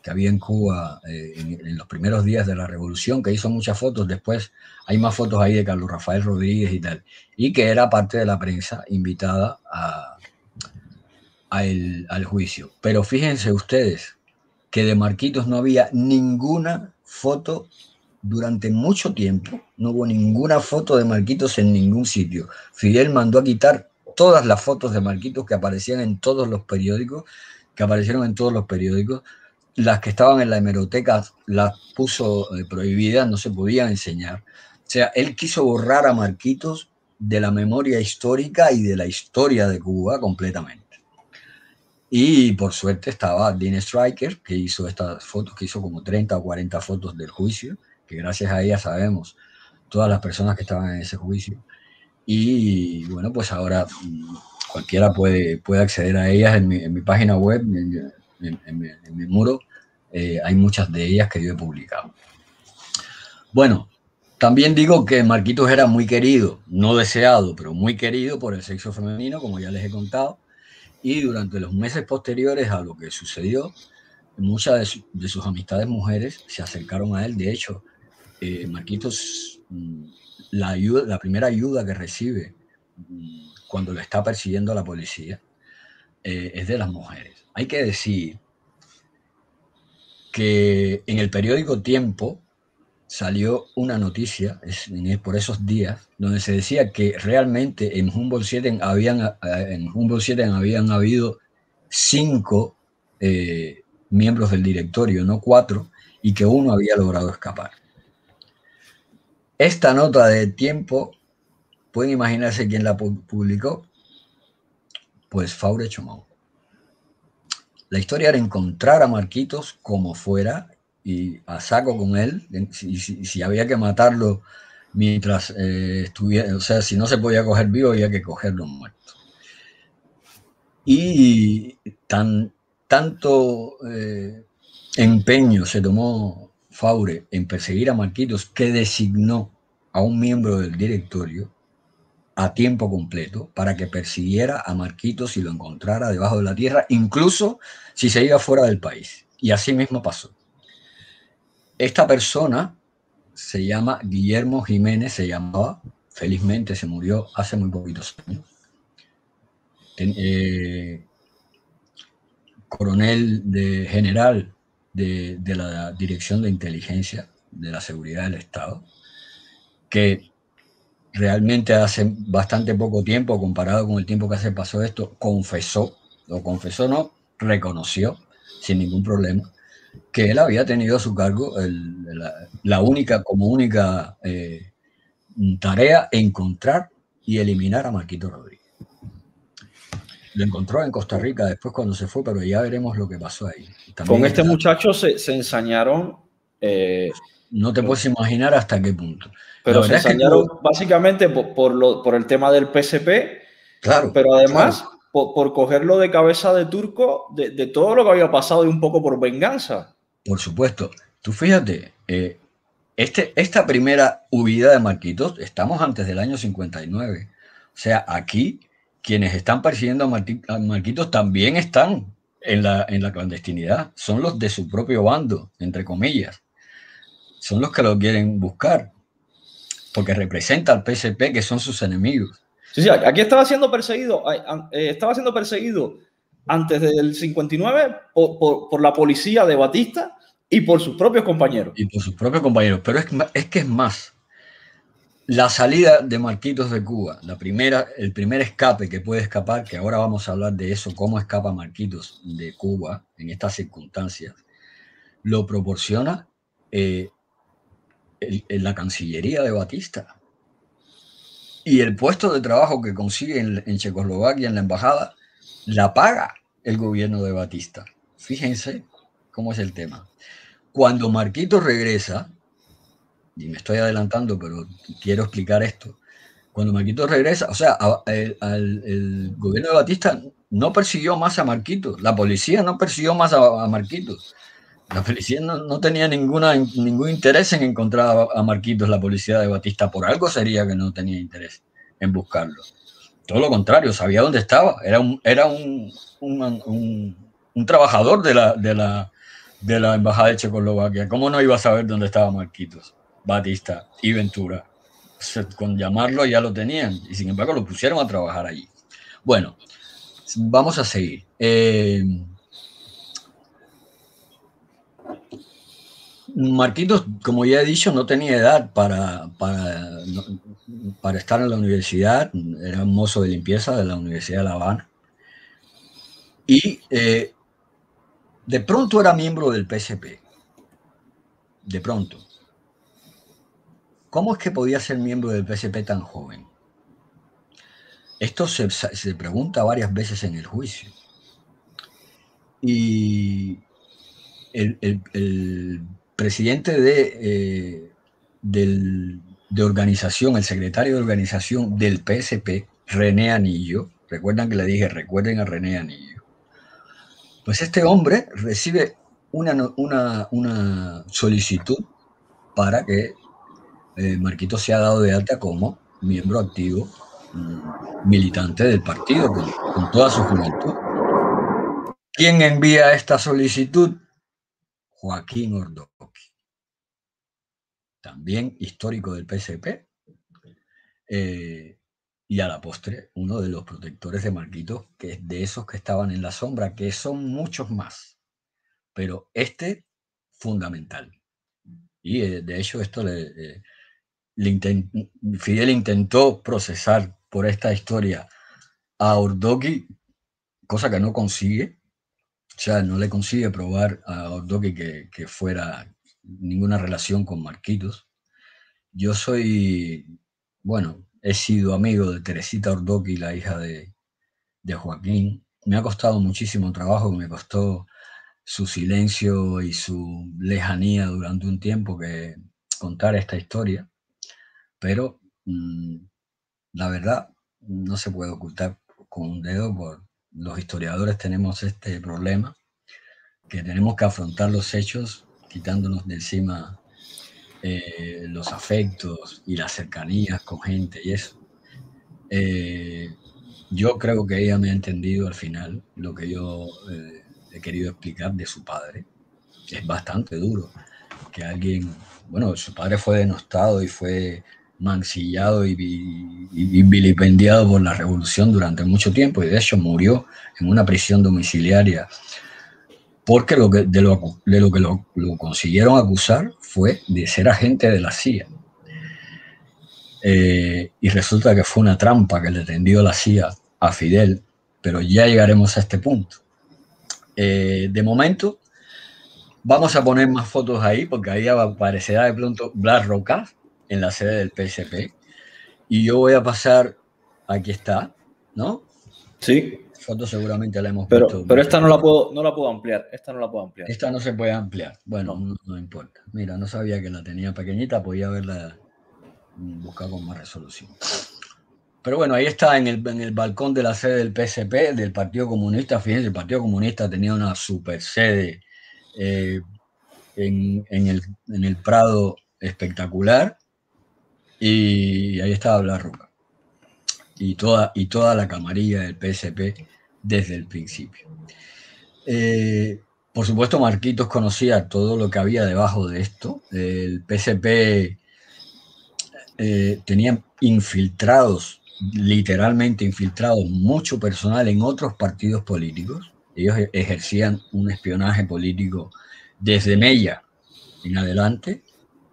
que había en Cuba eh, en, los primeros días de la revolución, que hizo muchas fotos, después hay más fotos ahí de Carlos Rafael Rodríguez y tal, y que era parte de la prensa invitada a, al juicio. Pero fíjense ustedes que de Marquitos no había ninguna foto durante mucho tiempo, no hubo ninguna foto de Marquitos en ningún sitio. Fidel mandó a quitar todas las fotos de Marquitos que aparecían en todos los periódicos, que aparecieron en todos los periódicos, las que estaban en la hemeroteca las puso eh, prohibidas, no se podían enseñar. O sea, él quiso borrar a Marquitos de la memoria histórica y de la historia de Cuba completamente. Y por suerte estaba Dean Striker, que hizo estas fotos, que hizo como 30 o 40 fotos del juicio, que gracias a ella sabemos todas las personas que estaban en ese juicio. Y bueno, pues ahora mm, cualquiera puede, puede acceder a ellas en mi, página web, en, mi, muro. Eh, hay muchas de ellas que yo he publicado. Bueno, también digo que Marquitos era muy querido, no deseado, pero muy querido por el sexo femenino, como ya les he contado. Y durante los meses posteriores a lo que sucedió, muchas de, sus amistades mujeres se acercaron a él. De hecho, eh, Marquitos mm, la, ayuda, la primera ayuda que recibe cuando le está persiguiendo la policía eh, es de las mujeres. Hay que decir que en el periódico Tiempo salió una noticia por esos días donde se decía que realmente en Humboldt 7 habían, eh, en Humboldt 7 habían habido cinco eh, miembros del directorio, no cuatro, y que uno había logrado escapar. Esta nota de tiempo, pueden imaginarse quién la publicó, pues Faure Chomón. La historia era encontrar a Marquitos como fuera y a saco con él, si, si, había que matarlo mientras eh, estuviera, o sea, si no se podía coger vivo, había que cogerlo muerto. Y tan, tanto eh, empeño se tomó Faure en perseguir a Marquitos que designó a un miembro del directorio a tiempo completo para que persiguiera a Marquitos y lo encontrara debajo de la tierra, incluso si se iba fuera del país. Y así mismo pasó. Esta persona se llama Guillermo Jiménez, se llamaba, felizmente se murió hace muy poquitos años. Eh, coronel de general de, la Dirección de Inteligencia de la Seguridad del Estado, que realmente hace bastante poco tiempo, comparado con el tiempo que se pasó esto, confesó, lo confesó, no, reconoció sin ningún problema que él había tenido a su cargo la, única, como única eh, tarea, encontrar y eliminar a Marquito Rodríguez. Lo encontró en Costa Rica después cuando se fue, pero ya veremos lo que pasó ahí. Con este muchacho se, se ensañaron. Eh, no te puedes imaginar hasta qué punto. Pero se ensañaron básicamente por, lo, por, el tema del PSP. Claro. Pero además por, cogerlo de cabeza de turco de, de, todo lo que había pasado y un poco por venganza. Por supuesto. Tú fíjate, eh, este, esta primera huida de Marquitos, estamos antes del año 59. O sea, aquí quienes están persiguiendo a, Marquitos también están en la, en la clandestinidad. Son los de su propio bando, entre comillas. Son los que lo quieren buscar. Porque representa al PSP, que son sus enemigos. Sí, sí, aquí estaba siendo perseguido, eh, estaba siendo perseguido antes del 59 por, por, la policía de Batista y por sus propios compañeros. Y por sus propios compañeros. Pero es, es que es más. La salida de Marquitos de Cuba, la primera, el primer escape que puede escapar, que ahora vamos a hablar de eso, cómo escapa Marquitos de Cuba en estas circunstancias, lo proporciona eh, la Cancillería de Batista. Y el puesto de trabajo que consigue en, Checoslovaquia, en la embajada, la paga el gobierno de Batista. Fíjense cómo es el tema. Cuando Marquitos regresa, y me estoy adelantando, pero quiero explicar esto. Cuando Marquitos regresa, o sea, el, gobierno de Batista no persiguió más a Marquitos, la policía no persiguió más a Marquitos. La policía no, tenía ninguna, ningún interés en encontrar a, Marquitos, la policía de Batista. Por algo sería que no tenía interés en buscarlo. Todo lo contrario, sabía dónde estaba. Era un, era un, un, trabajador de la, de, la, de la embajada de Checoslovaquia. ¿Cómo no iba a saber dónde estaba Marquitos, Batista y Ventura? Con llamarlo ya lo tenían y sin embargo lo pusieron a trabajar allí. Bueno, vamos a seguir. Eh, Marquitos, como ya he dicho, no tenía edad para, para, estar en la universidad, era un mozo de limpieza de la Universidad de La Habana. Y eh, de pronto era miembro del PSP. De pronto. ¿Cómo es que podía ser miembro del PSP tan joven? Esto se, pregunta varias veces en el juicio. Y el, presidente de, eh, de organización, el secretario de organización del PSP, René Anillo, recuerdan que le dije, recuerden a René Anillo, pues este hombre recibe una, una, solicitud para que eh, Marquito sea dado de alta como miembro activo mm, militante del partido con, toda su juventud. ¿Quién envía esta solicitud? Joaquín Ordoqui, también histórico del PSP, eh, y a la postre uno de los protectores de Marquitos, que es de esos que estaban en la sombra, que son muchos más, pero este fundamental. Y eh, de hecho esto le, Fidel intentó procesar por esta historia a Ordoqui, cosa que no consigue, o sea, no le consigue probar a Ordoqui que, que fuera ninguna relación con Marquitos. Yo soy, bueno, he sido amigo de Teresita Ordoqui, la hija de, de Joaquín. Me ha costado muchísimo trabajo, me costó su silencio y su lejanía durante un tiempo que contar esta historia, pero mm, la verdad no se puede ocultar con un dedo por, los historiadores tenemos este problema, que tenemos que afrontar los hechos quitándonos de encima eh, los afectos y las cercanías con gente y eso. Eh, yo creo que ella me ha entendido al final lo que yo eh, he querido explicar de su padre. Es bastante duro que alguien, bueno, su padre fue denostado y fue mancillado y, vilipendiado por la revolución durante mucho tiempo y de hecho murió en una prisión domiciliaria porque lo que, de, lo, de lo que lo, consiguieron acusar fue de ser agente de la CIA. Eh, y resulta que fue una trampa que le tendió la CIA a Fidel, pero ya llegaremos a este punto. Eh, de momento, vamos a poner más fotos ahí, porque ahí aparecerá de pronto Blas Rocas, en la sede del PSP. Y yo voy a pasar, aquí está, ¿no? Sí. Foto seguramente la hemos pero, Pero esta no la, puedo, no la puedo ampliar. Esta no la puedo ampliar. Esta no se puede ampliar. Bueno, no, importa. Mira, no sabía que la tenía pequeñita, podía haberla buscado con más resolución. Pero bueno, ahí está en el, en el balcón de la sede del PSP, del Partido Comunista. Fíjense, el Partido Comunista tenía una super sede eh, en, en, el, en el Prado espectacular y ahí estaba Blas Roca. Y toda, y toda la camarilla del PSP desde el principio. Eh, por supuesto, Marquitos conocía todo lo que había debajo de esto. El PSP eh, tenía infiltrados, literalmente infiltrados, mucho personal en otros partidos políticos. Ellos ejercían un espionaje político desde Mella en adelante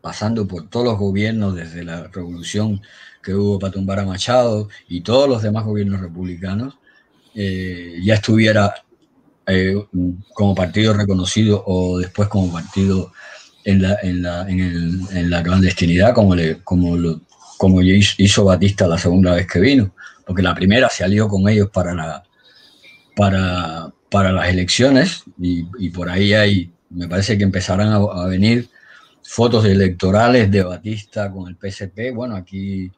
pasando por todos los gobiernos desde la revolución que hubo para tumbar a Machado y todos los demás gobiernos republicanos, eh, ya estuviera eh, como partido reconocido o después como partido en la, en la, en el, en la clandestinidad, como, le, como, lo, como hizo Batista la segunda vez que vino, porque la primera se alió con ellos para, la, para, para las elecciones y, por ahí hay, me parece que empezarán a venir fotos electorales de Batista con el PSP. Bueno, aquí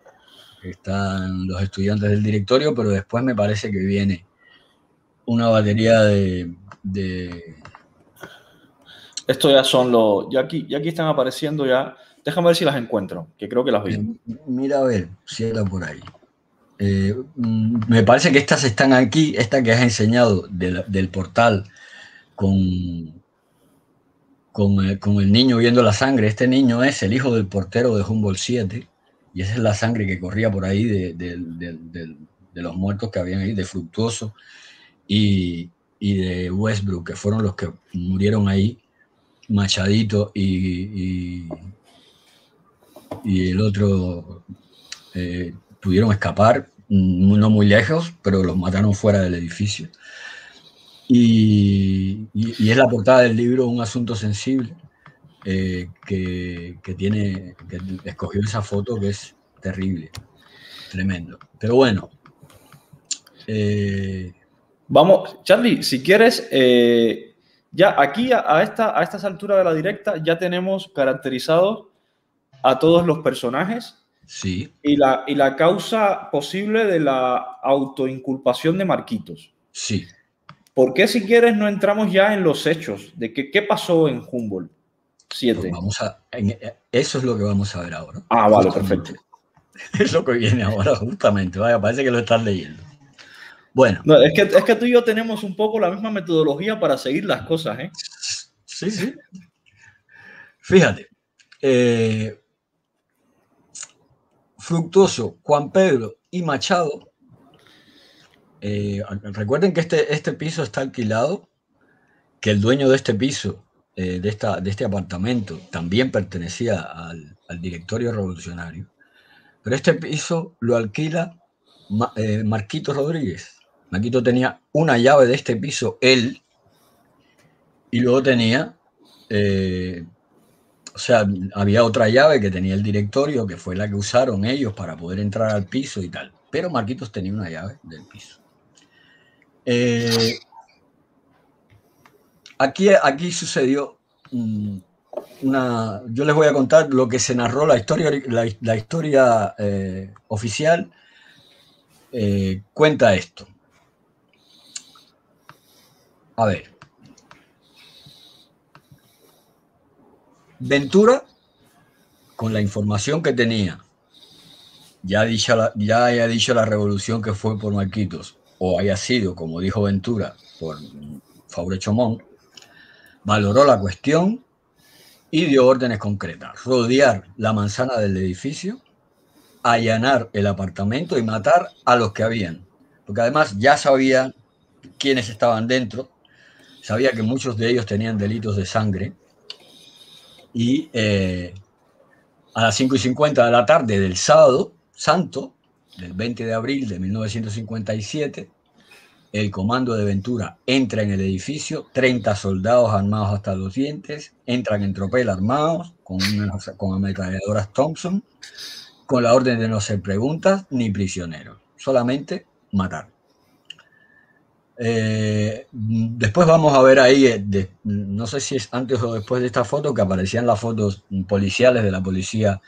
están los estudiantes del directorio, pero después me parece que viene una batería de... de... Esto ya son los... Ya aquí, ya aquí están apareciendo ya... Déjame ver si las encuentro, que creo que las vi. Eh, mira a ver si era por ahí. Eh, mm, me parece que estas están aquí, esta que has enseñado del, del portal con, con el, con el, niño viendo la sangre. Este niño es el hijo del portero de Humboldt 7 y esa es la sangre que corría por ahí de, los muertos que habían ahí, de Fructuoso y, de Westbrook, que fueron los que murieron ahí, Machadito y, el otro eh, pudieron escapar, no muy lejos, pero los mataron fuera del edificio. Y, y, es la portada del libro Un asunto sensible, eh, que, que, tiene, que escogió esa foto que es terrible, tremendo. Pero bueno. Eh, Vamos, Charlie, si quieres, eh, ya aquí a, a, esta, a estas alturas de la directa ya tenemos caracterizados a todos los personajes. Sí. Y la, y la causa posible de la autoinculpación de Marquitos. Sí. ¿Por qué si quieres no entramos ya en los hechos de que, qué pasó en Humboldt 7? Pues vamos a, en, eso es lo que vamos a ver ahora. Ah, vale, justamente. perfecto. *laughs* Es lo que viene ahora, justamente. Vaya, parece que lo estás leyendo. Bueno. No, es, que, es que tú y yo tenemos un poco la misma metodología para seguir las cosas, ¿eh? Sí, sí. Fíjate. Eh, Fructuoso, Juan Pedro y Machado eh, recuerden que este, este piso está alquilado, que el dueño de este piso, eh, de, esta, de este apartamento, también pertenecía al, al, directorio revolucionario. Pero este piso lo alquila eh, Marquito Rodríguez. Marquito tenía una llave de este piso, él, y luego tenía, eh, o sea, había otra llave que tenía el directorio, que fue la que usaron ellos para poder entrar al piso y tal. Pero Marquitos tenía una llave del piso. Eh, aquí, aquí sucedió una. Yo les voy a contar lo que se narró, la historia, la, historia eh, oficial eh, cuenta esto. A ver. Ventura, con la información que tenía, ya, dicho la, ya haya dicho la revolución que fue por Marquitos, o haya sido, como dijo Ventura, por Faure Chomón, valoró la cuestión y dio órdenes concretas. Rodear la manzana del edificio, allanar el apartamento y matar a los que habían. Porque además ya sabía quiénes estaban dentro, sabía que muchos de ellos tenían delitos de sangre. Y eh, a las 5 y 50 de la tarde del sábado santo, del 20 de abril de 1957, el comando de Ventura entra en el edificio, 30 soldados armados hasta los dientes, entran en tropel armados con, con ametralladoras Thompson, con la orden de no hacer preguntas ni prisioneros, solamente matar. Eh, después vamos a ver ahí, eh, no sé si es antes o después de esta foto, que aparecían las fotos policiales de la policía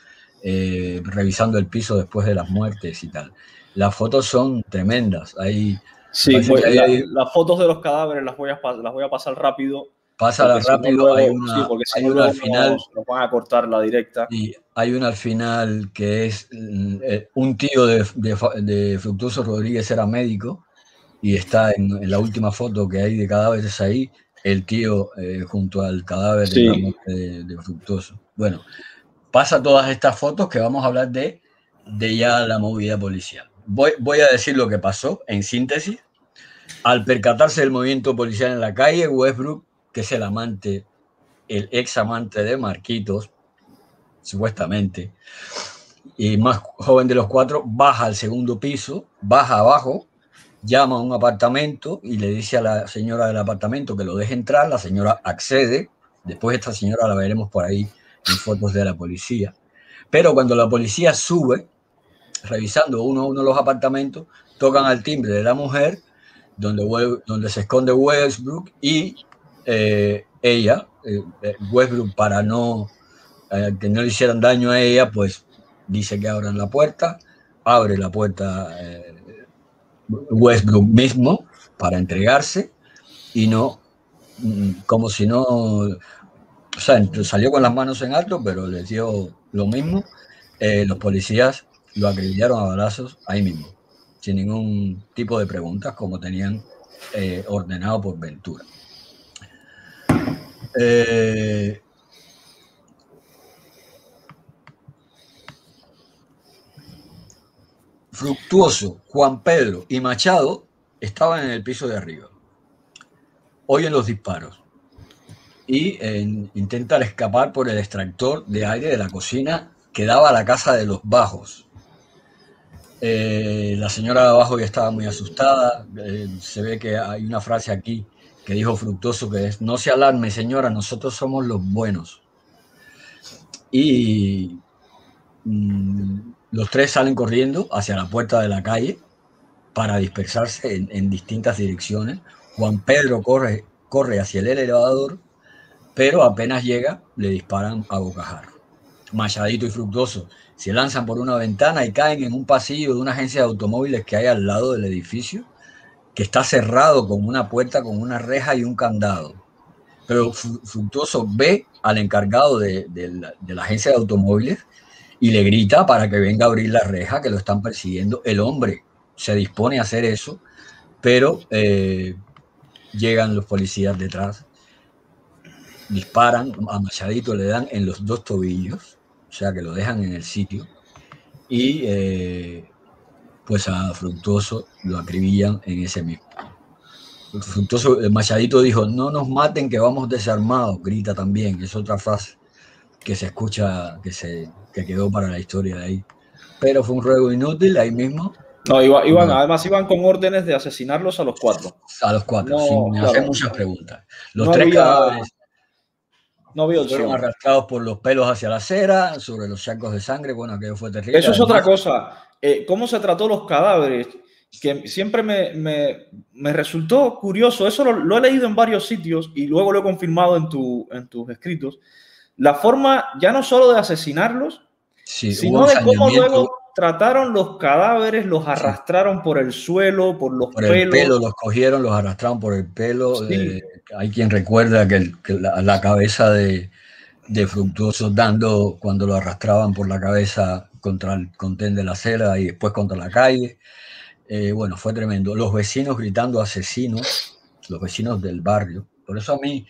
eh, revisando el piso después de las muertes y tal. Las fotos son tremendas. Hay, sí, pues, hay, la, las fotos de los cadáveres las voy a, las voy a pasar rápido. Pásala rápido, hay una, sí, porque si hay una al final. Nos van a cortar la directa. Y hay una al final que es eh, un tío de, de, de, Fructuoso Rodríguez era médico y está en, en, la última foto que hay de cadáveres ahí, el tío eh, junto al cadáver sí. de, de Fructuoso. Bueno, pasa todas estas fotos que vamos a hablar de, de ya la movida policial. Voy, voy, a decir lo que pasó en síntesis. Al percatarse del movimiento policial en la calle, Westbrook, que es el amante, el ex amante de Marquitos, supuestamente, y más joven de los cuatro, baja al segundo piso, baja abajo, llama a un apartamento y le dice a la señora del apartamento que lo deje entrar, la señora accede, después esta señora la veremos por ahí en fotos de la policía, pero cuando la policía sube, revisando uno a uno los apartamentos, tocan al timbre de la mujer, donde, donde se esconde Westbrook y eh, ella, eh, Westbrook, para no eh, que no le hicieran daño a ella, pues dice que abran la puerta, abre la puerta Westbrook mismo para entregarse y no, mm, como si no, o sea, salió con las manos en alto, pero les dio lo mismo. los policías lo acribillaron a balazos ahí mismo, sin ningún tipo de preguntas, como tenían ordenado por Ventura. Eh, Fructuoso, Juan Pedro y Machado estaban en el piso de arriba. Oyen los disparos y intentan escapar por el extractor de aire de la cocina que daba a la casa de los bajos. Eh, la señora de abajo ya estaba muy asustada. Eh, se ve que hay una frase aquí que dijo Fructuoso, que es, no se alarme señora, nosotros somos los buenos. Y mm, los tres salen corriendo hacia la puerta de la calle para dispersarse en, distintas direcciones. Juan Pedro corre, corre hacia el elevador, pero apenas llega, le disparan a bocajarro. Machadito y Fructuoso se lanzan por una ventana y caen en un pasillo de una agencia de automóviles que hay al lado del edificio que está cerrado con una puerta, con una reja y un candado. Pero Fructuoso ve al encargado de, la, agencia de automóviles y le grita para que venga a abrir la reja, que lo están persiguiendo. El hombre se dispone a hacer eso, pero eh, llegan los policías detrás, disparan a Machadito, le dan en los dos tobillos, o sea que lo dejan en el sitio, y eh, pues a Fructuoso lo acribillan en ese mismo. Fructuoso, Machadito dijo, no nos maten que vamos desarmados, grita también, es otra frase que se escucha, que, se, que quedó para la historia de ahí. Pero fue un ruego inútil ahí mismo. No, iban, además iban con órdenes de asesinarlos a los cuatro. A los cuatro, sin hacer muchas preguntas. Los tres cadáveres no fueron arrastrados por los pelos hacia la acera, sobre los sacos de sangre, bueno, aquello fue terrible. Eso es otra cosa. Eh, cómo se trató los cadáveres, que siempre me, me, resultó curioso, eso lo, he leído en varios sitios y luego lo he confirmado en, tu, en tus escritos, la forma ya no solo de asesinarlos, sino de cómo luego trataron los cadáveres, los arrastraron por el suelo, por los por pelos. El pelo, los cogieron, los arrastraron por el pelo. Eh, hay quien recuerda que, la, cabeza de, de Fructuoso dando cuando lo arrastraban por la cabeza contra el contén de la acera y después contra la calle. Eh, bueno, fue tremendo. Los vecinos gritando asesinos, los vecinos del barrio. Por eso a mí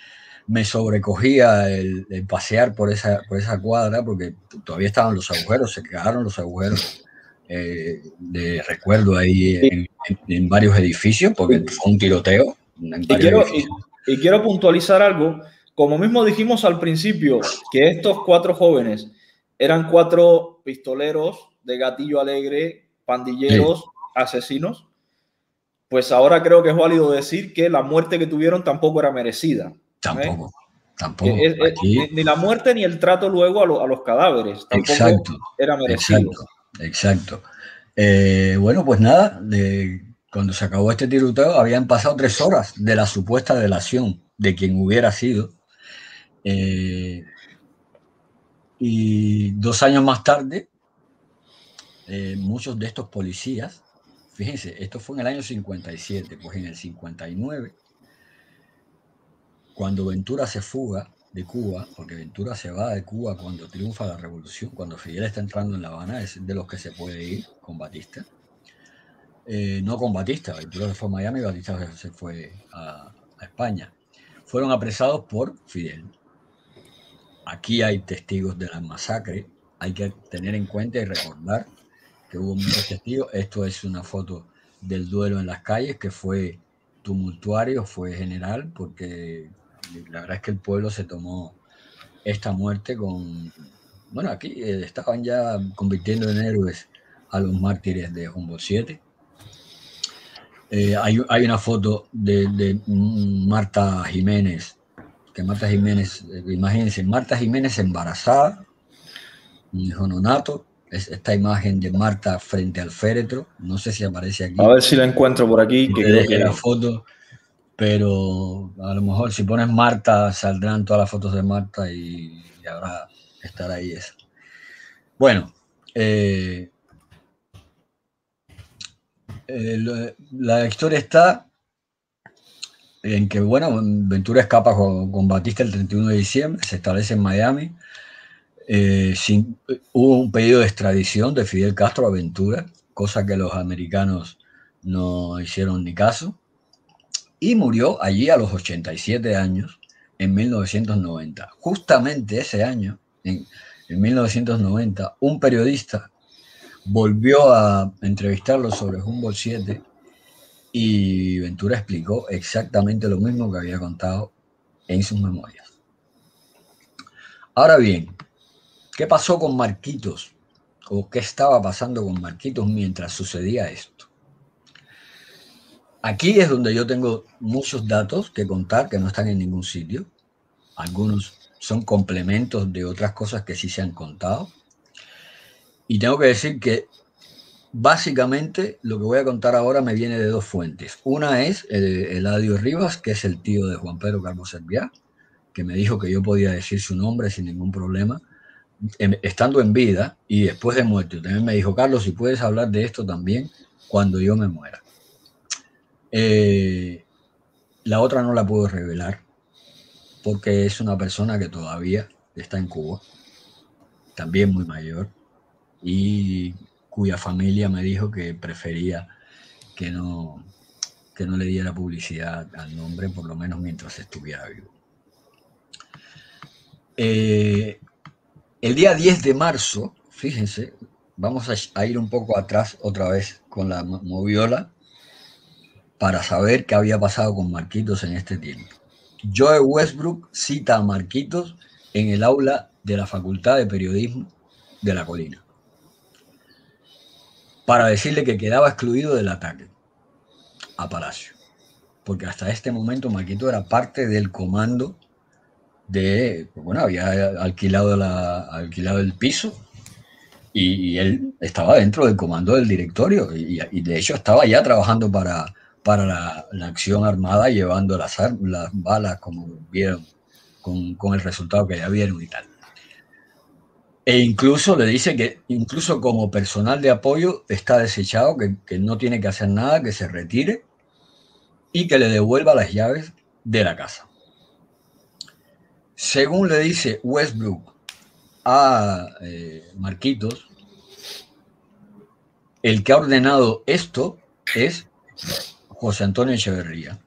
me sobrecogía el, pasear por esa, por esa cuadra, porque todavía estaban los agujeros, se quedaron los agujeros eh, de recuerdo ahí en, varios edificios, porque fue un tiroteo. y, quiero, y quiero puntualizar algo. Como mismo dijimos al principio, que estos cuatro jóvenes eran cuatro pistoleros de gatillo alegre, pandilleros, asesinos. Pues ahora creo que es válido decir que la muerte que tuvieron tampoco era merecida. Tampoco, tampoco. ni la muerte ni el trato luego a, los cadáveres. Tampoco exacto, era merecido. Exacto, exacto. Eh, bueno, pues nada, cuando se acabó este tiroteo habían pasado tres horas de la supuesta delación de quien hubiera sido. Eh, y dos años más tarde, eh, muchos de estos policías, fíjense, esto fue en el año 57, pues en el 59, cuando Ventura se fuga de Cuba, porque Ventura se va de Cuba cuando triunfa la revolución, cuando Fidel está entrando en La Habana, es de los que se puede ir con Batista. Eh, no con Batista, Ventura se fue Miami Batista se fue a España. Fueron apresados por Fidel. Aquí hay testigos de la masacre, hay que tener en cuenta y recordar que hubo muchos testigos. Esto es una foto del duelo en las calles que fue tumultuario, fue general, porque la verdad es que el pueblo se tomó esta muerte con, bueno, aquí eh, estaban ya convirtiendo en héroes a los mártires de Humboldt 7. Eh, hay, hay, una foto de, de, Marta Jiménez, que Marta Jiménez, eh, imagínense, Marta Jiménez embarazada, un hijo nonato, es esta imagen de Marta frente al féretro, no sé si aparece aquí. A ver si la encuentro por aquí. Que creo que la foto, pero a lo mejor si pones Marta saldrán todas las fotos de Marta y, y habrá estar ahí esa. Bueno, eh, eh, la historia está en que, bueno, Ventura escapa con, Batista el 31 de diciembre, se establece en Miami. Eh, hubo un pedido de extradición de Fidel Castro a Ventura, cosa que los americanos no hicieron ni caso, y murió allí a los 87 años en 1990. Justamente ese año, en, en 1990, un periodista volvió a entrevistarlo sobre Humboldt 7 y Ventura explicó exactamente lo mismo que había contado en sus memorias. Ahora bien, ¿qué pasó con Marquitos? ¿O qué estaba pasando con Marquitos mientras sucedía esto? Aquí es donde yo tengo muchos datos que contar que no están en ningún sitio. Algunos son complementos de otras cosas que sí se han contado. Y tengo que decir que básicamente lo que voy a contar ahora me viene de dos fuentes. Una es Eladio Rivas, que es el tío de Juan Pedro Carmo Serviá, que me dijo que yo podía decir su nombre sin ningún problema, em, estando en vida y después de muerto. También me dijo, Carlos, si puedes hablar de esto también cuando yo me muera. Eh, la otra no la puedo revelar porque es una persona que todavía está en Cuba, también muy mayor y cuya familia me dijo que prefería que no, que no le diera publicidad al nombre, por lo menos mientras estuviera vivo. Eh, el día 10 de marzo, fíjense, vamos a, ir un poco atrás otra vez con la moviola para saber qué había pasado con Marquitos en este tiempo. Joe Westbrook cita a Marquitos en el aula de la Facultad de Periodismo de la Colina para decirle que quedaba excluido del ataque a Palacio. Porque hasta este momento Marquito era parte del comando de, bueno, había alquilado, la, alquilado el piso y, él estaba dentro del comando del directorio y, de hecho estaba ya trabajando para, para la, acción armada llevando las, las balas como vieron con, con el resultado que ya vieron y tal. E incluso le dice que incluso como personal de apoyo está desechado, que, no tiene que hacer nada, que se retire y que le devuelva las llaves de la casa. Según le dice Westbrook a eh, Marquitos, el que ha ordenado esto es José Antonio Echeverría,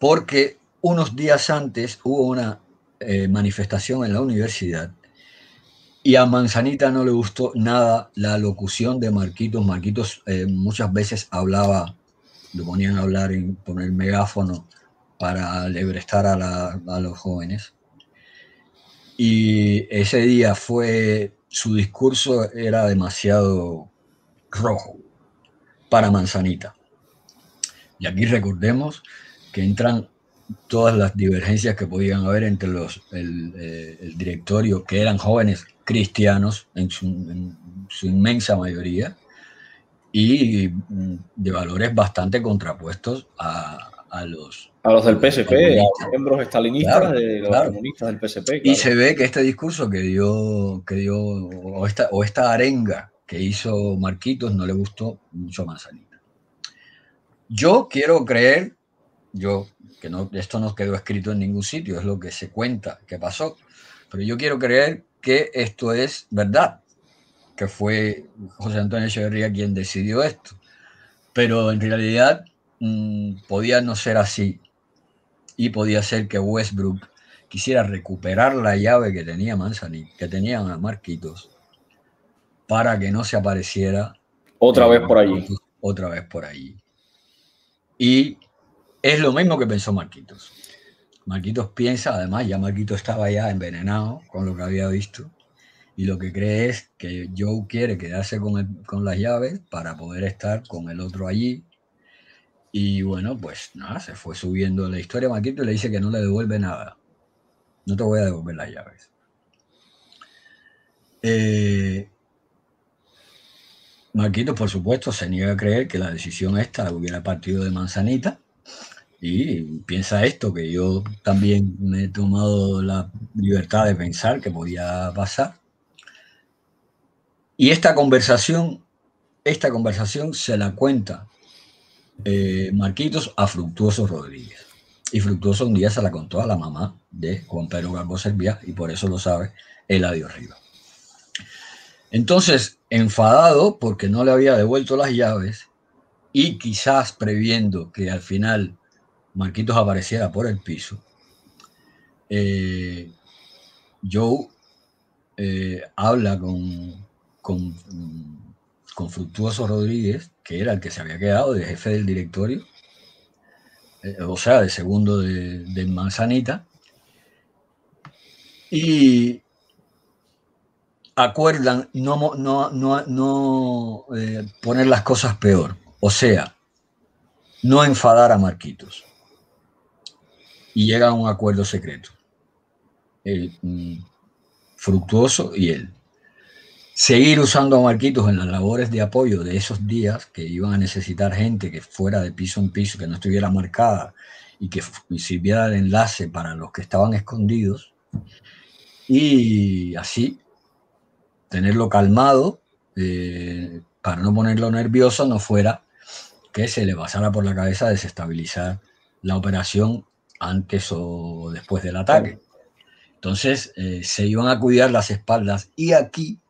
porque unos días antes hubo una eh, manifestación en la universidad y a Manzanita no le gustó nada la locución de Marquitos. Marquitos eh, muchas veces hablaba, lo ponían a hablar en, con el megáfono para lebrestar a, los jóvenes. Y ese día fue, su discurso era demasiado rojo para Manzanita. Y aquí recordemos que entran todas las divergencias que podían haber entre los, el, eh, el directorio, que eran jóvenes cristianos en su, en su, inmensa mayoría, y mm, de valores bastante contrapuestos a, a los... A los del PSP, a los miembros estalinistas claro, de los claro. comunistas del PSP. Claro. Y se ve que este discurso que dio, que dio o, esta, o esta arenga que hizo Marquitos no le gustó mucho a Manzanita. Yo quiero creer, yo que no, esto no quedó escrito en ningún sitio, es lo que se cuenta que pasó, pero yo quiero creer que esto es verdad, que fue José Antonio Echeverría quien decidió esto, pero en realidad mmm, podía no ser así y podía ser que Westbrook quisiera recuperar la llave que tenía Manzanit, que tenían a Marquitos, para que no se apareciera otra vez por allí. Otra vez por allí. Y es lo mismo que pensó Marquitos. Marquitos piensa, además, ya Marquitos estaba ya envenenado con lo que había visto, y lo que cree es que Joe quiere quedarse con, con las llaves para poder estar con el otro allí. Y bueno, pues nada, se fue subiendo la historia. Marquito le dice que no le devuelve nada. No te voy a devolver las llaves. Eh, Marquitos, por supuesto, se niega a creer que la decisión esta hubiera partido de Manzanita y piensa esto, que yo también me he tomado la libertad de pensar que podía pasar. Y esta conversación, esta conversación se la cuenta eh, Marquitos a Fructuoso Rodríguez. Y Fructuoso un día se la contó a la mamá de Juan Pedro Garbo Servía y por eso lo sabe Eladio Rivas. Entonces, enfadado porque no le había devuelto las llaves y quizás previendo que al final Marquitos apareciera por el piso, eh, Joe eh, habla con, con, con, Fructuoso Rodríguez, que era el que se había quedado de jefe del directorio, eh, o sea, de segundo de, de Manzanita, y acuerdan no, no, no, no eh, poner las cosas peor. O sea, no enfadar a Marquitos. Y llega a un acuerdo secreto. El mm, fructuoso y él. Seguir usando a Marquitos en las labores de apoyo de esos días que iban a necesitar gente que fuera de piso en piso, que no estuviera marcada y que sirviera de enlace para los que estaban escondidos. Y así tenerlo calmado eh, para no ponerlo nervioso, no fuera que se le pasara por la cabeza desestabilizar la operación antes o después del ataque. Entonces eh, se iban a cuidar las espaldas y aquí,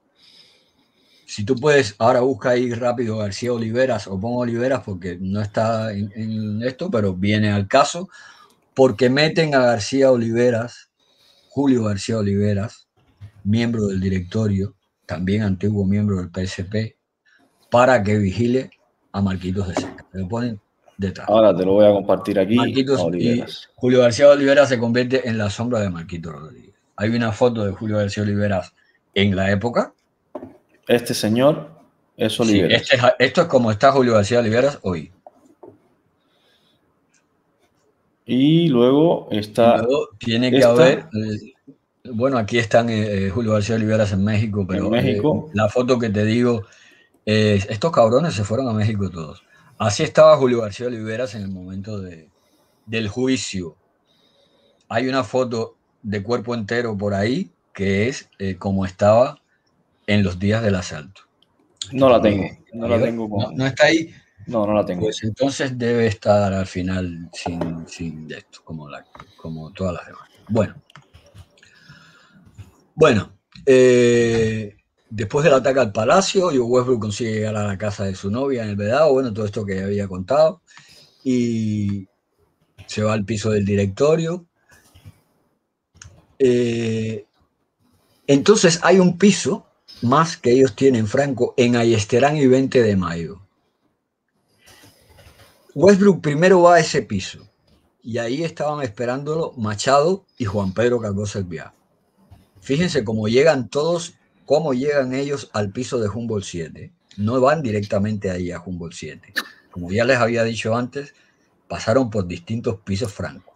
si tú puedes, ahora busca ahí rápido García Oliveras o pongo Oliveras porque no está en, en esto, pero viene al caso, porque meten a García Oliveras, Julio García Oliveras, miembro del directorio, también antiguo miembro del PSP, para que vigile a Marquitos de Seca. Le ponen detrás. Ahora te lo voy a compartir aquí. Marquitos y Julio García Olivera se convierte en la sombra de Marquitos Rodríguez. Hay una foto de Julio García Oliveras en la época. Este señor es Oliveras. Sí, este, esto es como está Julio García Oliveras hoy. Y luego está. luego tiene que haber. Eh, bueno, aquí están eh, Julio García Oliveras en México, pero en México. Eh, la foto que te digo, eh, estos cabrones se fueron a México todos. Así estaba Julio García Oliveras en el momento de, del juicio. Hay una foto de cuerpo entero por ahí que es como estaba en los días del asalto. No la tengo. No la tengo. No, no, está ahí. No, no la tengo. Pues entonces debe estar al final sin, sin de esto, como, la, como todas las demás. Bueno, bueno, eh, después del ataque al palacio, Westbrook consigue llegar a la casa de su novia en el Vedado, bueno, todo esto que había contado, y se va al piso del directorio. Eh, entonces hay un piso más que ellos tienen, Franco, en Ayesterán y 20 de mayo. Westbrook primero va a ese piso y ahí estaban esperándolo Machado y Juan Pedro Calvo Serviá. Fíjense cómo llegan todos, cómo llegan ellos al piso de Humboldt 7. No van directamente ahí a Humboldt 7. Como ya les había dicho antes, pasaron por distintos pisos francos.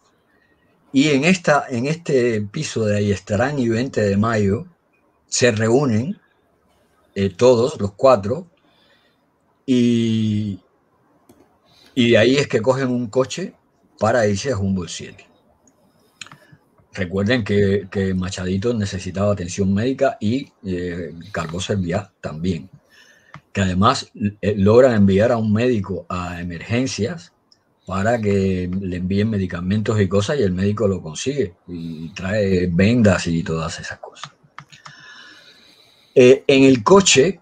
Y en, esta, en este piso de ahí estarán y 20 de mayo se reúnen eh, todos, los cuatro, y, y de ahí es que cogen un coche para irse a Humboldt 7. Recuerden que, Machadito necesitaba atención médica y eh, Carlos también. Que además eh, logran enviar a un médico a emergencias para que le envíen medicamentos y cosas y el médico lo consigue y trae vendas y todas esas cosas. Eh, en el coche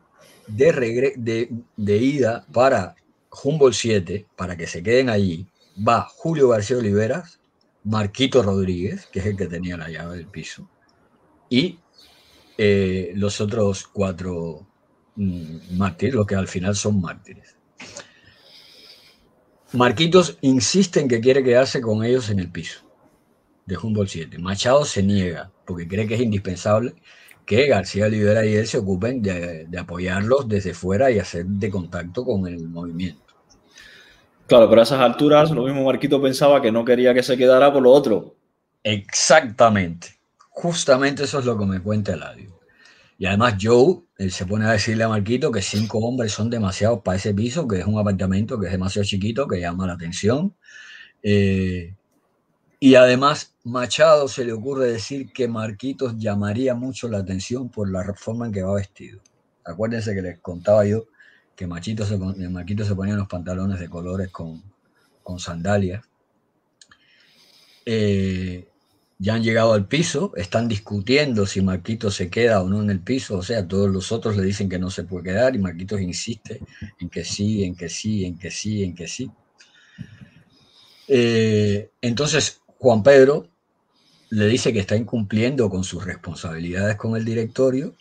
de, de, de ida para Humboldt 7, para que se queden allí, va Julio García Oliveras, Marquito Rodríguez, que es el que tenía la llave del piso, y eh, los otros cuatro mm, mártires, lo que al final son mártires. Marquitos insiste en que quiere quedarse con ellos en el piso de Humboldt 7. Machado se niega porque cree que es indispensable que García Olivera y él se ocupen de, de apoyarlos desde fuera y hacer de contacto con el movimiento. Claro, pero a esas alturas lo mismo Marquito pensaba que no quería que se quedara por lo otro. Exactamente. Justamente eso es lo que me cuenta Eladio. Y además Joe se pone a decirle a Marquito que cinco hombres son demasiados para ese piso, que es un apartamento que es demasiado chiquito, que llama la atención. Eh, y además Machado se le ocurre decir que Marquitos llamaría mucho la atención por la forma en que va vestido. Acuérdense que les contaba yo que Machito se, Marquito se ponía unos pantalones de colores con, con sandalias. Eh, ya han llegado al piso, están discutiendo si Marquito se queda o no en el piso, o sea, todos los otros le dicen que no se puede quedar y Marquitos insiste en que sí, en que sí, en que sí, en que sí. Eh, entonces, Juan Pedro le dice que está incumpliendo con sus responsabilidades con el directorio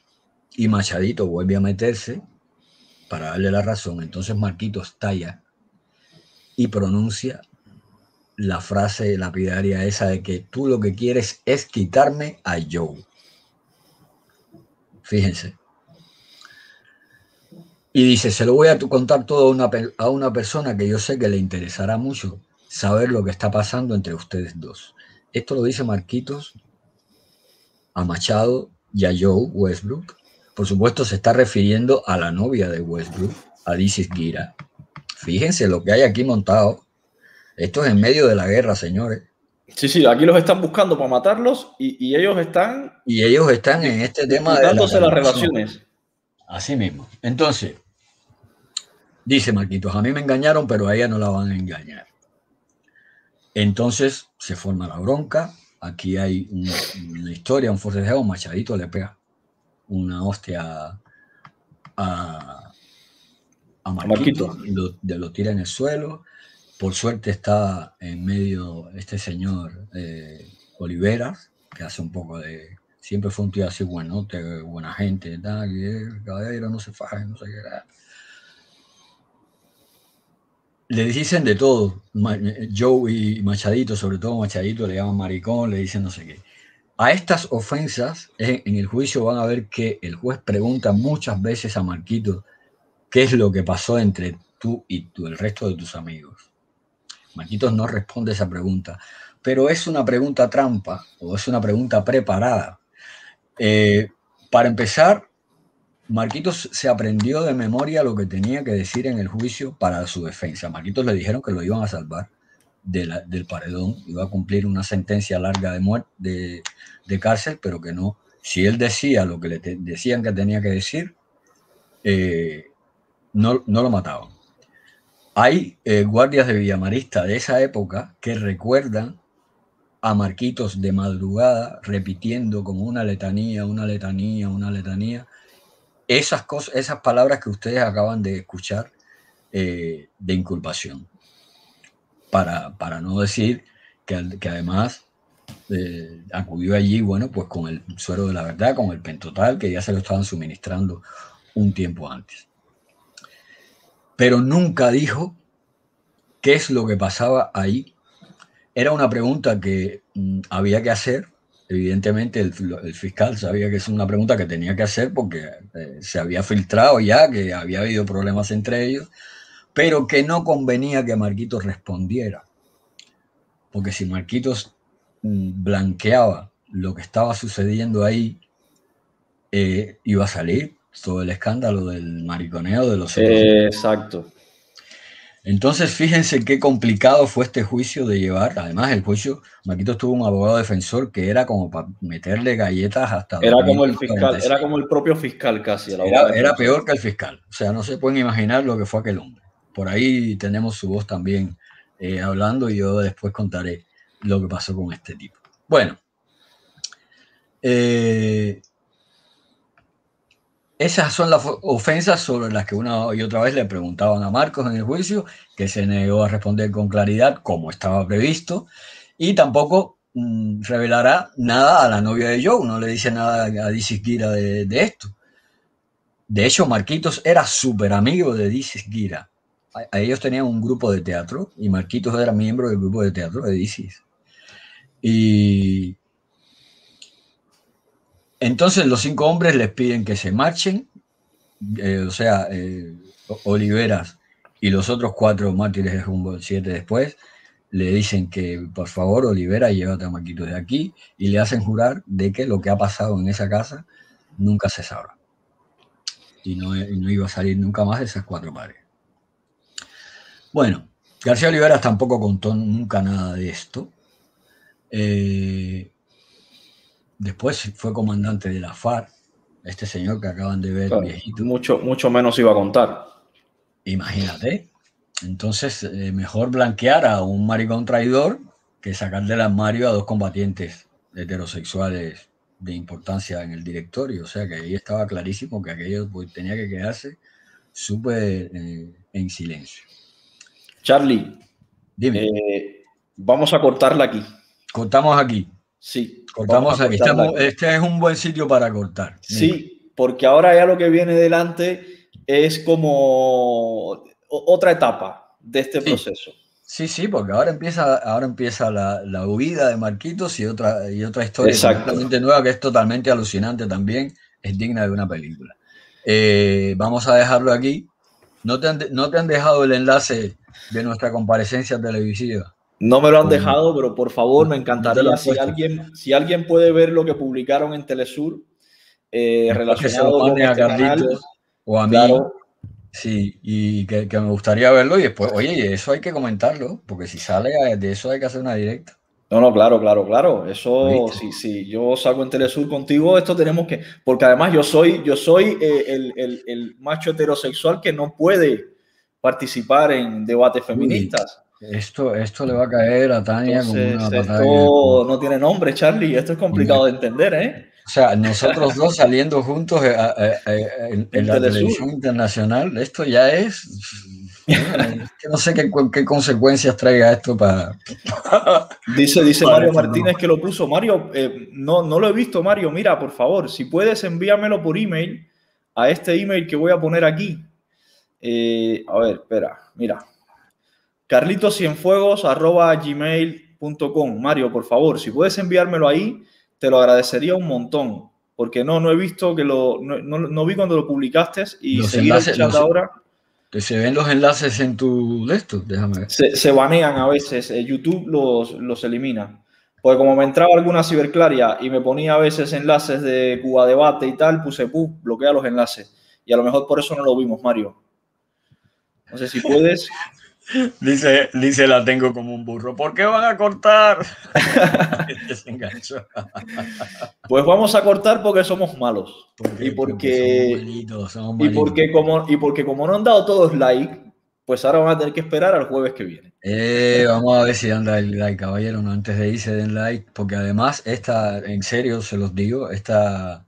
y Machadito vuelve a meterse para darle la razón. Entonces Marquitos talla y pronuncia la frase lapidaria esa de que tú lo que quieres es quitarme a Joe. Fíjense. Y dice, se lo voy a contar todo a una, a una persona que yo sé que le interesará mucho saber lo que está pasando entre ustedes dos. Esto lo dice Marquitos a Machado y a Joe Westbrook. Por supuesto, se está refiriendo a la novia de Westbrook, a Dizzy Gira. Fíjense lo que hay aquí montado. Esto es en medio de la guerra, señores. Sí, sí, aquí los están buscando para matarlos y, ellos están. Y ellos están en este tema de. las relaciones. Así mismo. Entonces, dice Marquitos: A mí me engañaron, pero a ella no la van a engañar. Entonces se forma la bronca. Aquí hay una, historia, un forcejeo. Machadito le pega una hostia a, a Marquito, Lo, lo tira en el suelo por suerte está en medio este señor eh, Oliveras, que hace un poco de. Siempre fue un tío así buenote, buena gente, tal, y el caballero no se faja, no sé qué. Le dicen de todo. Joe y Machadito, sobre todo Machadito, le llaman maricón, le dicen no sé qué. A estas ofensas, en el juicio van a ver que el juez pregunta muchas veces a Marquito qué es lo que pasó entre tú y tú, el resto de tus amigos. Marquitos no responde esa pregunta, pero es una pregunta trampa o es una pregunta preparada. Eh, para empezar, Marquitos se aprendió de memoria lo que tenía que decir en el juicio para su defensa. Marquitos le dijeron que lo iban a salvar del paredón, iba a cumplir una sentencia larga de muerte, de, cárcel, pero que no. Si él decía lo que le decían que tenía que decir, eh, no, no lo mataban. Hay eh, guardias de Villamarista de esa época que recuerdan a Marquitos de madrugada repitiendo como una letanía, una letanía, una letanía, esas cosas, esas palabras que ustedes acaban de escuchar eh, de inculpación. Para, para, no decir que, además eh, acudió allí, bueno, pues con el suero de la verdad, con el pentotal, que ya se lo estaban suministrando un tiempo antes pero nunca dijo qué es lo que pasaba ahí. Era una pregunta que mm, había que hacer. Evidentemente el, fiscal sabía que es una pregunta que tenía que hacer porque eh, se había filtrado ya que había habido problemas entre ellos, pero que no convenía que Marquitos respondiera. Porque si Marquitos mm, blanqueaba lo que estaba sucediendo ahí, eh, iba a salir todo el escándalo del mariconeo de los Exacto. Entonces, fíjense qué complicado fue este juicio de llevar. Además, el juicio, Marquitos tuvo un abogado defensor que era como para meterle galletas hasta. Era como el fiscal, era como el propio fiscal casi. era, peor que el fiscal. O sea, no se pueden imaginar lo que fue aquel hombre. Por ahí tenemos su voz también eh, hablando y yo después contaré lo que pasó con este tipo. Bueno, eh, esas son las ofensas sobre las que una y otra vez le preguntaban a Marcos en el juicio, que se negó a responder con claridad como estaba previsto, y tampoco mm, revelará nada a la novia de Joe, no le dice nada a Dizzy Gira de, esto. De hecho, Marquitos era súper amigo de Dizzy Gira. A, ellos tenían un grupo de teatro y Marquitos era miembro del grupo de teatro de Dizzy. Y entonces los cinco hombres les piden que se marchen, eh, o sea, eh, Oliveras y los otros cuatro mártires de Humboldt 7 después, le dicen que por favor Olivera llévate a Maquito de aquí y le hacen jurar de que lo que ha pasado en esa casa nunca se sabrá. Y no, no iba a salir nunca más de esas cuatro paredes. Bueno, García Oliveras tampoco contó nunca nada de esto. Eh, después fue comandante de la FARC, este señor que acaban de ver, viejito. Mucho, mucho menos iba a contar. Imagínate. Entonces, eh, mejor blanquear a un maricón traidor que sacar del armario a dos combatientes heterosexuales de importancia en el directorio. O sea que ahí estaba clarísimo que aquello pues, tenía que quedarse súper eh, en silencio. Charlie, dime. Eh, vamos a cortarla aquí. Cortamos aquí. Sí. Cortamos aquí. Este es un buen sitio para cortar. Sí, porque ahora ya lo que viene delante es como otra etapa de este proceso. Sí, sí, porque ahora empieza, ahora empieza la, huida de Marquitos y otra, y otra historia totalmente nueva que es totalmente alucinante también, es digna de una película. Eh, vamos a dejarlo aquí. ¿No te, han, ¿No te han dejado el enlace de nuestra comparecencia televisiva? No me lo han dejado, pero por favor me encantaría si alguien, si alguien puede ver lo que publicaron en Telesur eh, relacionado con este a o a mí. Sí, y que, me gustaría verlo y después, oye, eso hay que comentarlo, porque si sale de eso hay que hacer una directa. No, no, claro, claro, claro. Eso, sí, sí, yo salgo en Telesur contigo, esto tenemos que, porque además yo soy, yo soy eh, el, macho heterosexual que no puede participar en debates feministas. esto, esto le va a caer a Tania como una Esto no tiene nombre, Charlie, esto es complicado de entender, ¿eh? O sea, nosotros dos saliendo juntos eh, eh, eh, en, la televisión internacional, esto ya es. no sé qué, qué, consecuencias traiga esto para. *laughs* Dice, dice Mario Martínez que lo puso. Mario, no, no lo he visto, Mario. Mira, por favor, si puedes envíamelo por email a este email que voy a poner aquí. A ver, espera, mira. carlitosienfuegos.gmail.com Mario, por favor, si puedes enviármelo ahí te lo agradecería un montón, porque no, no he visto que lo, no, no, vi cuando lo publicaste y los seguir enlaces, el chat ahora. Se ven los enlaces en tu esto, déjame ver. Se, se banean a veces, eh, YouTube los, los elimina. Porque como me entraba alguna ciberclaria y me ponía a veces enlaces de Cuba Debate y tal, puse, pu, bloquea los enlaces. Y a lo mejor por eso no lo vimos, Mario. No sé si puedes. *laughs* Dice, dice, la tengo como un burro. ¿Por qué van a cortar? *laughs* pues vamos a cortar porque somos malos. y porque, y porque como y porque como no han dado todos like, pues ahora van a tener que esperar al jueves que viene. Eh, vamos a ver si dan like, caballero, no antes de irse den like, porque además esta, en serio se los digo, esta,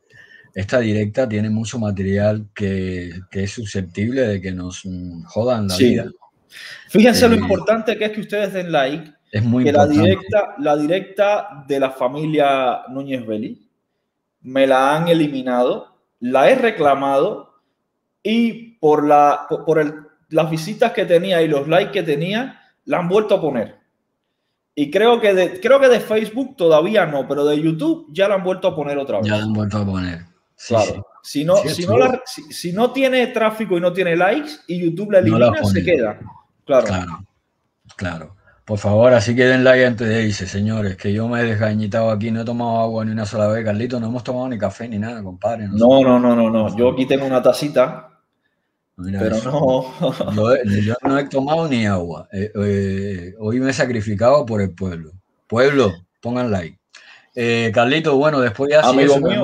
esta directa tiene mucho material que, que es susceptible de que nos jodan la vida. Fíjense lo importante que es que ustedes den like. Es muy que importante. La directa, la directa de la familia Núñez Belí me la han eliminado, la he reclamado y por, la, por el, las visitas que tenía y los likes que tenía, la han vuelto a poner. Y creo que, de, creo que de Facebook todavía no, pero de YouTube ya la han vuelto a poner otra vez. Ya la han vuelto a poner. Claro. Si, no, si, no si, no tiene tráfico y no tiene likes y YouTube la elimina, se queda. Claro. claro. Por favor, así que den like antes de irse, señores, que yo me he desgañitado aquí, no he tomado agua ni una sola vez, Carlito, no hemos tomado ni café ni nada, compadre. No, no, no, no, no, Yo aquí tengo una tacita, pero no. *laughs* Yo, no he tomado ni agua. Eh, eh, hoy me he sacrificado por el pueblo. Pueblo, pongan like. Eh, Carlito, bueno, después ya si eso, me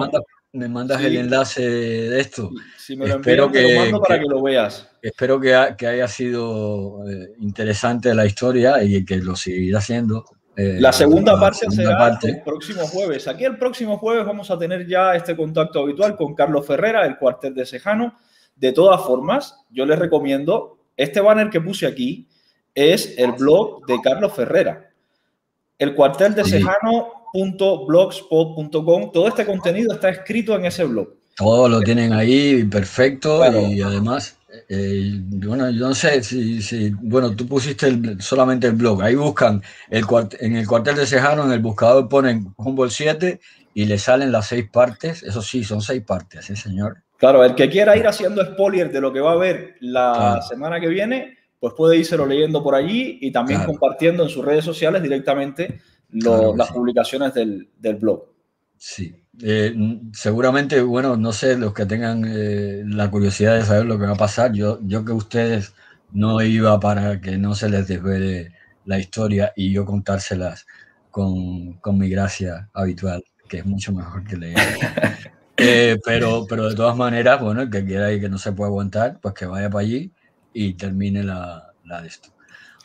mandas el enlace de esto. Si me lo espero que, lo mando para que, lo veas. Espero que, que haya sido eh, interesante la historia y que lo seguirá siendo. Eh, la segunda parte será el próximo jueves. Aquí el próximo jueves vamos a tener ya este contacto habitual con Carlos Ferrera, el cuartel de Sejano. De todas formas, yo les recomiendo, este banner que puse aquí es el blog de Carlos Ferrera. El cuartel de Sejano blogspot.com. Todo este contenido está escrito en ese blog. Todo lo tienen ahí, perfecto. Y además, eh, bueno, yo no sé si, bueno, tú pusiste solamente el blog. Ahí buscan el en el cuartel de Cejano, en el buscador ponen Humboldt 7 y le salen las seis partes. Eso sí, son seis partes, ¿sí, señor? Claro, el que quiera ir haciendo spoiler de lo que va a ver la semana que viene, pues puede írselo leyendo por allí y también compartiendo en sus redes sociales directamente las publicaciones del, blog. Sí, eh, seguramente, bueno, no sé, los que tengan eh, la curiosidad de saber lo que va a pasar, yo, yo que ustedes no iba para que no se les desvele la historia y yo contárselas con, con mi gracia habitual, que es mucho mejor que leer. *laughs* Eh, pero, pero de todas maneras, bueno, el que quiera y que no se pueda aguantar, pues que vaya para allí y termine la, la de esto.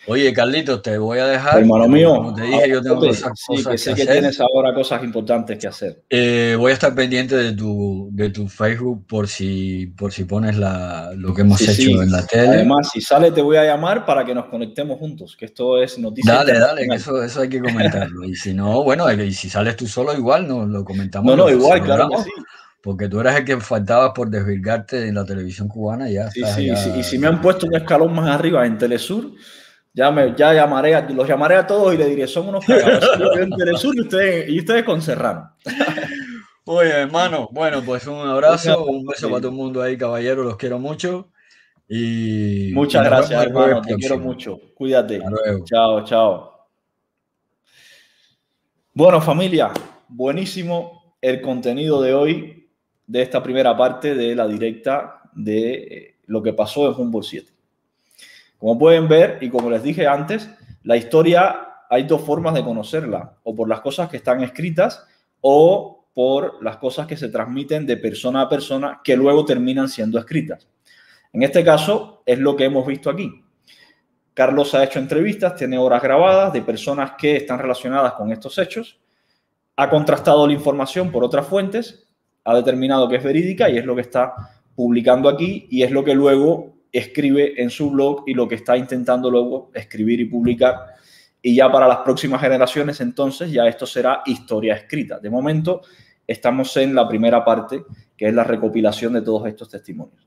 Oye, Carlitos, te voy a dejar. Hermano mío. Como te dije, yo tengo cosas, sí, que sé que, tienes ahora cosas importantes que hacer. Eh, voy a estar pendiente de tu, de tu Facebook por si, por si pones la, lo que hemos hecho en la tele. Además, si sale, te voy a llamar para que nos conectemos juntos, que esto es noticia. Dale, dale, eso, eso hay que comentarlo. Y si no, bueno, y si sales tú solo, igual no lo comentamos. No, no, igual, claro que sí porque tú eras el que faltabas por desvirgarte en la televisión cubana ya. Sí, sí, sí, y si me han puesto un escalón más arriba en Telesur, ya, me, ya llamaré a, los llamaré a todos y les diré, son unos cagados. *laughs* En Telesur y ustedes, y ustedes con Serrano. Oye, hermano, bueno, pues un abrazo, un beso para todo el mundo ahí, caballero, los quiero mucho. Y Muchas gracias, hermano, te quiero mucho. Cuídate. Chao, chao. Bueno, familia, buenísimo el contenido de hoy de esta primera parte de la directa de lo que pasó en Humboldt 7. Como pueden ver, y como les dije antes, la historia hay dos formas de conocerla, o por las cosas que están escritas o por las cosas que se transmiten de persona a persona que luego terminan siendo escritas. En este caso es lo que hemos visto aquí. Carlos ha hecho entrevistas, tiene horas grabadas de personas que están relacionadas con estos hechos, ha contrastado la información por otras fuentes ha determinado que es verídica y es lo que está publicando aquí y es lo que luego escribe en su blog y lo que está intentando luego escribir y publicar. Y ya para las próximas generaciones, entonces, ya esto será historia escrita. De momento, estamos en la primera parte, que es la recopilación de todos estos testimonios.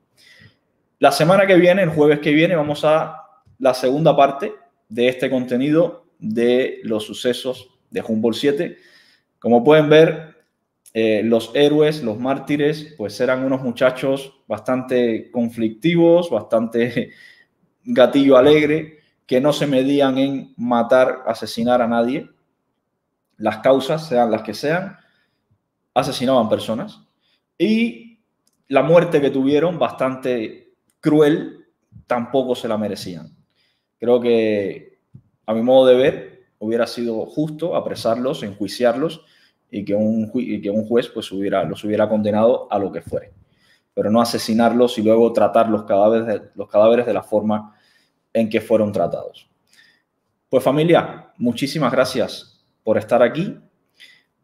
La semana que viene, el jueves que viene, vamos a la segunda parte de este contenido de los sucesos de Humboldt 7. Como pueden ver, eh, los héroes, los mártires, pues eran unos muchachos bastante conflictivos, bastante *laughs* gatillo alegre, que no se medían en matar, asesinar a nadie. Las causas, sean las que sean, asesinaban personas. Y la muerte que tuvieron, bastante cruel, tampoco se la merecían. Creo que, a mi modo de ver, hubiera sido justo apresarlos, enjuiciarlos y que un, que un juez pues los hubiera condenado a lo que fuere, pero no asesinarlos y luego tratar los cadáveres de, los cadáveres de la forma en que fueron tratados. Pues familia, muchísimas gracias por estar aquí,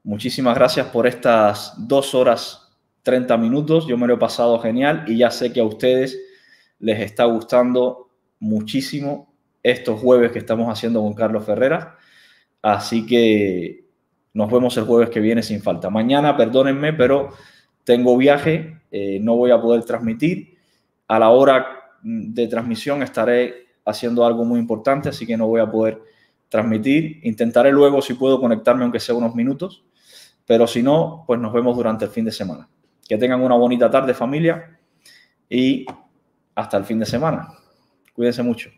muchísimas gracias por estas dos horas 30 minutos, yo me lo he pasado genial y ya sé que a ustedes les está gustando muchísimo estos jueves que estamos haciendo con Carlos Ferrera, así que nos vemos el jueves que viene sin falta. Mañana, perdónenme, pero tengo viaje, eh, no voy a poder transmitir. A la hora de transmisión estaré haciendo algo muy importante, así que no voy a poder transmitir. Intentaré luego, si puedo, conectarme aunque sea unos minutos, pero si no, pues nos vemos durante el fin de semana. Que tengan una bonita tarde familia y hasta el fin de semana. Cuídense mucho.